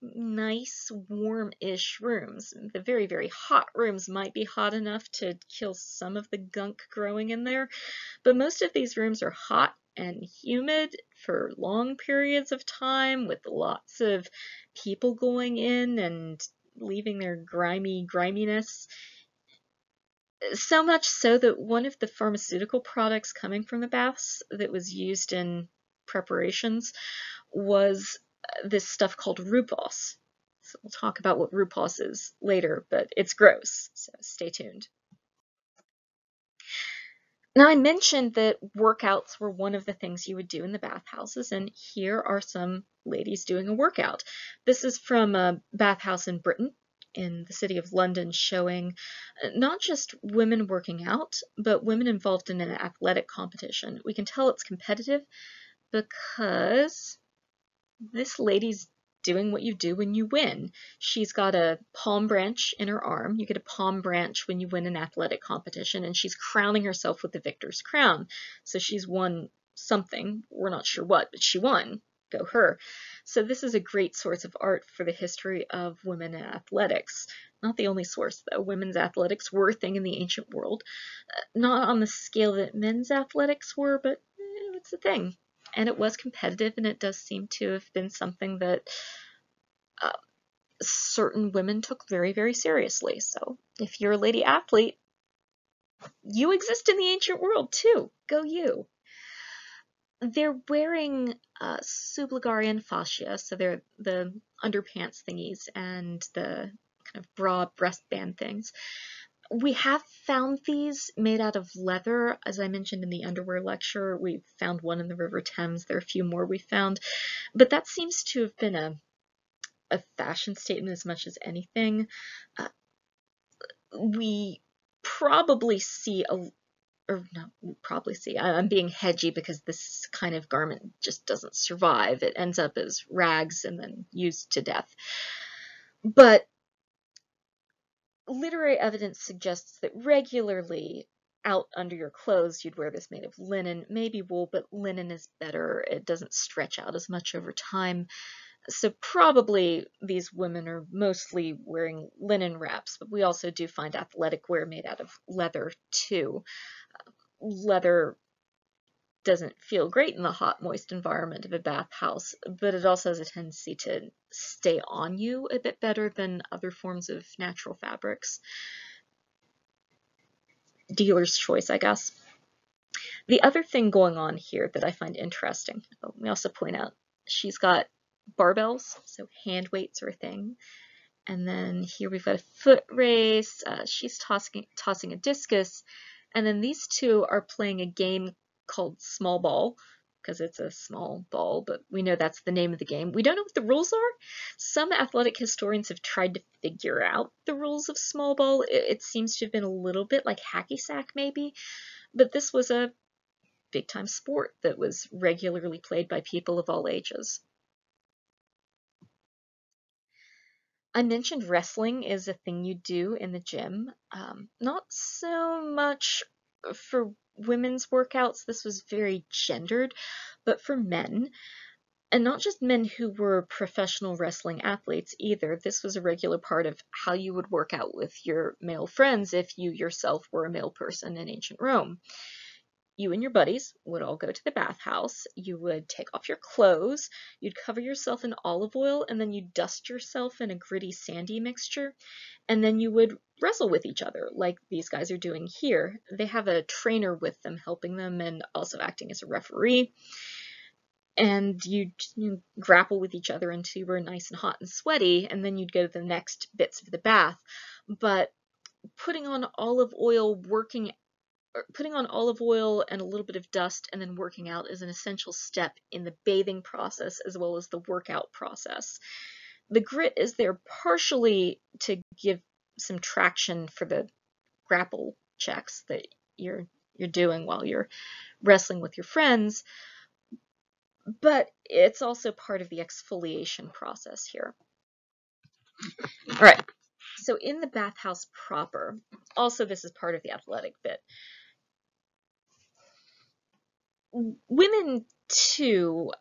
nice warm-ish rooms. The very, very hot rooms might be hot enough to kill some of the gunk growing in there, but most of these rooms are hot and humid for long periods of time with lots of people going in and leaving their grimy griminess. So much so that one of the pharmaceutical products coming from the baths that was used in preparations was this stuff called rupos. So we'll talk about what rupos is later, but it's gross, so stay tuned. Now I mentioned that workouts were one of the things you would do in the bathhouses, and here are some ladies doing a workout. This is from a bathhouse in Britain, in the city of London, showing uh, not just women working out, but women involved in an athletic competition. We can tell it's competitive because this lady's doing what you do when you win. She's got a palm branch in her arm. You get a palm branch when you win an athletic competition, and she's crowning herself with the victor's crown. So she's won something. We're not sure what, but she won. Go her. So this is a great source of art for the history of women in athletics. Not the only source, though. Women's athletics were a thing in the ancient world. Uh, not on the scale that men's athletics were, but eh, it's a thing and it was competitive, and it does seem to have been something that uh, certain women took very, very seriously. So if you're a lady athlete, you exist in the ancient world too. Go you. They're wearing uh, subligarian fascia, so they're the underpants thingies and the kind of bra breastband things we have found these made out of leather. As I mentioned in the underwear lecture, we found one in the River Thames. There are a few more we found. But that seems to have been a, a fashion statement as much as anything. Uh, we probably see a or not probably see i'm being hedgy because this kind of garment just doesn't survive it ends up as rags and then used to death but literary evidence suggests that regularly out under your clothes you'd wear this made of linen, maybe wool, but linen is better. It doesn't stretch out as much over time. So probably these women are mostly wearing linen wraps, but we also do find athletic wear made out of leather too. leather doesn't feel great in the hot, moist environment of a bathhouse, but it also has a tendency to stay on you a bit better than other forms of natural fabrics. dealer's choice, I guess. The other thing going on here that I find interesting, oh, we also point out she's got barbells, so hand weights are a thing. And then here we've got a foot race. Uh, she's tossing tossing a discus, and then these two are playing a game called small ball because it's a small ball, but we know that's the name of the game. We don't know what the rules are. Some athletic historians have tried to figure out the rules of small ball. It, it seems to have been a little bit like hacky sack, maybe, but this was a big time sport that was regularly played by people of all ages. I mentioned wrestling is a thing you do in the gym. Um, not so much for women's workouts, this was very gendered, but for men, and not just men who were professional wrestling athletes either. This was a regular part of how you would work out with your male friends if you yourself were a male person in ancient Rome you and your buddies would all go to the bathhouse. You would take off your clothes, you'd cover yourself in olive oil, and then you'd dust yourself in a gritty sandy mixture, and then you would wrestle with each other like these guys are doing here. They have a trainer with them helping them and also acting as a referee. And you grapple with each other until you were nice and hot and sweaty, and then you'd go to the next bits of the bath. But putting on olive oil, working er, putting on olive oil and a little bit of dust and then working out is an essential step in the bathing process as well as the workout process. The grit is there partially to give some traction for the grapple checks that you're you're doing while you're wrestling with your friends, but it's also part of the exfoliation process here. All right, so in the bathhouse proper, also this is part of the athletic bit, women too,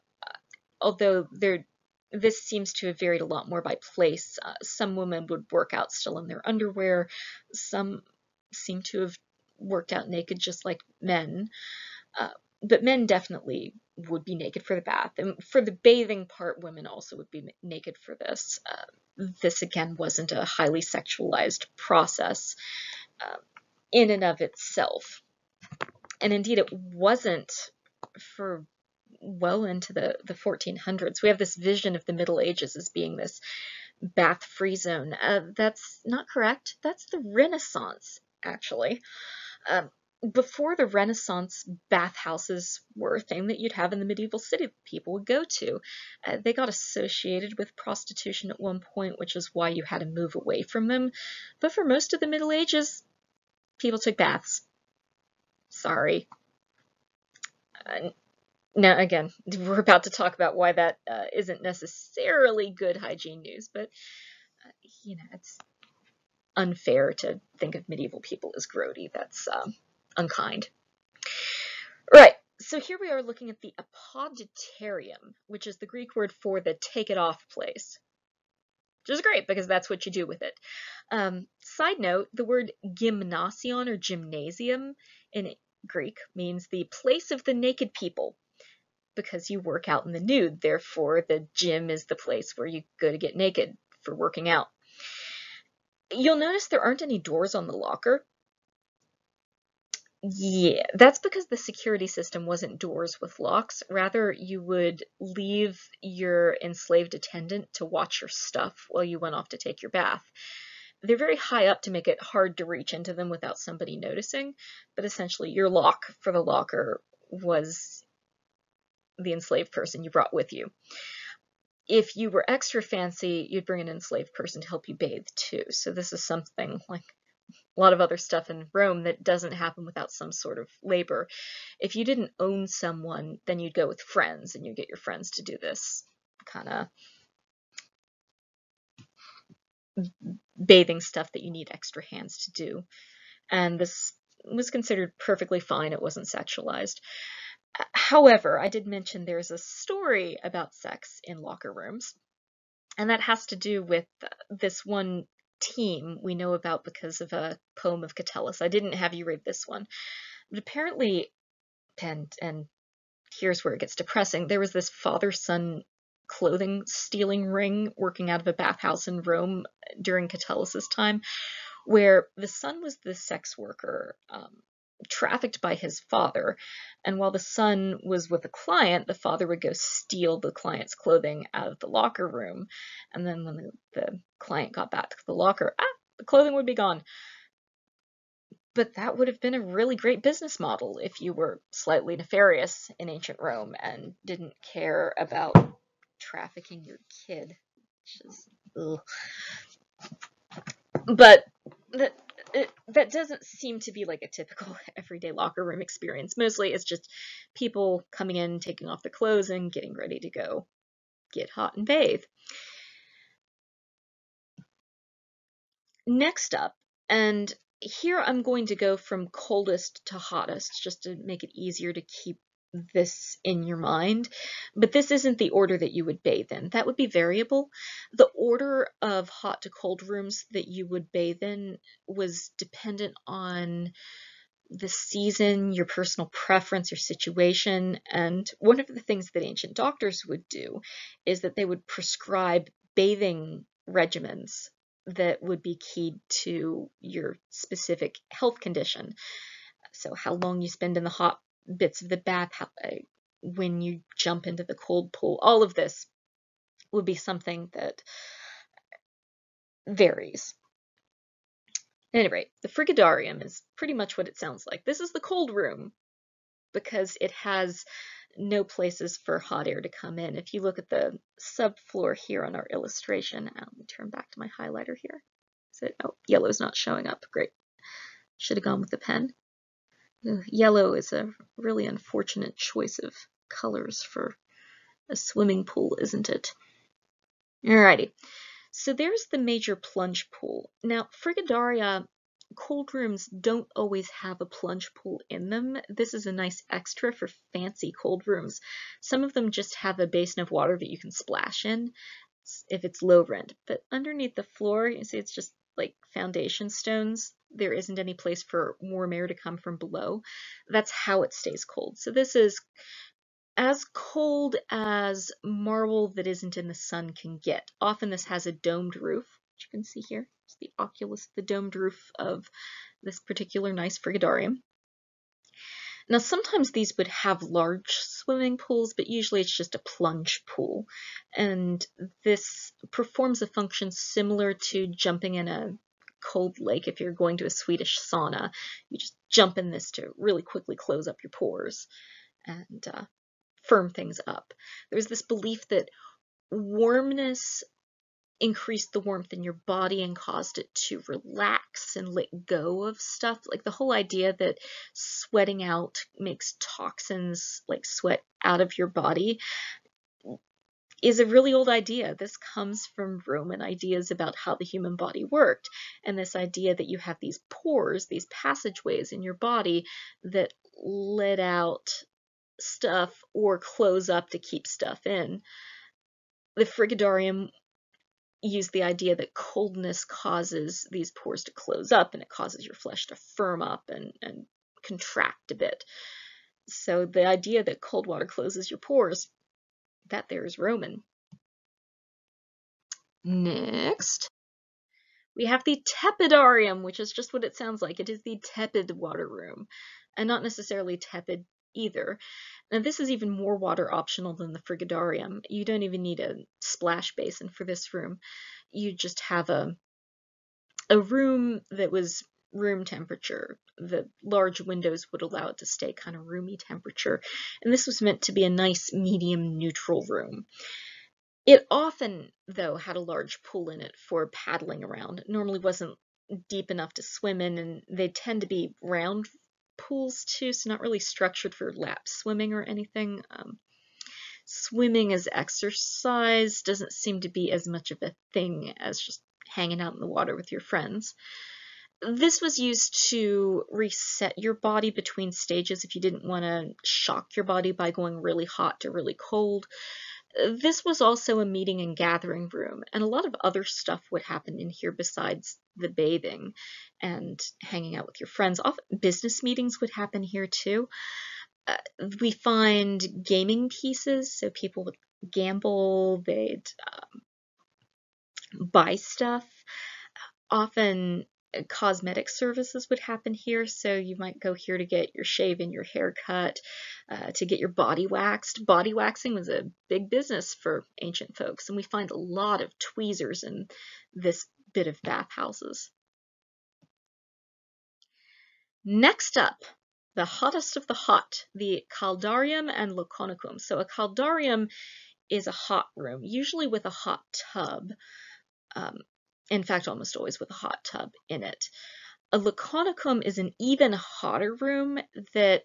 although there this seems to have varied a lot more by place. Uh, some women would work out still in their underwear. Some seem to have worked out naked just like men. Uh, but men definitely would be naked for the bath. And for the bathing part, women also would be naked for this. Uh, this, again, wasn't a highly sexualized process uh, in and of itself. And indeed, it wasn't for well into the, the 1400s. We have this vision of the Middle Ages as being this bath free zone. Uh, that's not correct. That's the Renaissance, actually. Um, before the Renaissance, bathhouses were a thing that you'd have in the medieval city people would go to. Uh, they got associated with prostitution at one point, which is why you had to move away from them. But for most of the Middle Ages, people took baths. Sorry. Uh, now, again, we're about to talk about why that uh, not necessarily good hygiene news, but uh, you know, it's unfair to think of medieval people as grody. That's um, unkind. Right. So here we are looking at the apodyterium, which is the Greek word for the take it off place, which is great because that's what you do with it. Um, side note, the word gymnasion or gymnasium in Greek means the place of the naked people because you work out in the nude. Therefore, the gym is the place where you go to get naked for working out. You'll notice there aren't any doors on the locker. Yeah, that's because the security system wasn't doors with locks. Rather, you would leave your enslaved attendant to watch your stuff while you went off to take your bath. They're very high up to make it hard to reach into them without somebody noticing, but essentially your lock for the locker was the enslaved person you brought with you. If you were extra fancy, you'd bring an enslaved person to help you bathe too. So this is something like a lot of other stuff in Rome that doesn't happen without some sort of labor. If you didn't own someone, then you'd go with friends and you'd get your friends to do this kind of bathing stuff that you need extra hands to do. And this was considered perfectly fine. It wasn't sexualized. However, I did mention there's a story about sex in locker rooms, and that has to do with this one team we know about because of a poem of Catullus. I didn't have you read this one, but apparently, and, and here's where it gets depressing, there was this father-son clothing stealing ring working out of a bathhouse in Rome during Catullus's time, where the son was the sex worker um, trafficked by his father. And while the son was with a client, the father would go steal the client's clothing out of the locker room. And then when the, the client got back to the locker, ah, the clothing would be gone. But that would have been a really great business model if you were slightly nefarious in ancient Rome and didn't care about trafficking your kid. But it, that doesn't seem to be like a typical (laughs) everyday locker room experience. Mostly it's just people coming in, taking off their clothes, and getting ready to go get hot and bathe. Next up, and here I'm going to go from coldest to hottest just to make it easier to keep this in your mind, but this isn't the order that you would bathe in. That would be variable. The order of hot to cold rooms that you would bathe in was dependent on the season, your personal preference, your situation. And one of the things that ancient doctors would do is that they would prescribe bathing regimens that would be keyed to your specific health condition. So, how long you spend in the hot bits of the bath, uh, when you jump into the cold pool, all of this would be something that varies. At any rate, the frigidarium is pretty much what it sounds like. This is the cold room because it has no places for hot air to come in. If you look at the subfloor here on our illustration, uh, let me turn back to my highlighter here. Is it, oh, yellow's not showing up. Great. Should have gone with the pen. Yellow is a really unfortunate choice of colors for a swimming pool, isn't it? Alrighty, so there's the major plunge pool. Now, Frigidaria cold rooms don't always have a plunge pool in them. This is a nice extra for fancy cold rooms. Some of them just have a basin of water that you can splash in if it's low rent, but underneath the floor, you see it's just like foundation stones there isn't any place for warm air to come from below. That's how it stays cold. So this is as cold as marble that isn't in the sun can get. Often this has a domed roof, which you can see here. It's the oculus, the domed roof of this particular nice frigidarium. Now sometimes these would have large swimming pools, but usually it's just a plunge pool. And this performs a function similar to jumping in a cold lake, if you're going to a Swedish sauna, you just jump in this to really quickly close up your pores and uh, firm things up. There's this belief that warmness increased the warmth in your body and caused it to relax and let go of stuff. Like the whole idea that sweating out makes toxins like sweat out of your body is a really old idea. This comes from Roman ideas about how the human body worked, and this idea that you have these pores, these passageways in your body that let out stuff or close up to keep stuff in. The Frigidarium used the idea that coldness causes these pores to close up and it causes your flesh to firm up and, and contract a bit. So the idea that cold water closes your pores that there is Roman. Next, we have the tepidarium, which is just what it sounds like. It is the tepid water room, and not necessarily tepid either. Now this is even more water optional than the frigidarium. You don't even need a splash basin for this room. You just have a a room that was room temperature. The large windows would allow it to stay kind of roomy temperature. And this was meant to be a nice medium neutral room. It often, though, had a large pool in it for paddling around. It normally wasn't deep enough to swim in, and they tend to be round pools too, so not really structured for lap swimming or anything. Um, swimming as exercise doesn't seem to be as much of a thing as just hanging out in the water with your friends. This was used to reset your body between stages if you didn't want to shock your body by going really hot to really cold. This was also a meeting and gathering room, and a lot of other stuff would happen in here besides the bathing and hanging out with your friends. Often business meetings would happen here too. Uh, we find gaming pieces, so people would gamble, they'd um, buy stuff. Often cosmetic services would happen here. So you might go here to get your shave and your hair cut, uh, to get your body waxed. Body waxing was a big business for ancient folks, and we find a lot of tweezers in this bit of bathhouses. Next up, the hottest of the hot, the caldarium and laconicum. So a caldarium is a hot room, usually with a hot tub. Um, in fact, almost always with a hot tub in it. A laconicum is an even hotter room that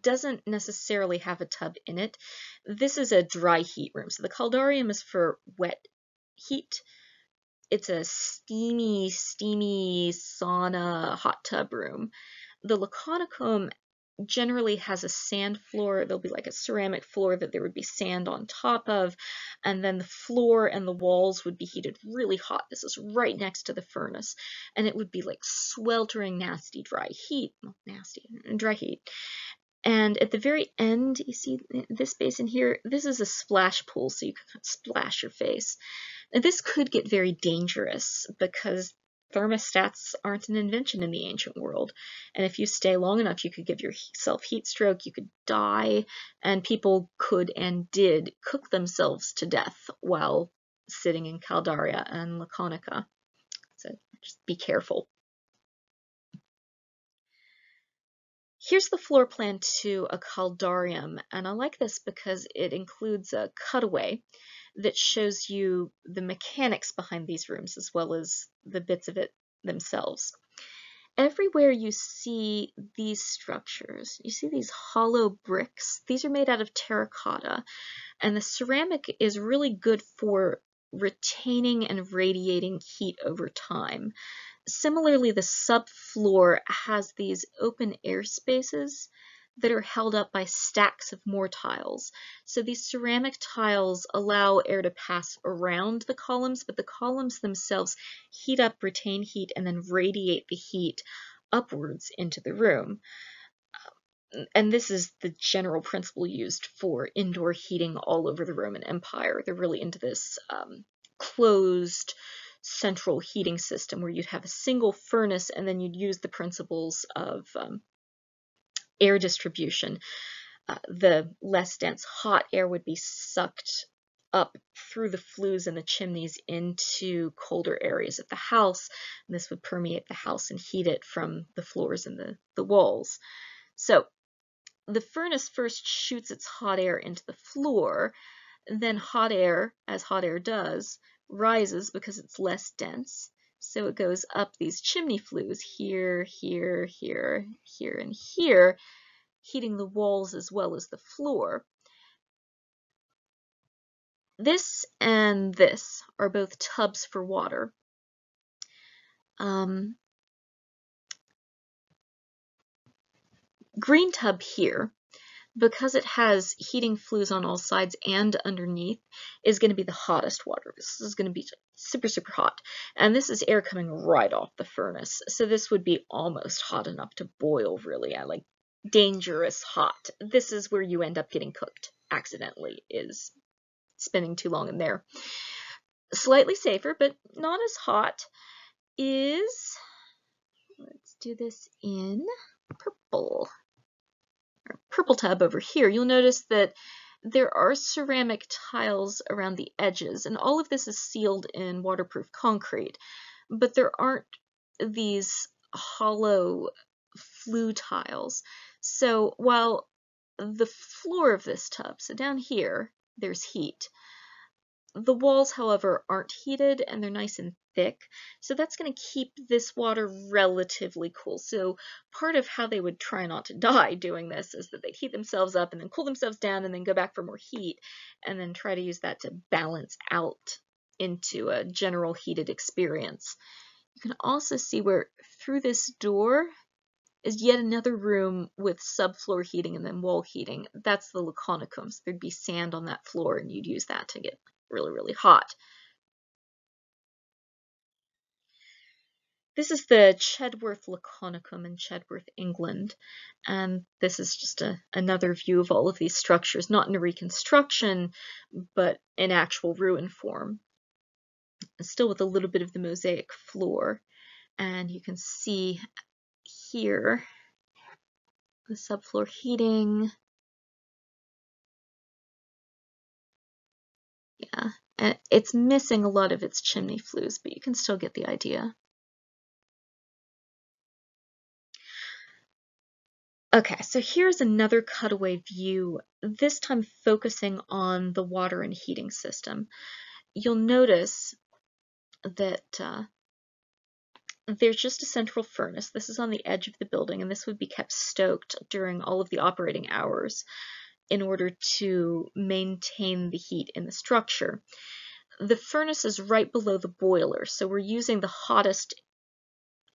doesn't necessarily have a tub in it. This is a dry heat room. So the caldarium is for wet heat. It's a steamy, steamy sauna hot tub room. The laconicum generally has a sand floor. There'll be like a ceramic floor that there would be sand on top of, and then the floor and the walls would be heated really hot. This is right next to the furnace, and it would be like sweltering, nasty, dry heat. Well, nasty, (laughs) dry heat. And at the very end, you see this basin here, this is a splash pool, so you can splash your face. Now, this could get very dangerous because thermostats aren't an invention in the ancient world. And if you stay long enough, you could give yourself heat stroke, you could die, and people could and did cook themselves to death while sitting in Caldaria and Laconica. So just be careful. Here's the floor plan to a caldarium, and I like this because it includes a cutaway that shows you the mechanics behind these rooms as well as the bits of it themselves. Everywhere you see these structures, you see these hollow bricks. These are made out of terracotta, and the ceramic is really good for retaining and radiating heat over time. Similarly, the subfloor has these open air spaces that are held up by stacks of more tiles. So these ceramic tiles allow air to pass around the columns, but the columns themselves heat up, retain heat, and then radiate the heat upwards into the room. And this is the general principle used for indoor heating all over the Roman Empire. They're really into this um, closed central heating system where you'd have a single furnace and then you'd use the principles of um, air distribution. Uh, the less dense hot air would be sucked up through the flues and the chimneys into colder areas of the house. And this would permeate the house and heat it from the floors and the, the walls. So the furnace first shoots its hot air into the floor, then hot air, as hot air does, rises because it's less dense. So it goes up these chimney flues here, here, here, here, and here, heating the walls as well as the floor. This and this are both tubs for water. Um, green tub here because it has heating flues on all sides and underneath, is going to be the hottest water. This is going to be super, super hot. And this is air coming right off the furnace. So this would be almost hot enough to boil, really. I like dangerous hot. This is where you end up getting cooked accidentally, is spending too long in there. Slightly safer, but not as hot, is, let's do this in purple purple tub over here, you'll notice that there are ceramic tiles around the edges, and all of this is sealed in waterproof concrete, but there aren't these hollow flue tiles. So while the floor of this tub, so down here, there's heat, the walls, however, aren't heated and they're nice and thick, so that's going to keep this water relatively cool. So part of how they would try not to (laughs) die doing this is that they'd heat themselves up and then cool themselves down and then go back for more heat and then try to use that to balance out into a general heated experience. You can also see where through this door is yet another room with subfloor heating and then wall heating. That's the laconicum. So there'd be sand on that floor and you'd use that to get really, really hot. This is the Chedworth Laconicum in Chedworth, England, and this is just a, another view of all of these structures, not in a reconstruction, but in actual ruin form, still with a little bit of the mosaic floor. And you can see here the subfloor heating. Yeah, and it's missing a lot of its chimney flues, but you can still get the idea. Okay, so here's another cutaway view, this time focusing on the water and heating system. You'll notice that uh, there's just a central furnace. This is on the edge of the building, and this would be kept stoked during all of the operating hours in order to maintain the heat in the structure. The furnace is right below the boiler, so we're using the hottest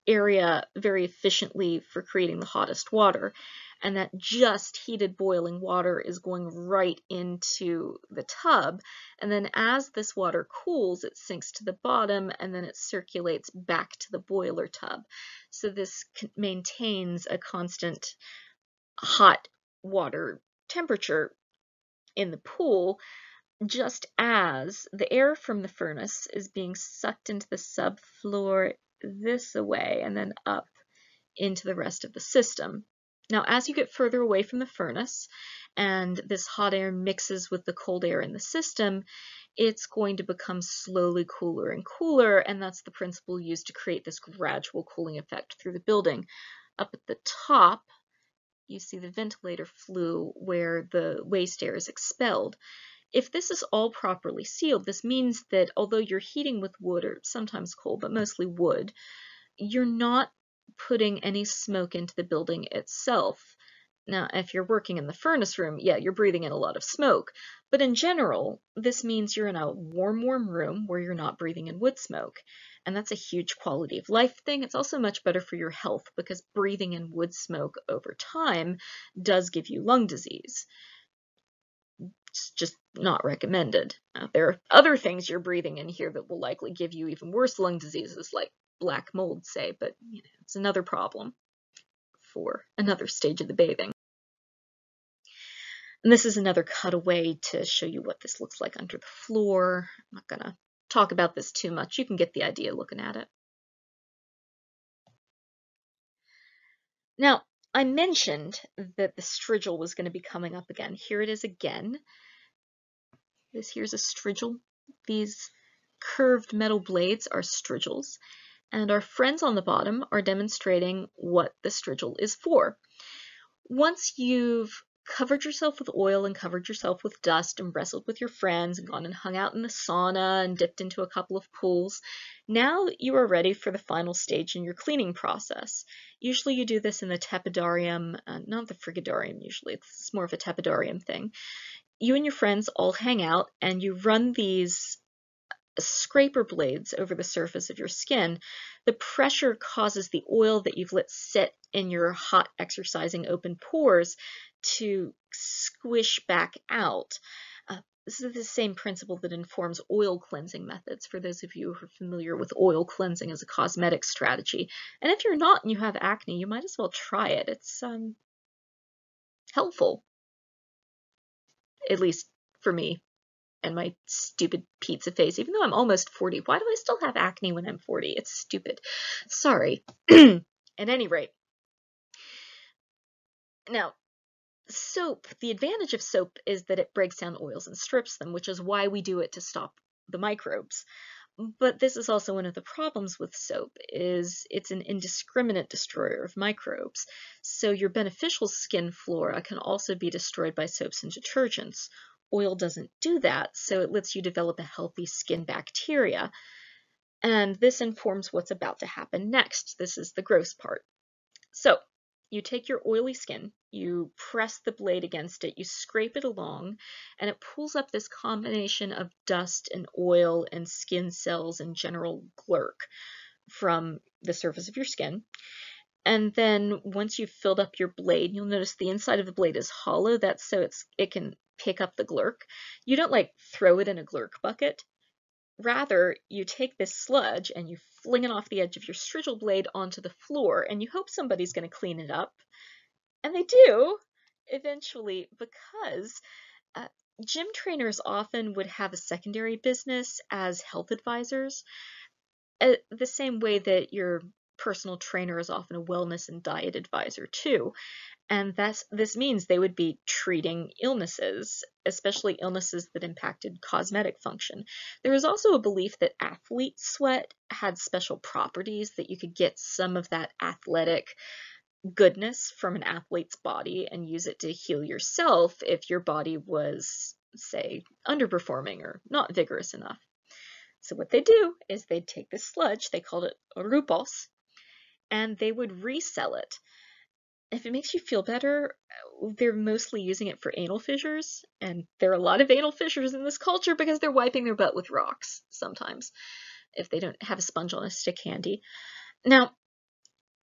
area very efficiently for creating the hottest water. And that just heated boiling water is going right into the tub. And then as this water cools, it sinks to the bottom and then it circulates back to the boiler tub. So this maintains a constant hot water temperature in the pool just as the air from the furnace is being sucked into the subfloor this away and then up into the rest of the system. Now, as you get further away from the furnace and this hot air mixes with the cold air in the system, it's going to become slowly cooler and cooler, and that's the principle used to create this gradual cooling effect through the building. Up at the top, you see the ventilator flue where the waste air is expelled. If this is all properly sealed, this means that although you're heating with wood or sometimes coal, but mostly wood, you're not putting any smoke into the building itself. Now, if you're working in the furnace room, yeah, you're breathing in a lot of smoke. But in general, this means you're in a warm, warm room where you're not breathing in wood smoke. And that's a huge quality of life thing. It's also much better for your health because breathing in wood smoke over time does give you lung disease it's just not recommended. there are other things you're breathing in here that will likely give you even worse lung diseases like black mold, say, but you know, it's another problem for another stage of the bathing. And this is another cutaway to show you what this looks like under the floor. I'm not going to talk about this too much. You can get the idea looking at it. Now, I mentioned that the strigil was going to be coming up again. Here it is again. This here's a strigil. These curved metal blades are strigils, and our friends on the bottom are demonstrating what the strigil is for. Once you've covered yourself with oil and covered yourself with dust and wrestled with your friends and gone and hung out in the sauna and dipped into a couple of pools, now you are ready for the final stage in your cleaning process. Usually you do this in the tepidarium, uh, not the frigidarium usually, it's more of a tepidarium thing. You and your friends all hang out and you run these scraper blades over the surface of your skin, the pressure causes the oil that you've let sit in your hot exercising open pores to squish back out. Uh, this is the same principle that informs oil cleansing methods for those of you who are familiar with oil cleansing as a cosmetic strategy. And if you're not and you have acne, you might as well try it. It's um, helpful, at least for me and my stupid pizza face, even though I'm almost 40. Why do I still have acne when I'm 40? It's stupid. Sorry. (clears throat) At any rate. Now, soap, the advantage of soap is that it breaks down oils and strips them, which is why we do it to stop the microbes. But this is also one of the problems with soap is it's an indiscriminate destroyer of microbes. So your beneficial skin flora can also be destroyed by soaps and detergents. Oil doesn't do that, so it lets you develop a healthy skin bacteria. And this informs what's about to happen next. This is the gross part. So you take your oily skin, you press the blade against it, you scrape it along, and it pulls up this combination of dust and oil and skin cells and general glurk from the surface of your skin. And then once you've filled up your blade, you'll notice the inside of the blade is hollow. That's so it's it can pick up the glurk. You don't like throw it in a glurk bucket. Rather, you take this sludge and you fling it off the edge of your strigil blade onto the floor and you hope somebody's going to clean it up. And they do, eventually, because uh, gym trainers often would have a secondary business as health advisors. Uh, the same way that your personal trainer is often a wellness and diet advisor too. And that's, this means they would be treating illnesses, especially illnesses that impacted cosmetic function. There is also a belief that athlete sweat had special properties, that you could get some of that athletic goodness from an athlete's body and use it to heal yourself if your body was, say, underperforming or not vigorous enough. So what they do is they'd take this sludge, they called it rupos, and they would resell it. If it makes you feel better, uh, they're mostly using it for anal fissures, and there are a lot of anal fissures in this culture because they're wiping their butt with rocks sometimes if they don't have a sponge on a stick handy. Now,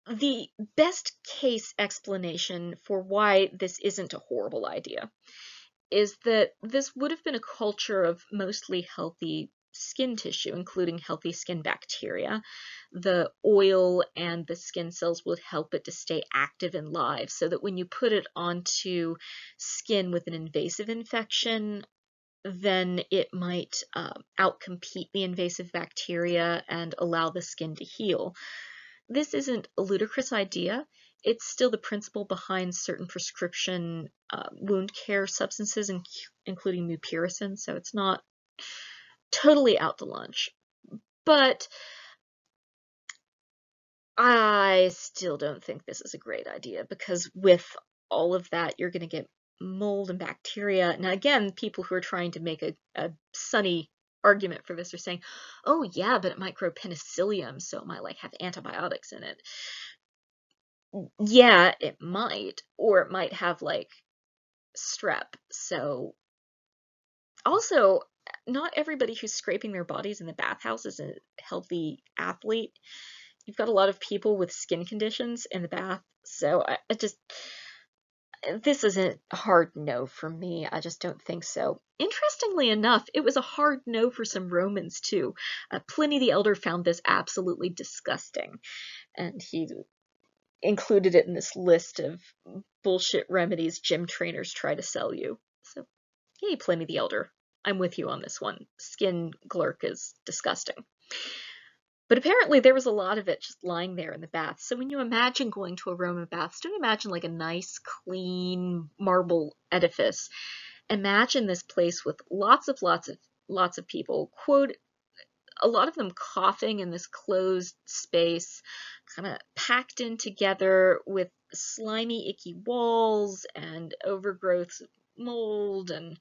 the best case explanation for why this isn't a horrible idea is that this would have been a culture of mostly healthy skin tissue, including healthy skin bacteria. The oil and the skin cells would help it to stay active and live so that when you put it onto skin with an invasive infection, then it might uh, outcompete the invasive bacteria and allow the skin to heal. This isn't a ludicrous idea. It's still the principle behind certain prescription uh, wound care substances, including mupirocin, so it's not totally out to lunch. But I still don't think this is a great idea because with all of that, you're going to get mold and bacteria. Now, again, people who are trying to make a, a sunny argument for this are saying, oh, yeah, but it might grow penicillium, so it might like have antibiotics in it. Yeah, it might, or it might have like strep. So, also, not everybody who's scraping their bodies in the bathhouse is a healthy athlete. You've got a lot of people with skin conditions in the bath, so I, I just this isn't a hard no for me. I just don't think so. Interestingly enough, it was a hard no for some Romans too. Uh, Pliny the Elder found this absolutely disgusting, and he included it in this list of bullshit remedies gym trainers try to sell you. So, yay, Pliny the Elder. I'm with you on this one. Skin glurk is disgusting. But apparently there was a lot of it just lying there in the bath. So when you imagine going to a Roman bath, don't imagine like a nice, clean marble edifice. Imagine this place with lots of lots of lots of people, quote a lot of them coughing in this closed space, kind of packed in together with slimy, icky walls and overgrowth mold and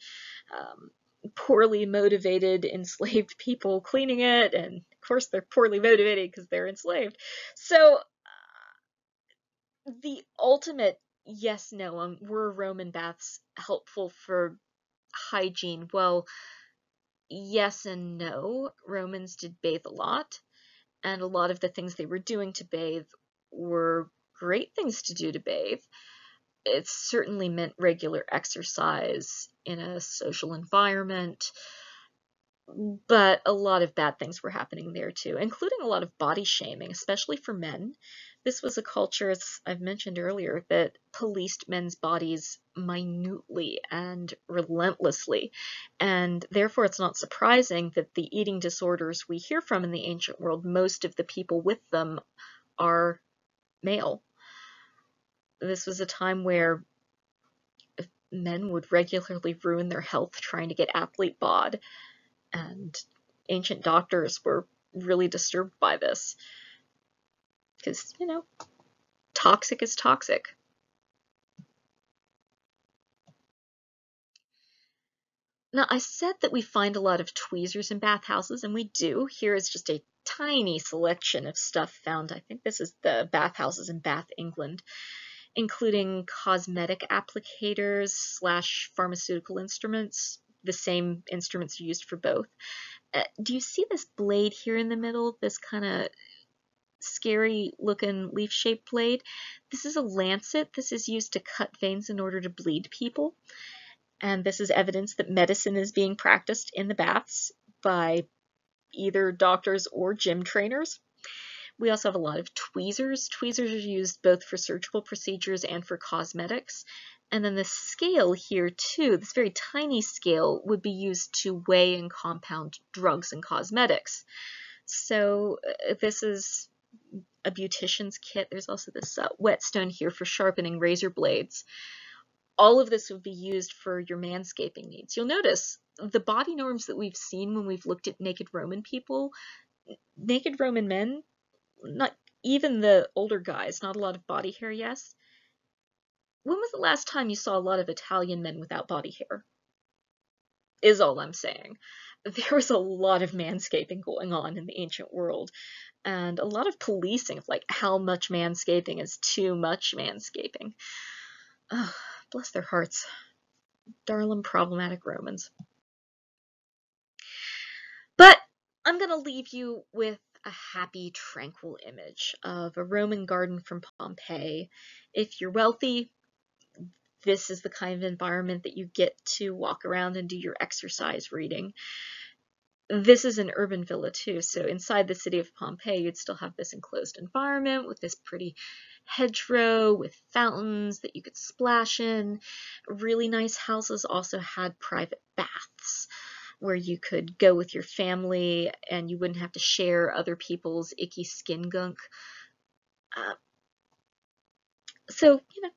um, poorly motivated enslaved people cleaning it and of course they're poorly motivated because they're enslaved. So uh, the ultimate yes no um, were roman baths helpful for hygiene? Well yes and no. Romans did bathe a lot and a lot of the things they were doing to bathe were great things to do to bathe it certainly meant regular exercise in a social environment, but a lot of bad things were happening there too, including a lot of body shaming, especially for men. This was a culture, as I've mentioned earlier, that policed men's bodies minutely and relentlessly. And therefore, it's not surprising that the eating disorders we hear from in the ancient world, most of the people with them are male this was a time where men would regularly ruin their health trying to get athlete bod, and ancient doctors were really disturbed by this. Because, you know, toxic is toxic. Now, I said that we find a lot of tweezers in bathhouses, and we do. Here is just a tiny selection of stuff found. I think this is the bathhouses in Bath, England including cosmetic applicators slash pharmaceutical instruments. The same instruments used for both. Uh, do you see this blade here in the middle? This kind of scary looking leaf shaped blade. This is a lancet. This is used to cut veins in order to bleed people. And this is evidence that medicine is being practiced in the baths by either doctors or gym trainers. We also have a lot of tweezers. Tweezers are used both for surgical procedures and for cosmetics. And then the scale here too, this very tiny scale, would be used to weigh and compound drugs and cosmetics. So uh, this is a beautician's kit. There's also this uh, whetstone here for sharpening razor blades. All of this would be used for your manscaping needs. You'll notice the body norms that we've seen when we've looked at naked Roman people, naked Roman men, not even the older guys, not a lot of body hair, yes. When was the last time you saw a lot of Italian men without body hair? Is all I'm saying. (laughs) There was a lot of manscaping going on in the ancient world, and a lot of policing of like how much manscaping is too much manscaping. Oh, bless their hearts. Darling problematic Romans. But I'm going to leave you with a happy, tranquil image of a Roman garden from Pompeii. If you're wealthy, this is the kind of environment that you get to walk around and do your exercise reading. This is an urban villa too, so inside the city of Pompeii, you'd still have this enclosed environment with this pretty hedgerow with fountains that you could splash in. Really nice houses also had private baths where you could go with your family and you wouldn't have to share other people's icky skin gunk. Uh, so, you know,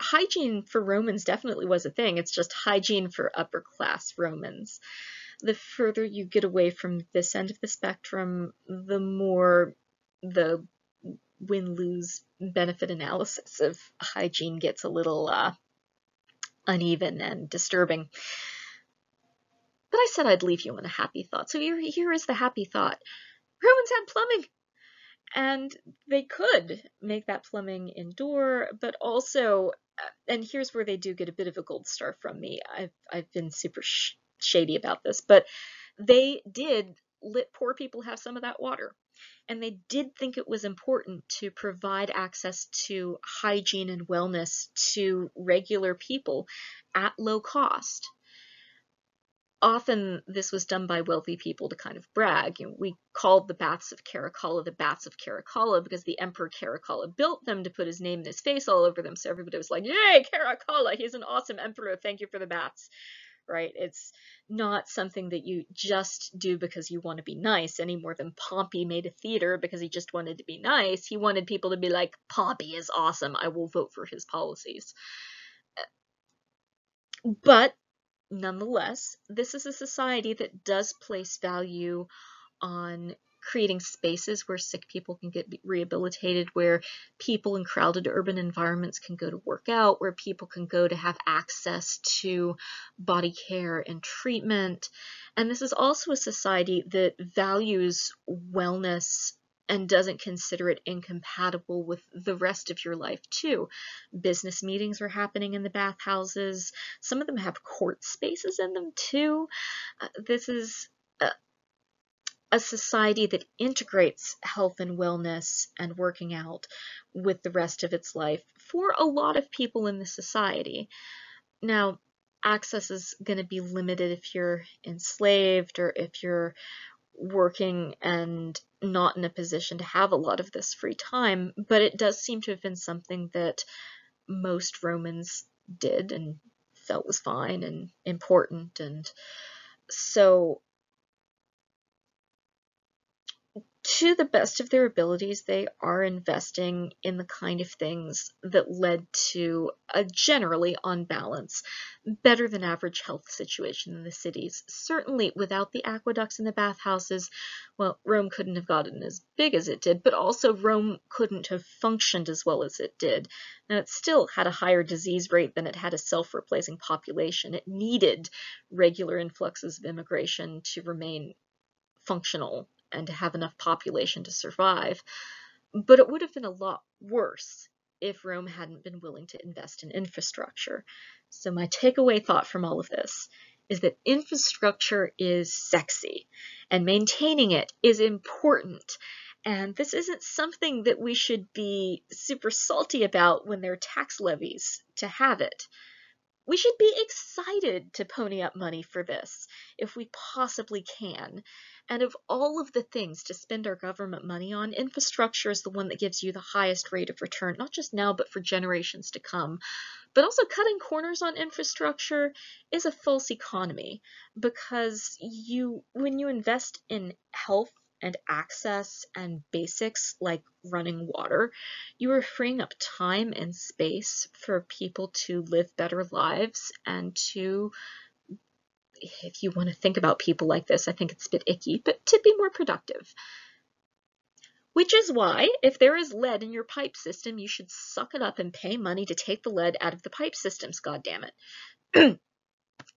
hygiene for Romans definitely was a thing. It's just hygiene for upper class Romans. The further you get away from this end of the spectrum, the more the win lose benefit analysis of hygiene gets a little uh, uneven and disturbing. But I said I'd leave you on a happy thought. So here, here is the happy thought. Romans had plumbing. And they could make that plumbing indoor, but also, uh, and here's where they do get a bit of a gold star from me. I've, I've been super sh shady about this, but they did let poor people have some of that water. And they did think it was important to provide access to hygiene and wellness to regular people at low cost often this was done by wealthy people to kind of brag. You know, we called the baths of Caracalla the baths of Caracalla because the emperor Caracalla built them to put his name and his face all over them. So everybody was like, "Yay, Caracalla! He's an awesome emperor. Thank you for the baths." Right? It's not something that you just do because you want to be nice any more than Pompey made a theater because he just wanted to be nice. He wanted people to be like, "Pompey is awesome. I will vote for his policies." But nonetheless, this is a society that does place value on creating spaces where sick people can get rehabilitated, where people in crowded urban environments can go to work out, where people can go to have access to body care and treatment. And this is also a society that values wellness and doesn't consider it incompatible with the rest of your life too. Business meetings are happening in the bathhouses. Some of them have court spaces in them too. Uh, this is a, a society that integrates health and wellness and working out with the rest of its life for a lot of people in the society. Now, access is going to be limited if you're enslaved or if you're working and not in a position to have a lot of this free time, but it does seem to have been something that most Romans did and felt was fine and important. And so to the best of their abilities, they are investing in the kind of things that led to a generally, on balance, better than average health situation in the cities. Certainly, without the aqueducts and the bathhouses, well, Rome couldn't have gotten as big as it did, but also Rome couldn't have functioned as well as it did. Now, it still had a higher disease rate than it had a self replacing population. It needed regular influxes of immigration to remain functional and to have enough population to survive. But it would have been a lot worse if Rome hadn't been willing to invest in infrastructure. So, my takeaway thought from all of this is that infrastructure is sexy and maintaining it is important. And this isn't something that we should be super salty about when there are tax levies to have it. We should be excited to pony up money for this if we possibly can. And of all of the things to spend our government money on, infrastructure is the one that gives you the highest rate of return, not just now, but for generations to come. But also, cutting corners on infrastructure is a false economy because you, when you invest in health and access and basics like running water, you are freeing up time and space for people to live better lives and to, if you want to think about people like this, I think it's a bit icky, but to be more productive. Which is why, if there is lead in your pipe system, you should suck it up and pay money to take the lead out of the pipe systems, God damn it.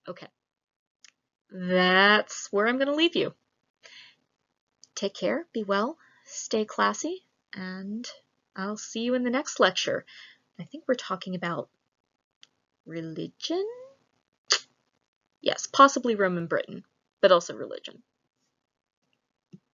okay. That's where I'm going to leave you. Take care, be well, stay classy, and I'll see you in the next lecture. I think we're talking about religion? Yes, possibly Roman Britain, but also religion.